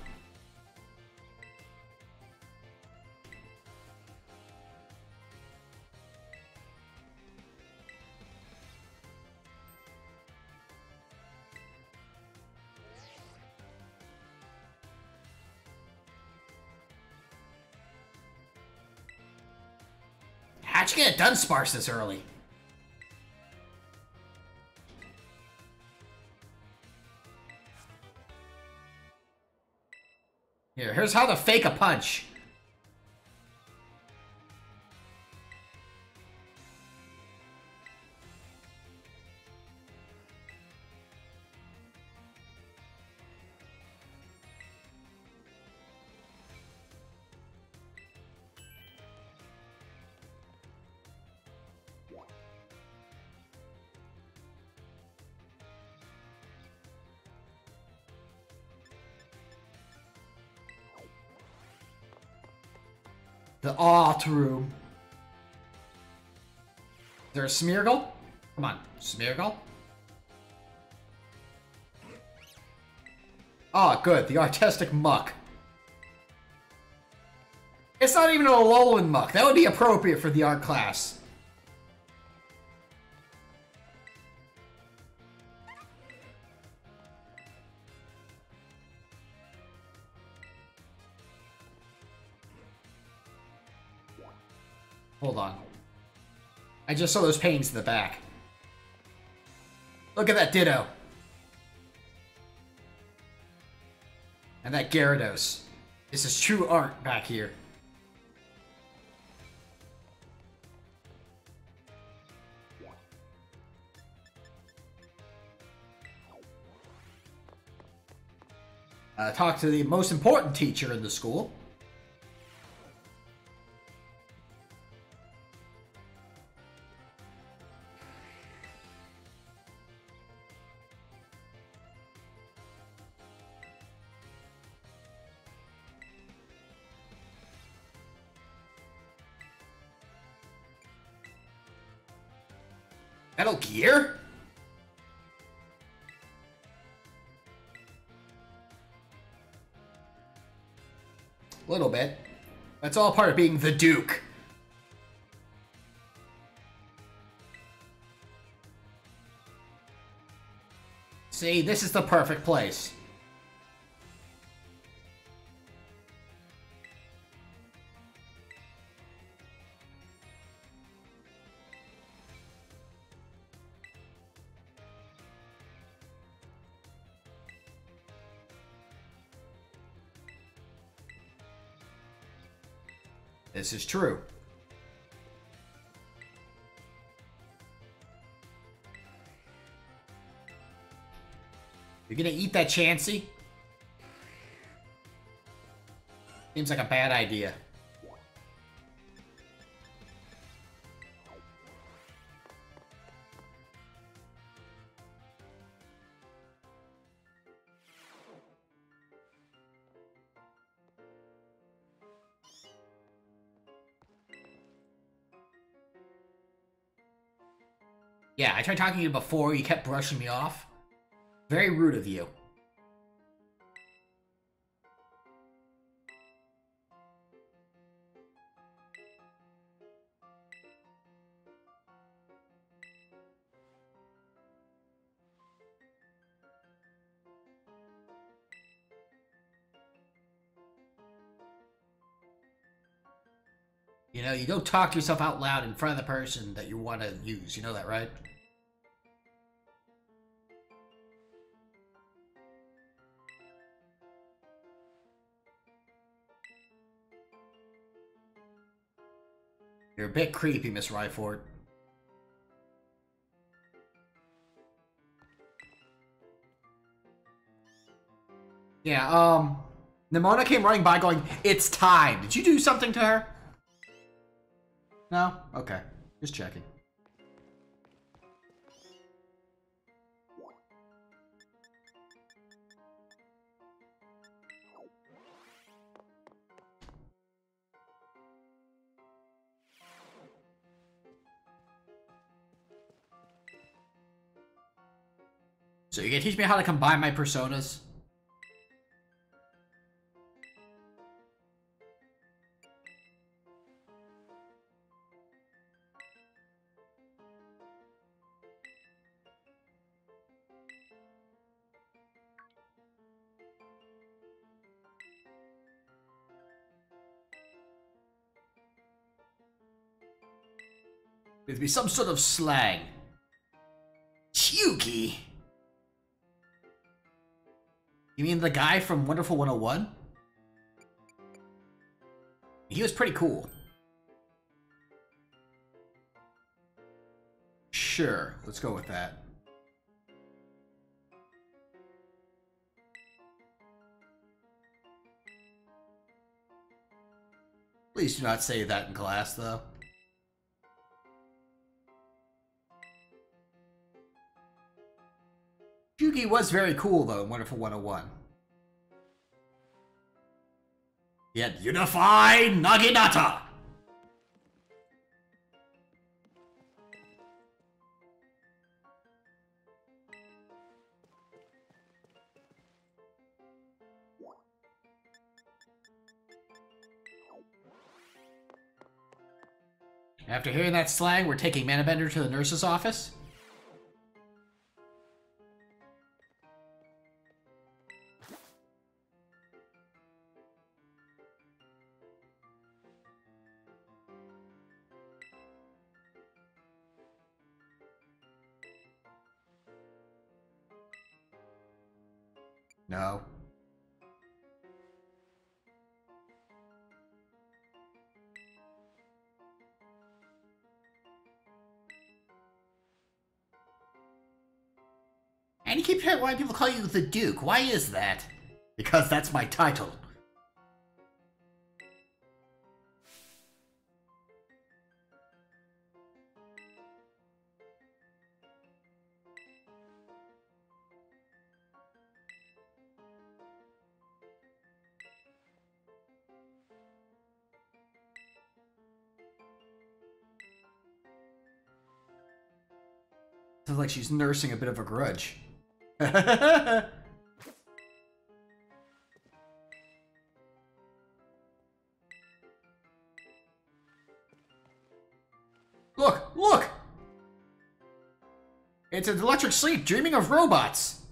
A this early? Here, here's how to fake a punch. Art room. Is there a Smeargle? Come on, Smeargle? Ah, good, the artistic muck. It's not even a Alolan Muk. That would be appropriate for the art class. Just saw those paintings in the back. Look at that Ditto. And that Gyarados. This is true art back here. Uh, talk to the most important teacher in the school. All part of being the Duke. See, this is the perfect place. Is true. You're gonna eat that Chansey? Seems like a bad idea. I tried talking to you before, you kept brushing me off. Very rude of you. You know, you don't talk yourself out loud in front of the person that you want to use. You know that, right? You're a bit creepy, Miss Raifort. Yeah, um... Nemona came running by going, It's time! Did you do something to her? No? Okay. Just checking. So you gonna teach me how to combine my personas? There'd be some sort of slang. Chuki. You mean the guy from Wonderful 101? He was pretty cool. Sure, let's go with that. Please do not say that in class, though. Yugi was very cool, though, in Wonderful 101. Yet Unify Naginata! After hearing that slang, we're taking Manabender to the nurse's office? And you keep hearing why people call you the Duke. Why is that? Because that's my title. Like she's nursing a bit of a grudge. look, look! It's an electric sleep dreaming of robots.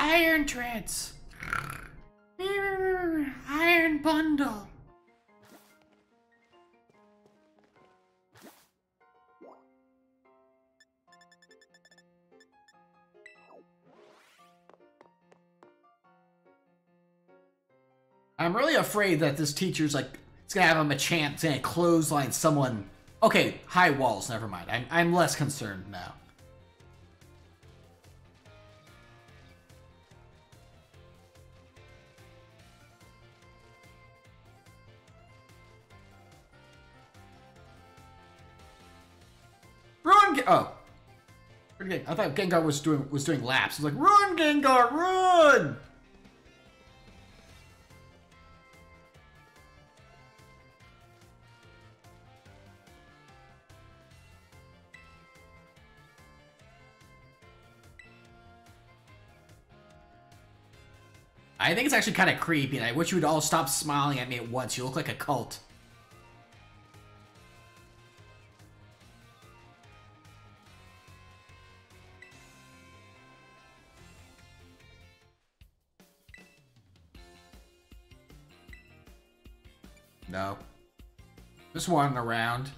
Iron treads. Iron bundle. I'm really afraid that this teacher's like, it's gonna have him a chance to clothesline someone. Okay, high walls, never mind. I'm, I'm less concerned now. Run! Oh. I thought Gengar was doing was doing laps. He's like, run, Gengar, run! I think it's actually kind of creepy, and I wish you would all stop smiling at me at once. You look like a cult. No. Just wandering around.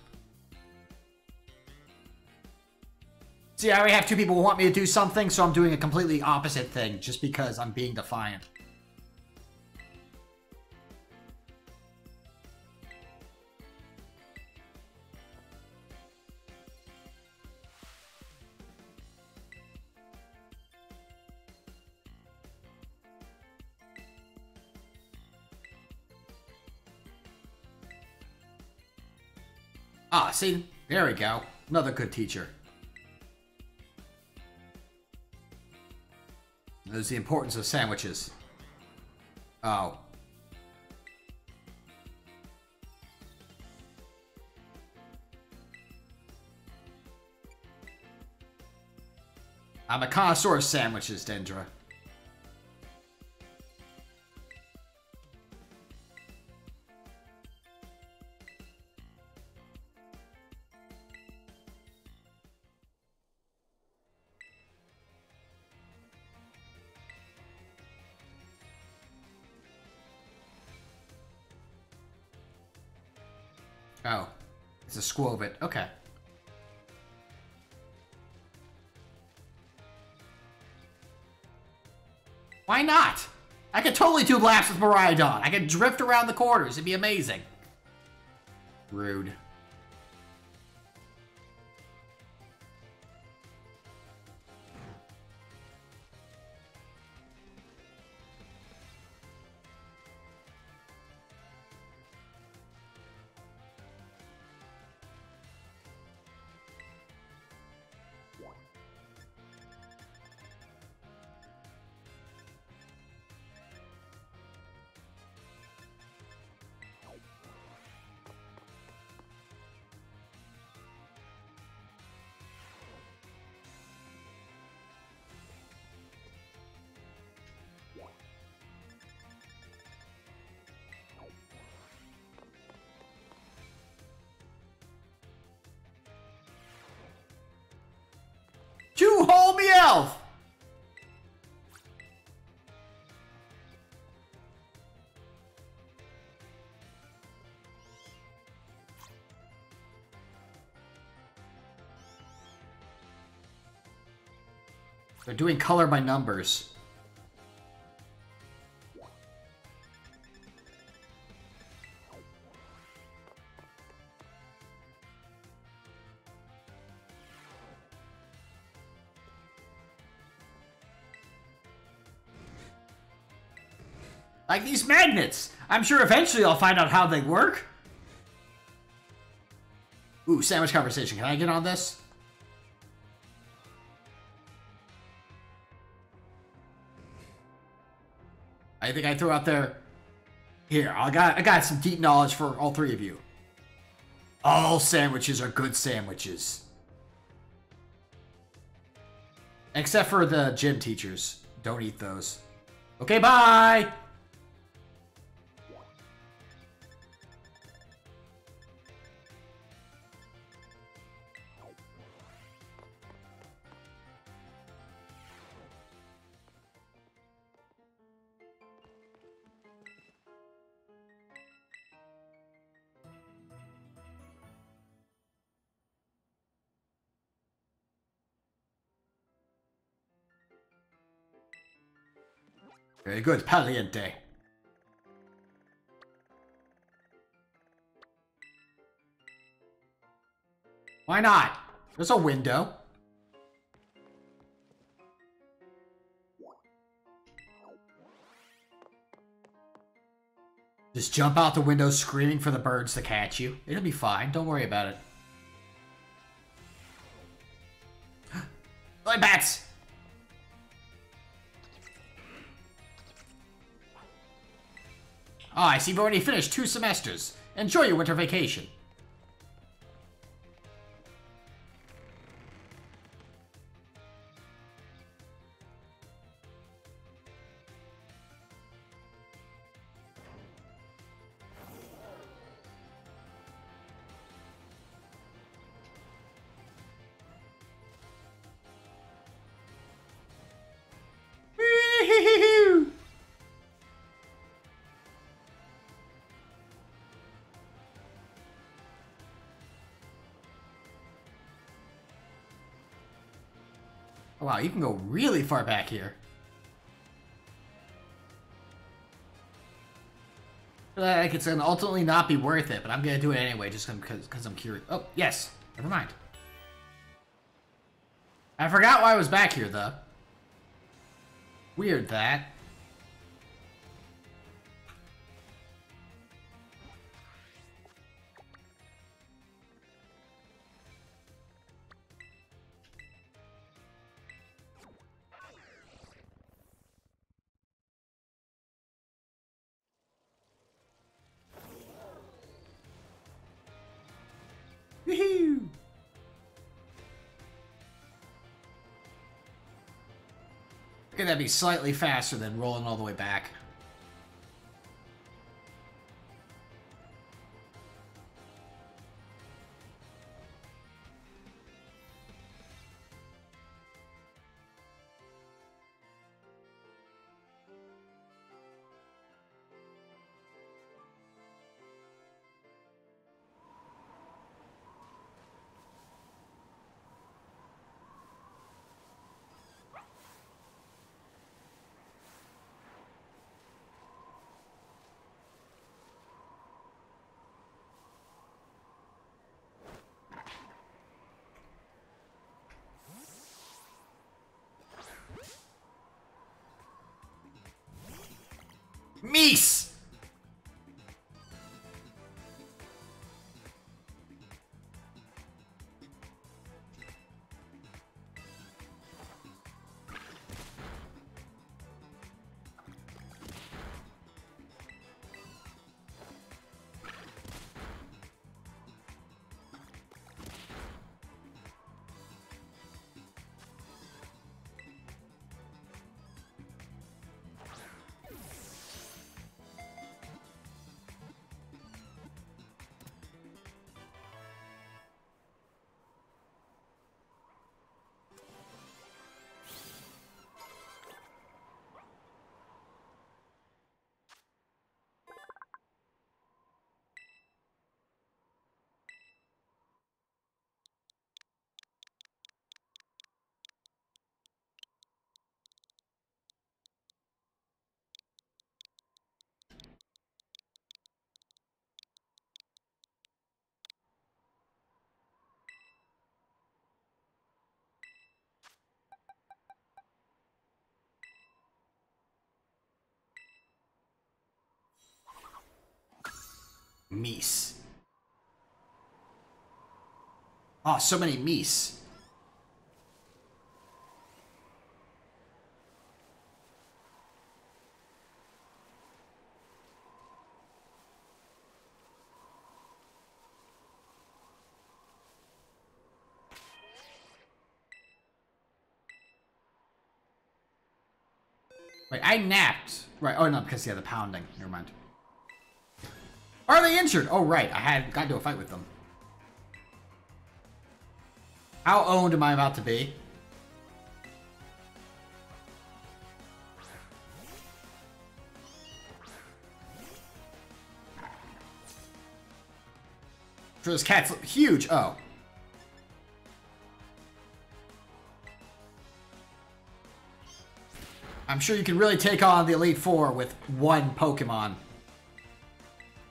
See, I already have two people who want me to do something, so I'm doing a completely opposite thing just because I'm being defiant. There we go. Another good teacher. There's the importance of sandwiches. Oh. I'm a connoisseur of sandwiches, Dendra. Squovit. Okay. Why not? I could totally do laps with Miraidon. I could drift around the corners. It'd be amazing. Rude. They're doing color by numbers. Like these magnets! I'm sure eventually I'll find out how they work. Ooh, sandwich conversation. Can I get on this? I think I threw out there. Here, I got I got some deep knowledge for all three of you. All sandwiches are good sandwiches. Except for the gym teachers. Don't eat those. Okay, bye! Good, Paliente. Why not? There's a window. Just jump out the window screaming for the birds to catch you. It'll be fine. Don't worry about it. Like bats! Ah, I see you've already finished two semesters. Enjoy your winter vacation. You can go really far back here. Like it's gonna ultimately not be worth it, but I'm gonna do it anyway, just because because I'm curious. Oh, yes. Never mind. I forgot why I was back here, though. Weird that. Woohoo! That'd be slightly faster than rolling all the way back. Meese! Meese. Oh, so many meese. Wait, I napped. Right. Oh, no, because, yeah, the pounding. Never mind. Are they injured? Oh, right. I had got into a fight with them. How owned am I about to be? For this cat's huge. Oh. I'm sure you can really take on the Elite Four with one Pokemon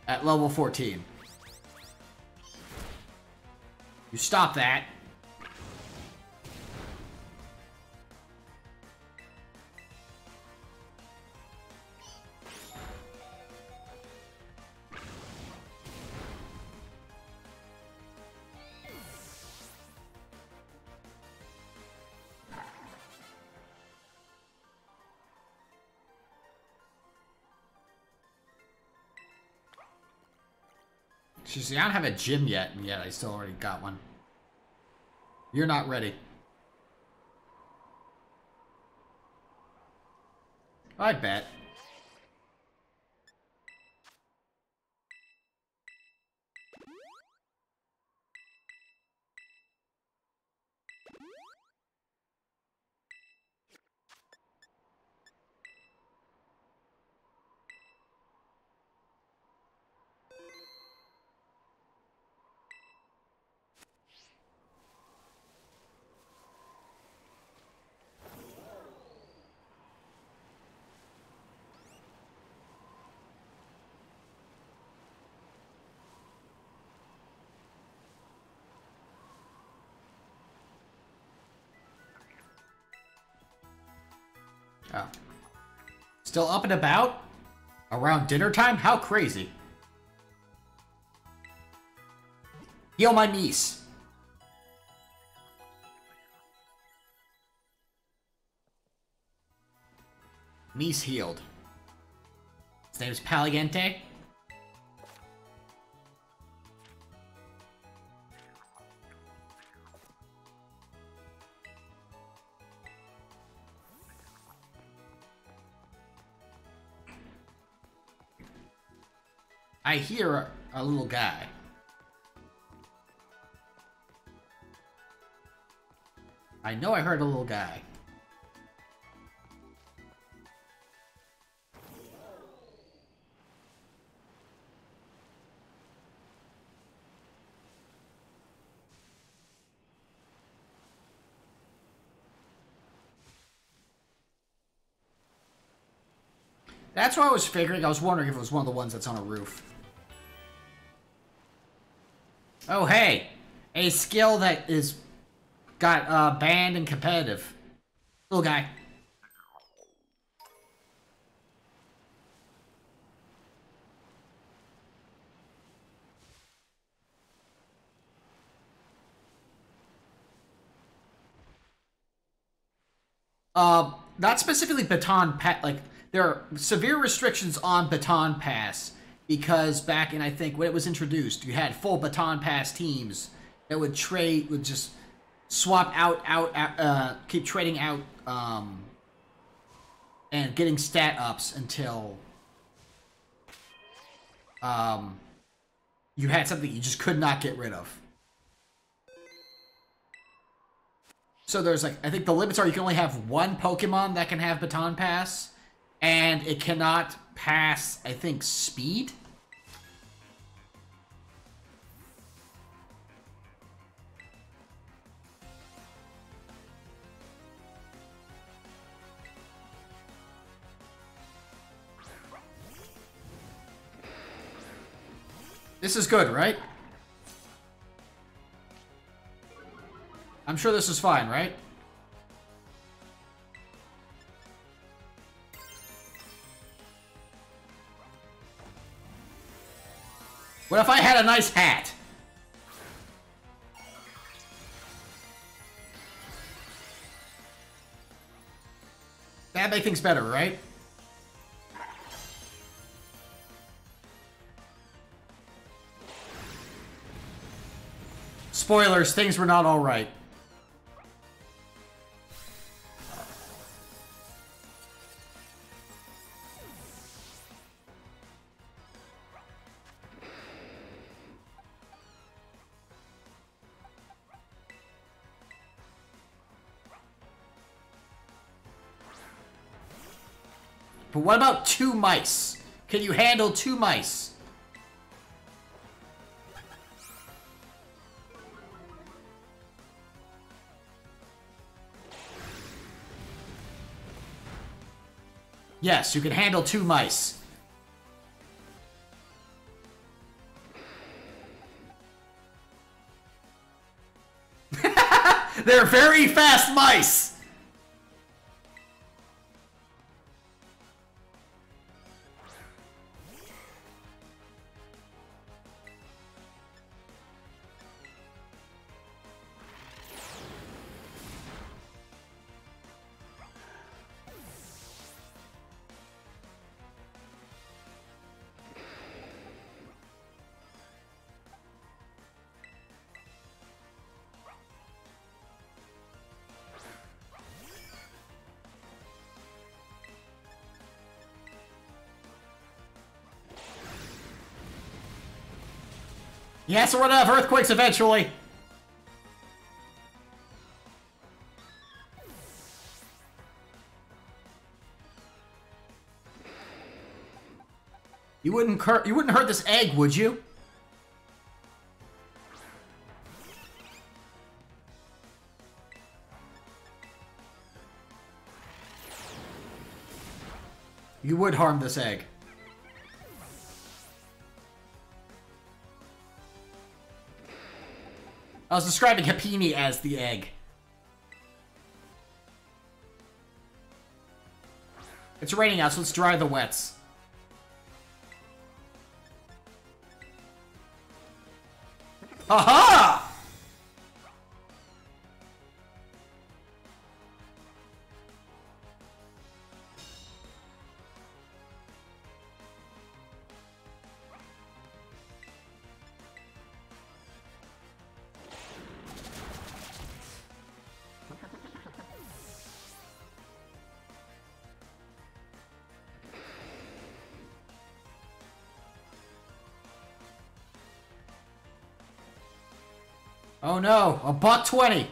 at level 14. You stop that. Said, I don't have a gym yet, and yet I still already got one. You're not ready. I bet. Still up and about? Around dinner time? How crazy. Heal my niece. Niece healed. His name's Paliente. I hear a, little guy. I know I heard a little guy. That's what I was figuring. I was wondering if it was one of the ones that's on a roof. Oh, hey. A skill that is got uh, banned and competitive. Little guy. Uh, not specifically baton pass. Like there are severe restrictions on baton pass because back in I think when it was introduced, you had full baton pass teams that would trade would just swap out out uh, keep trading out um, and getting stat ups until um, you had something you just could not get rid of. So there's like I think the limits are you can only have one Pokemon that can have Baton Pass, and it cannot pass I think speed. This is good, right? I'm sure this is fine, right? What if I had a nice hat? That make things better, right? Spoilers, things were not alright. But what about two mice? Can you handle two mice? Yes, you can handle two mice. They're very fast mice! Yes, we're gonna have earthquakes eventually. You wouldn't hurt. You wouldn't hurt this egg, would you? You would harm this egg. I was describing Happiny as the egg. It's raining out, so let's dry the wets. Aha! Oh no, a buck 20.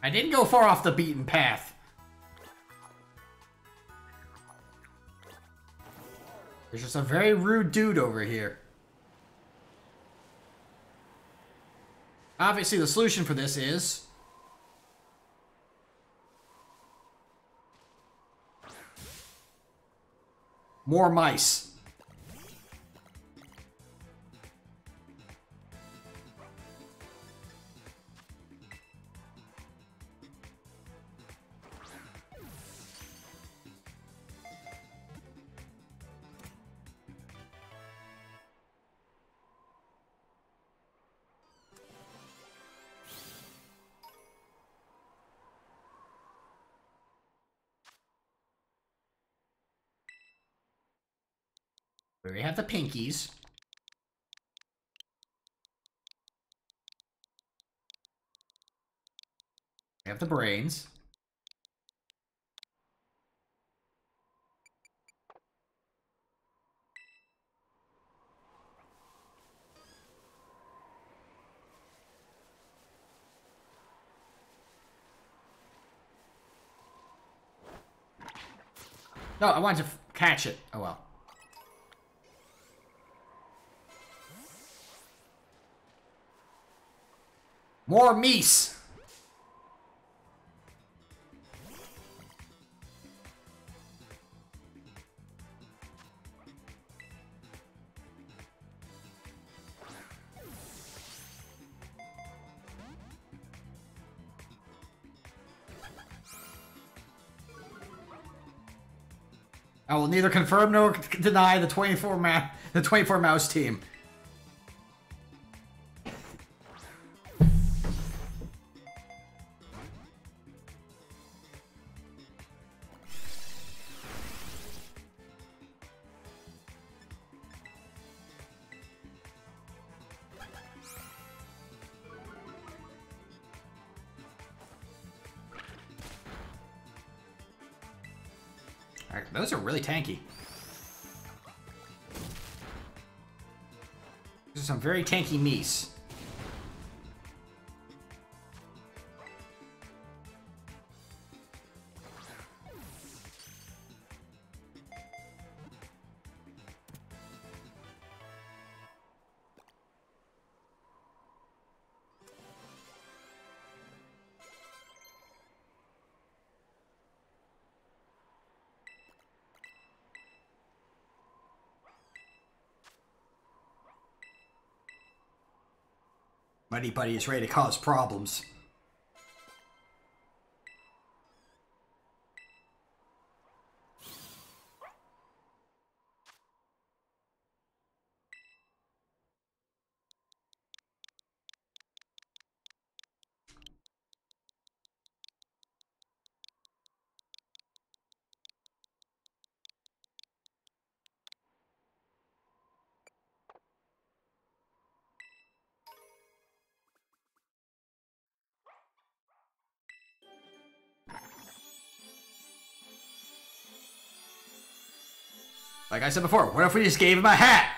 I didn't go far off the beaten path. There's just a very rude dude over here. Obviously, the solution for this is... More mice. The pinkies. We have the brains. No, I wanted to catch it. Oh well. More meese. I will neither confirm nor deny the 24 ma- the 24 mouse team. Really tanky. These are some very tanky meese. Buddy is ready to cause problems. I said before, what if we just gave him a hat?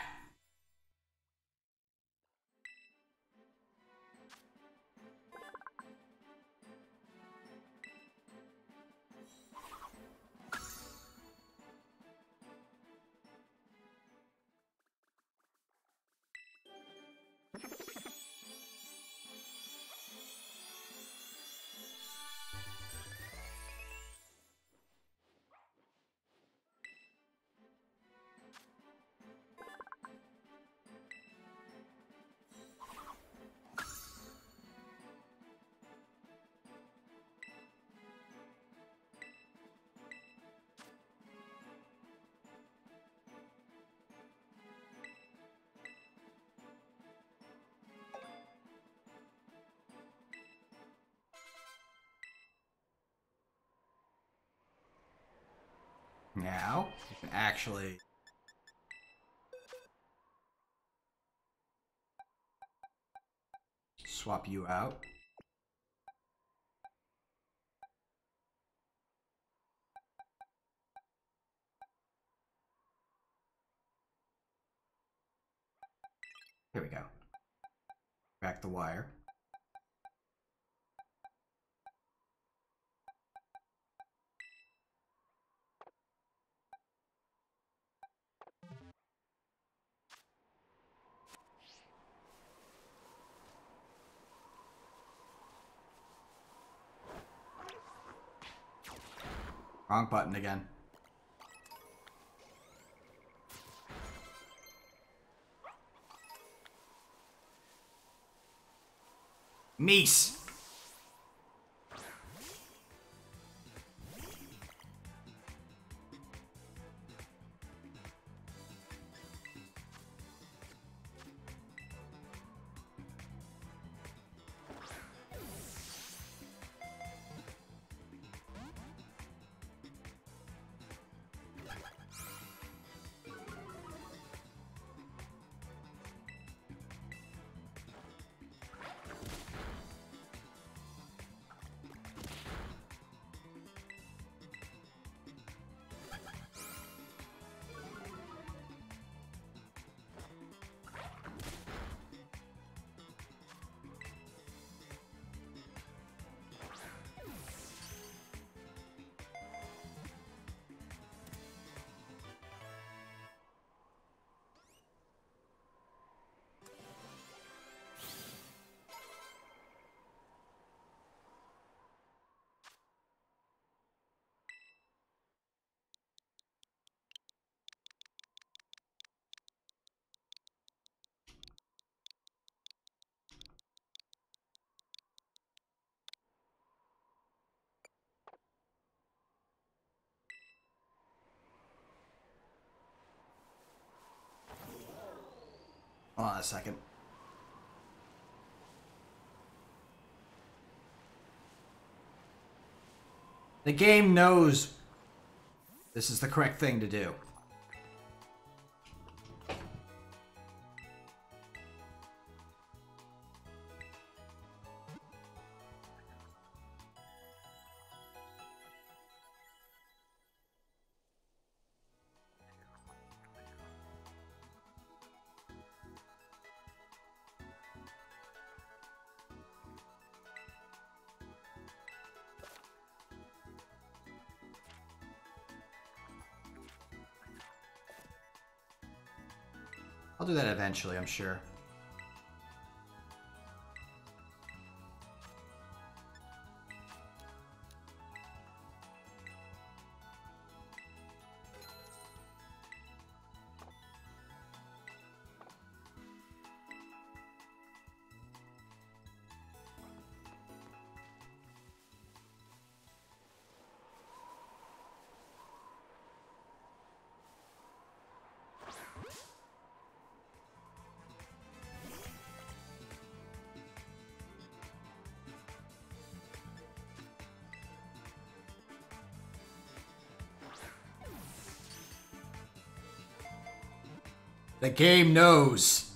Actually... Swap you out. Here we go. Back the wire. Wrong button again. Meese. A second. The game knows this is the correct thing to do. Do that eventually, I'm sure. The game knows.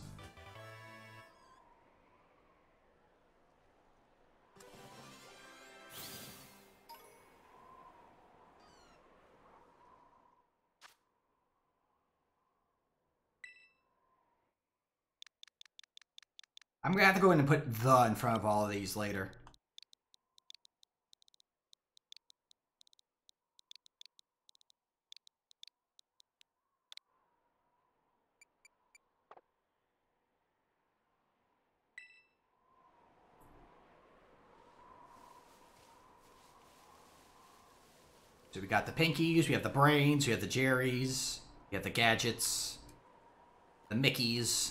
I'm gonna have to go in and put the in front of all of these later. Got the Pinkies, we have the Brains, we have the Jerrys, we have the Gadgets, the Mickeys.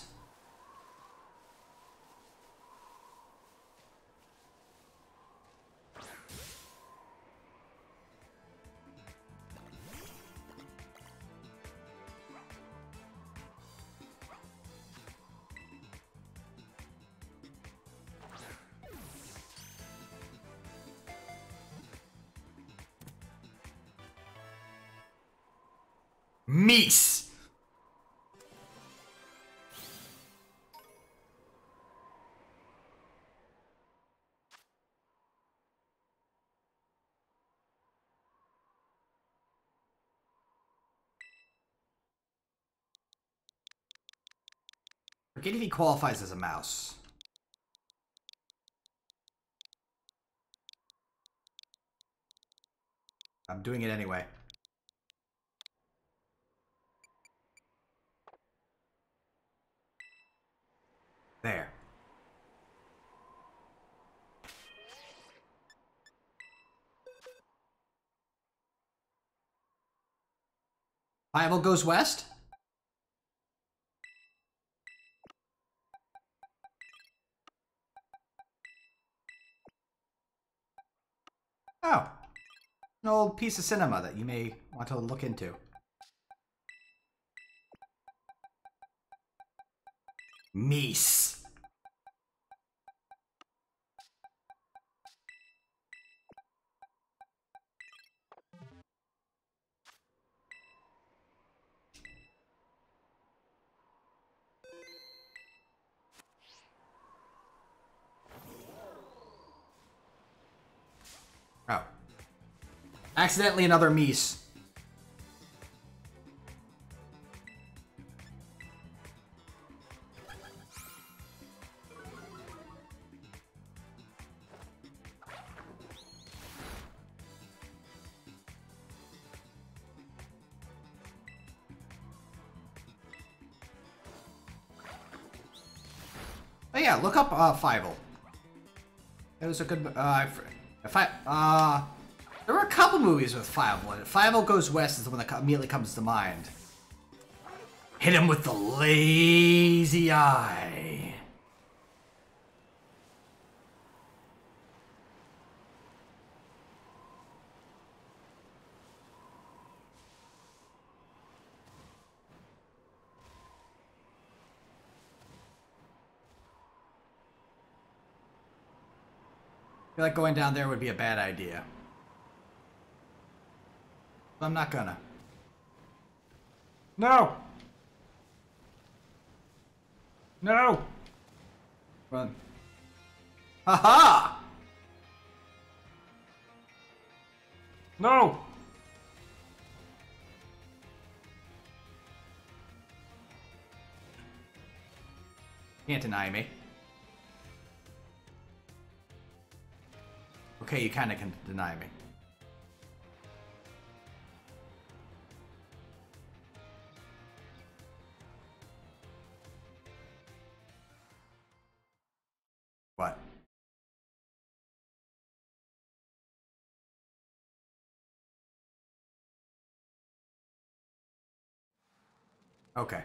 Forget if he qualifies as a mouse. I'm doing it anyway. There. Fievel goes west? Oh. An old piece of cinema that you may want to look into. Meese. Accidentally another Meese. Oh yeah, look up uh, Fievel. It was a good. Uh, if I uh, couple movies with Fievel. Fievel Goes West is the one that immediately comes to mind. Hit him with the lazy eye. I feel like going down there would be a bad idea. I'm not gonna. No! No! Run. Haha! No! Can't deny me. Okay, you kinda can deny me. Okay.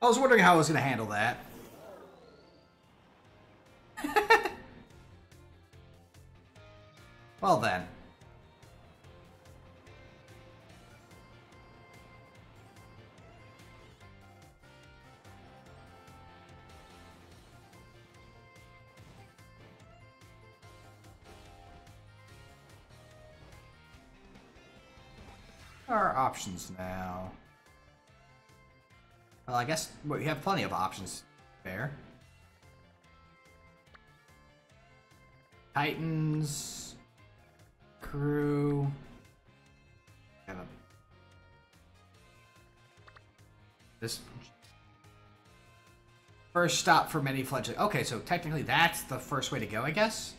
I was wondering how I was going to handle that. well then. Our options now. Well, I guess we have plenty of options. there. Titans. Crew. This. First stop for many fledgling. Okay, so technically that's the first way to go, I guess?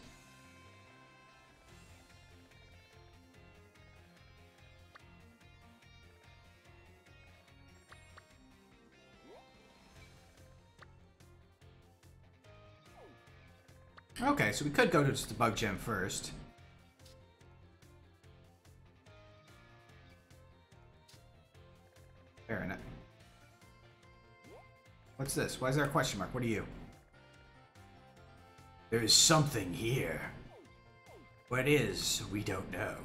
Okay, so we could go to the bug gym first. Fair enough. What's this? Why is there a question mark? What are you? There is something here. What is, we don't know.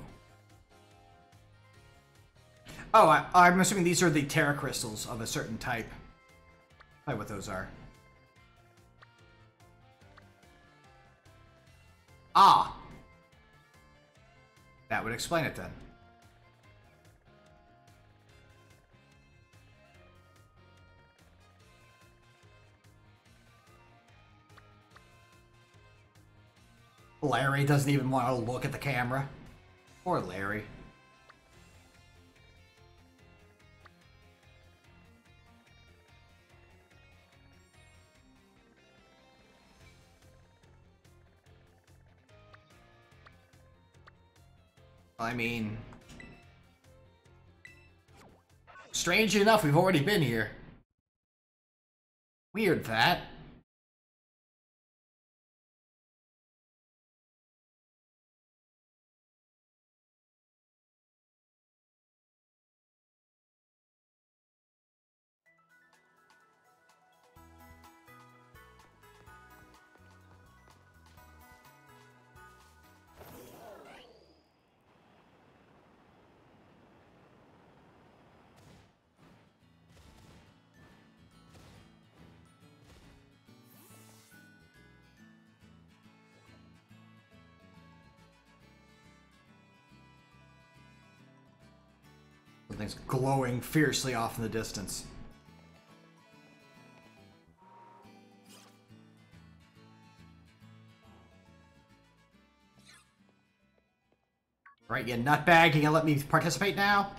Oh, I, I'm assuming these are the Tera crystals of a certain type. Probably what those are. Ah! That would explain it then. Larry doesn't even want to look at the camera. Poor Larry. I mean... Strangely enough, we've already been here. Weird that. Glowing fiercely off in the distance. Right, you nutbag, you gonna let me participate now?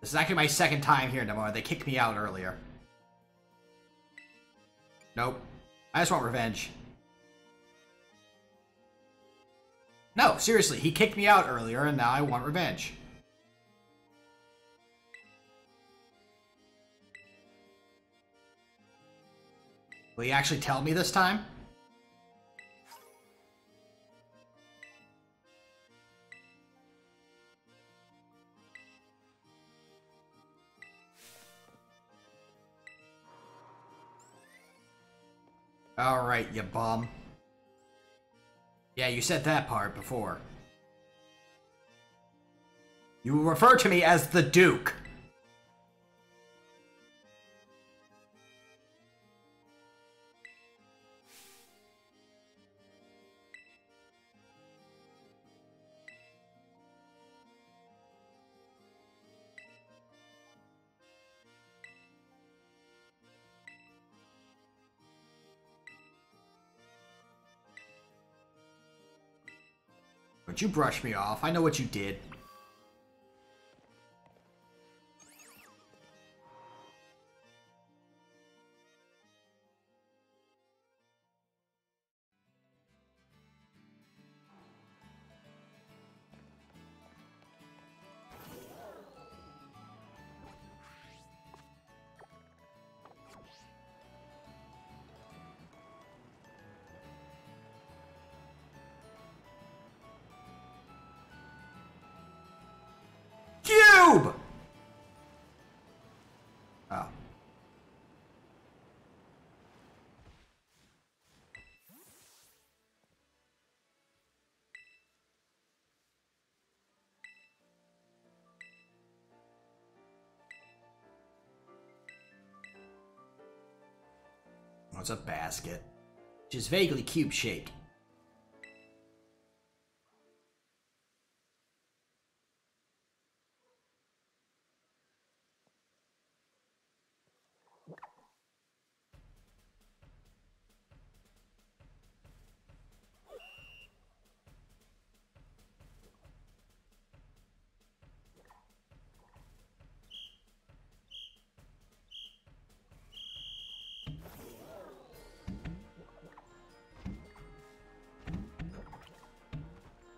This is actually my second time here, Namor. They kicked me out earlier. Nope. I just want revenge. No, seriously, he kicked me out earlier and now I want revenge. Will you actually tell me this time? Alright, you bum. Yeah, you said that part before. You refer to me as the Duke. Don't you brush me off. I know what you did. It's a basket. Which is vaguely cube-shaped.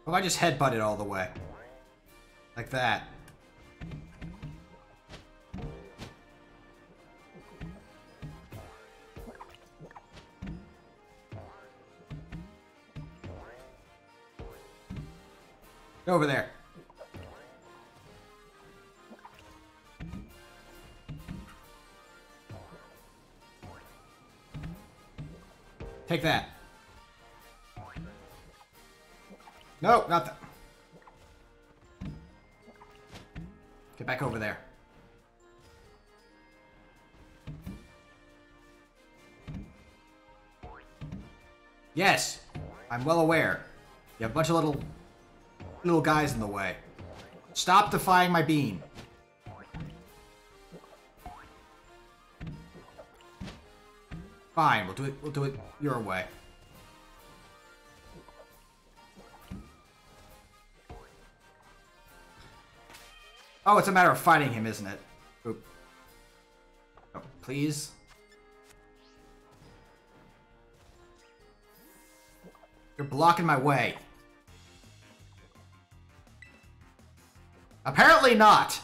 What if I just headbutt it all the way? Like that. Go over there. Take that. Yes, I'm well aware. You have a bunch of little, little guys in the way. Stop defying my beam. Fine, we'll do it. We'll do it your way. Oh, it's a matter of fighting him, isn't it? Oh, please. You're blocking my way. Apparently not.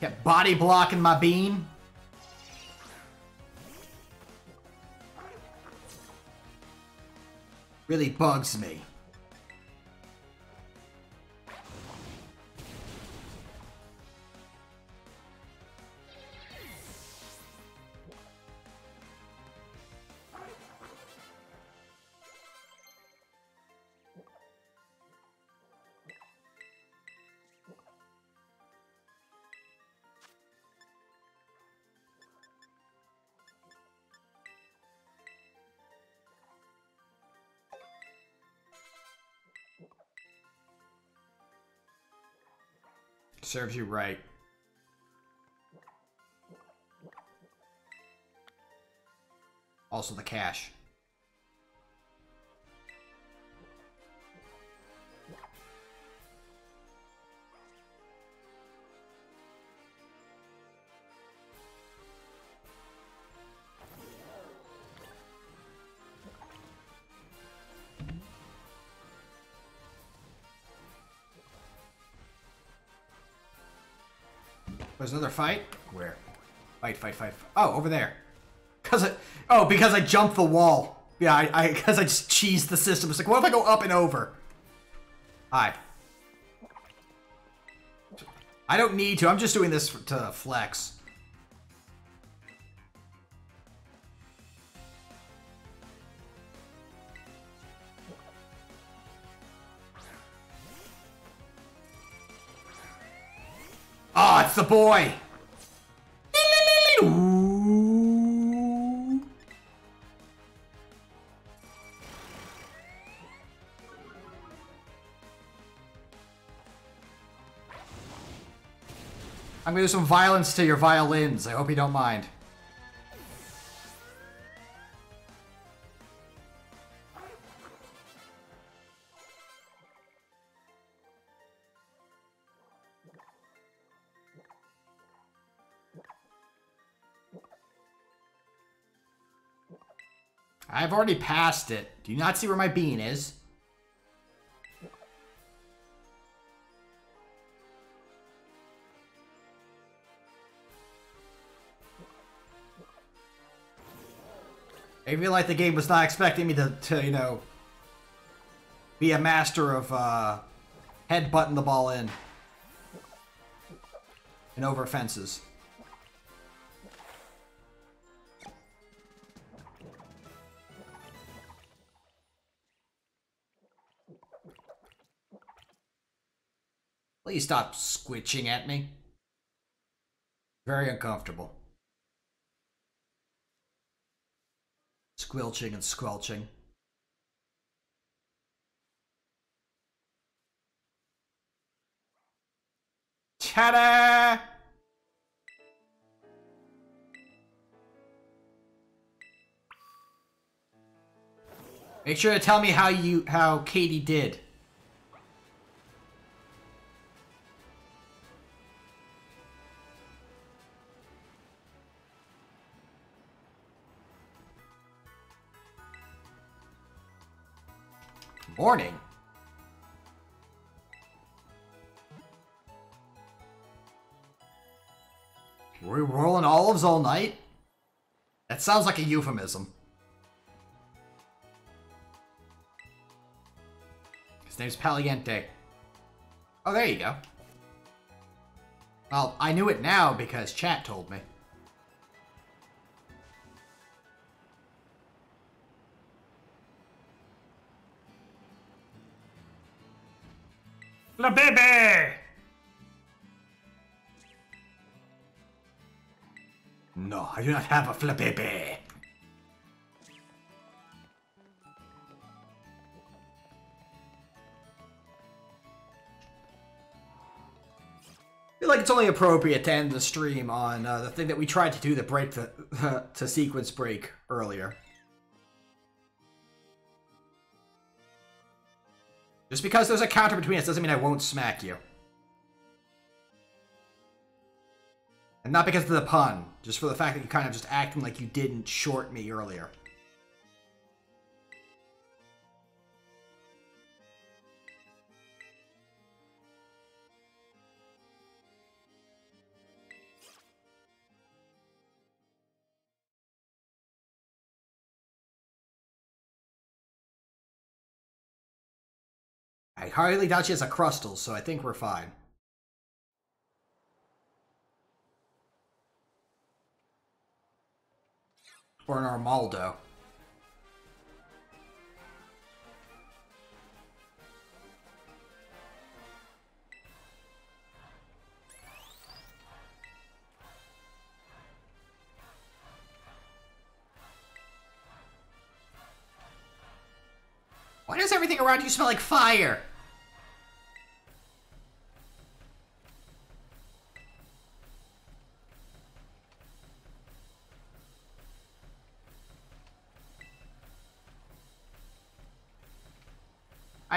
Kept body blocking my beam. Really bugs me. Serves you right. Also the cash. There's another fight? Where? Fight, fight, fight. Oh, over there. Cause I, oh, because I jumped the wall. Yeah, I, I, cause I just cheesed the system. It's like, what if I go up and over? Hi. I don't need to. I'm just doing this to flex. The boy. I'm gonna do some violence to your violins. I hope you don't mind. I've already passed it. Do you not see where my bean is? I feel like the game was not expecting me to, to you know, be a master of uh, head-butting the ball in. And over fences. Please stop squitching at me. Very uncomfortable. Squelching and squelching. Ta-da! Make sure to tell me how you how Katy did. Morning. Were we rolling olives all night? That sounds like a euphemism. His name's Paliente. Oh, there you go. Well, I knew it now because chat told me. La baby! No, I do not have a flippy. feel feel like it's only appropriate to end the stream on uh, the thing that we tried to do to break the to sequence break earlier. Just because there's a counter between us doesn't mean I won't smack you. And not because of the pun, just for the fact that you kind of just acting like you didn't short me earlier. Highly doubt she has a Crustle, so I think we're fine. Or an Armaldo. Why does everything around you smell like fire?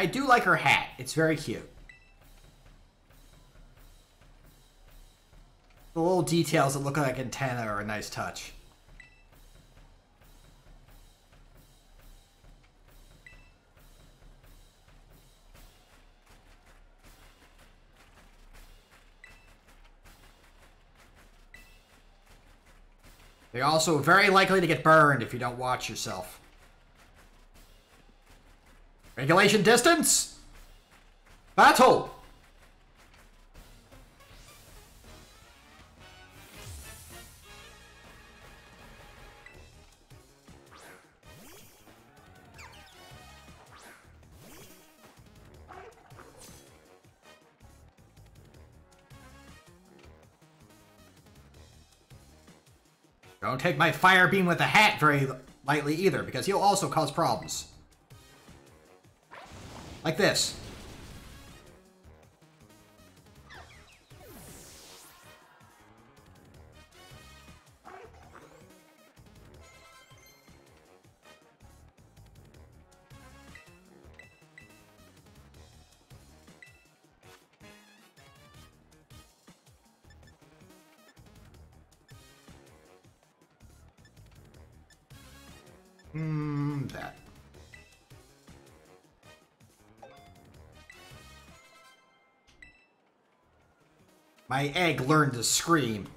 I do like her hat. It's very cute. The little details that look like antenna are a nice touch. They're also very likely to get burned if you don't watch yourself. Regulation distance! Battle! Don't take my fire beam with the hat very lightly either, because he'll also cause problems. Like this. My egg learned to scream.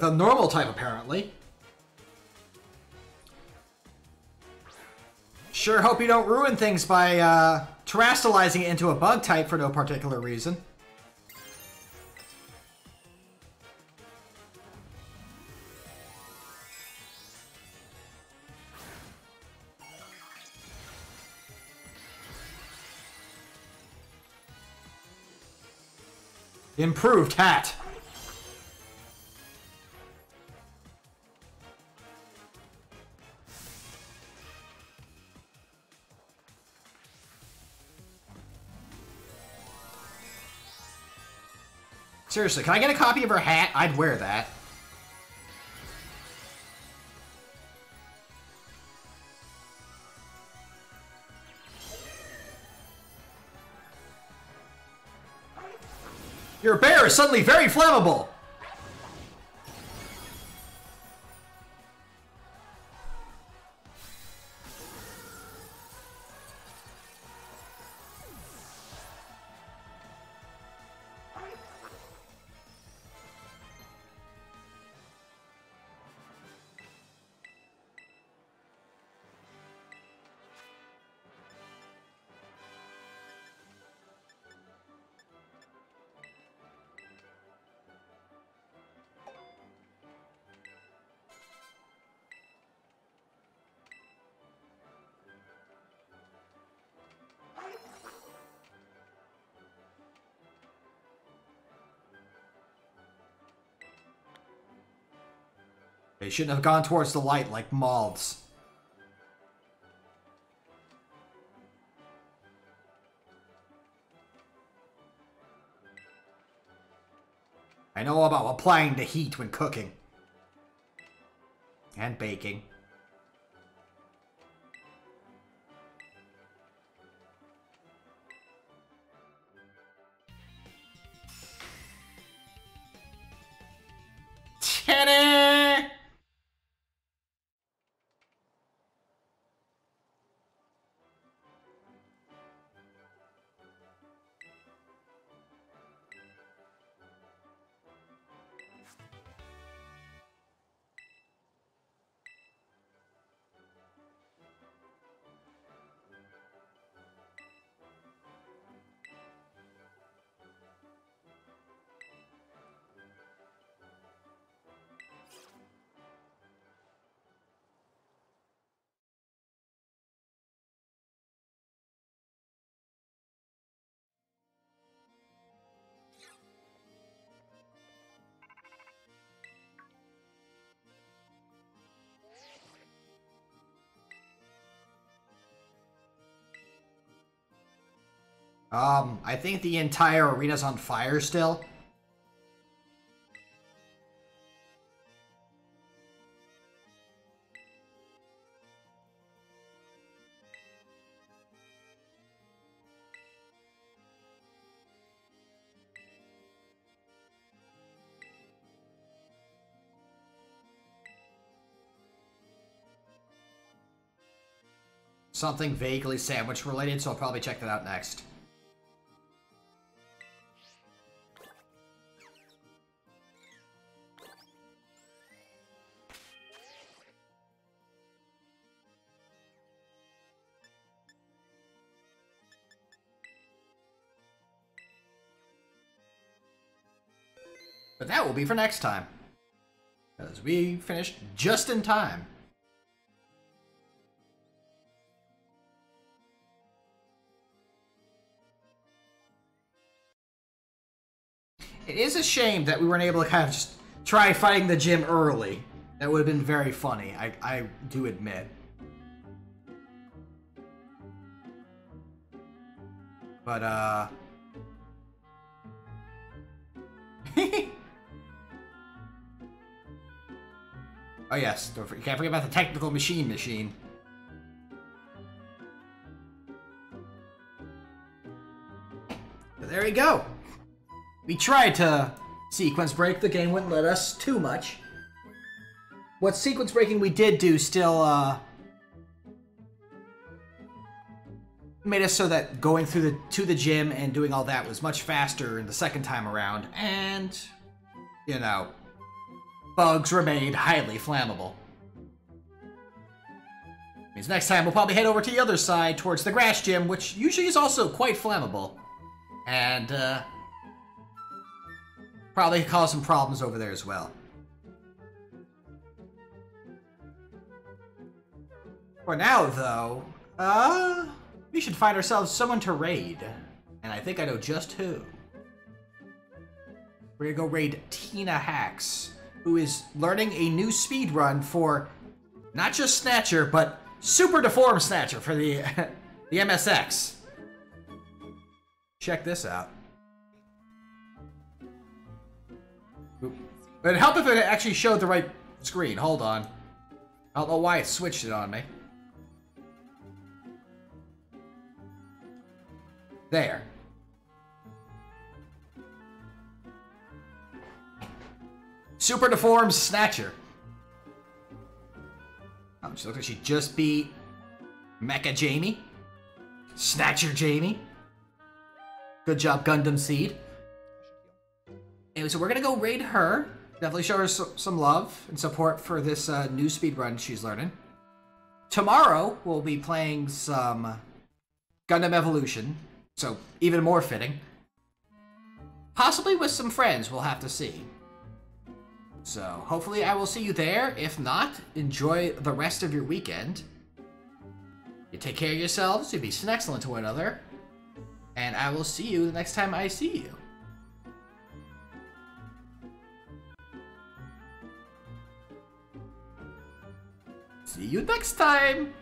With a normal type, apparently. Sure hope you don't ruin things by uh, it into a bug type for no particular reason. Improved hat. Seriously, can I get a copy of her hat? I'd wear that. Your bear is suddenly very flammable! They shouldn't have gone towards the light like moths. I know about applying the heat when cooking. And baking. Um, I think the entire arena's on fire still. Something vaguely sandwich related, so I'll probably check that out next. Will be for next time. Because we finished just in time. It is a shame that we weren't able to kind of just try fighting the gym early. That would have been very funny, I, I do admit. But, uh... oh yes, don't forget, you can't forget about the technical machine machine. There we go. We tried to sequence break, the game wouldn't let us too much. What sequence breaking we did do still, uh... Made us so that going through the to the gym and doing all that was much faster in the second time around, and you know, bugs remain highly flammable. Means next time we'll probably head over to the other side towards the grass gym, which usually is also quite flammable. And, uh, probably cause some problems over there as well. For now, though, uh, we should find ourselves someone to raid. And I think I know just who. We're gonna go raid Tina Hacks, who is learning a new speed run for not just Snatcher, but Super Deformed Snatcher for the the MSX. Check this out. It'd help if it actually showed the right screen. Hold on. I don't know why it switched it on me. There. Super deformed Snatcher. Um, she looks like she just beat Mecha Jamie. Snatcher Jamie. Good job, Gundam Seed. Anyway, so we're gonna go raid her. Definitely show her so- some love and support for this uh, new speed run she's learning. Tomorrow, we'll be playing some Gundam Evolution, so even more fitting. Possibly with some friends, we'll have to see. So, hopefully I will see you there. If not, enjoy the rest of your weekend. You take care of yourselves, you be excellent to one another. And I will see you the next time I see you. See you next time!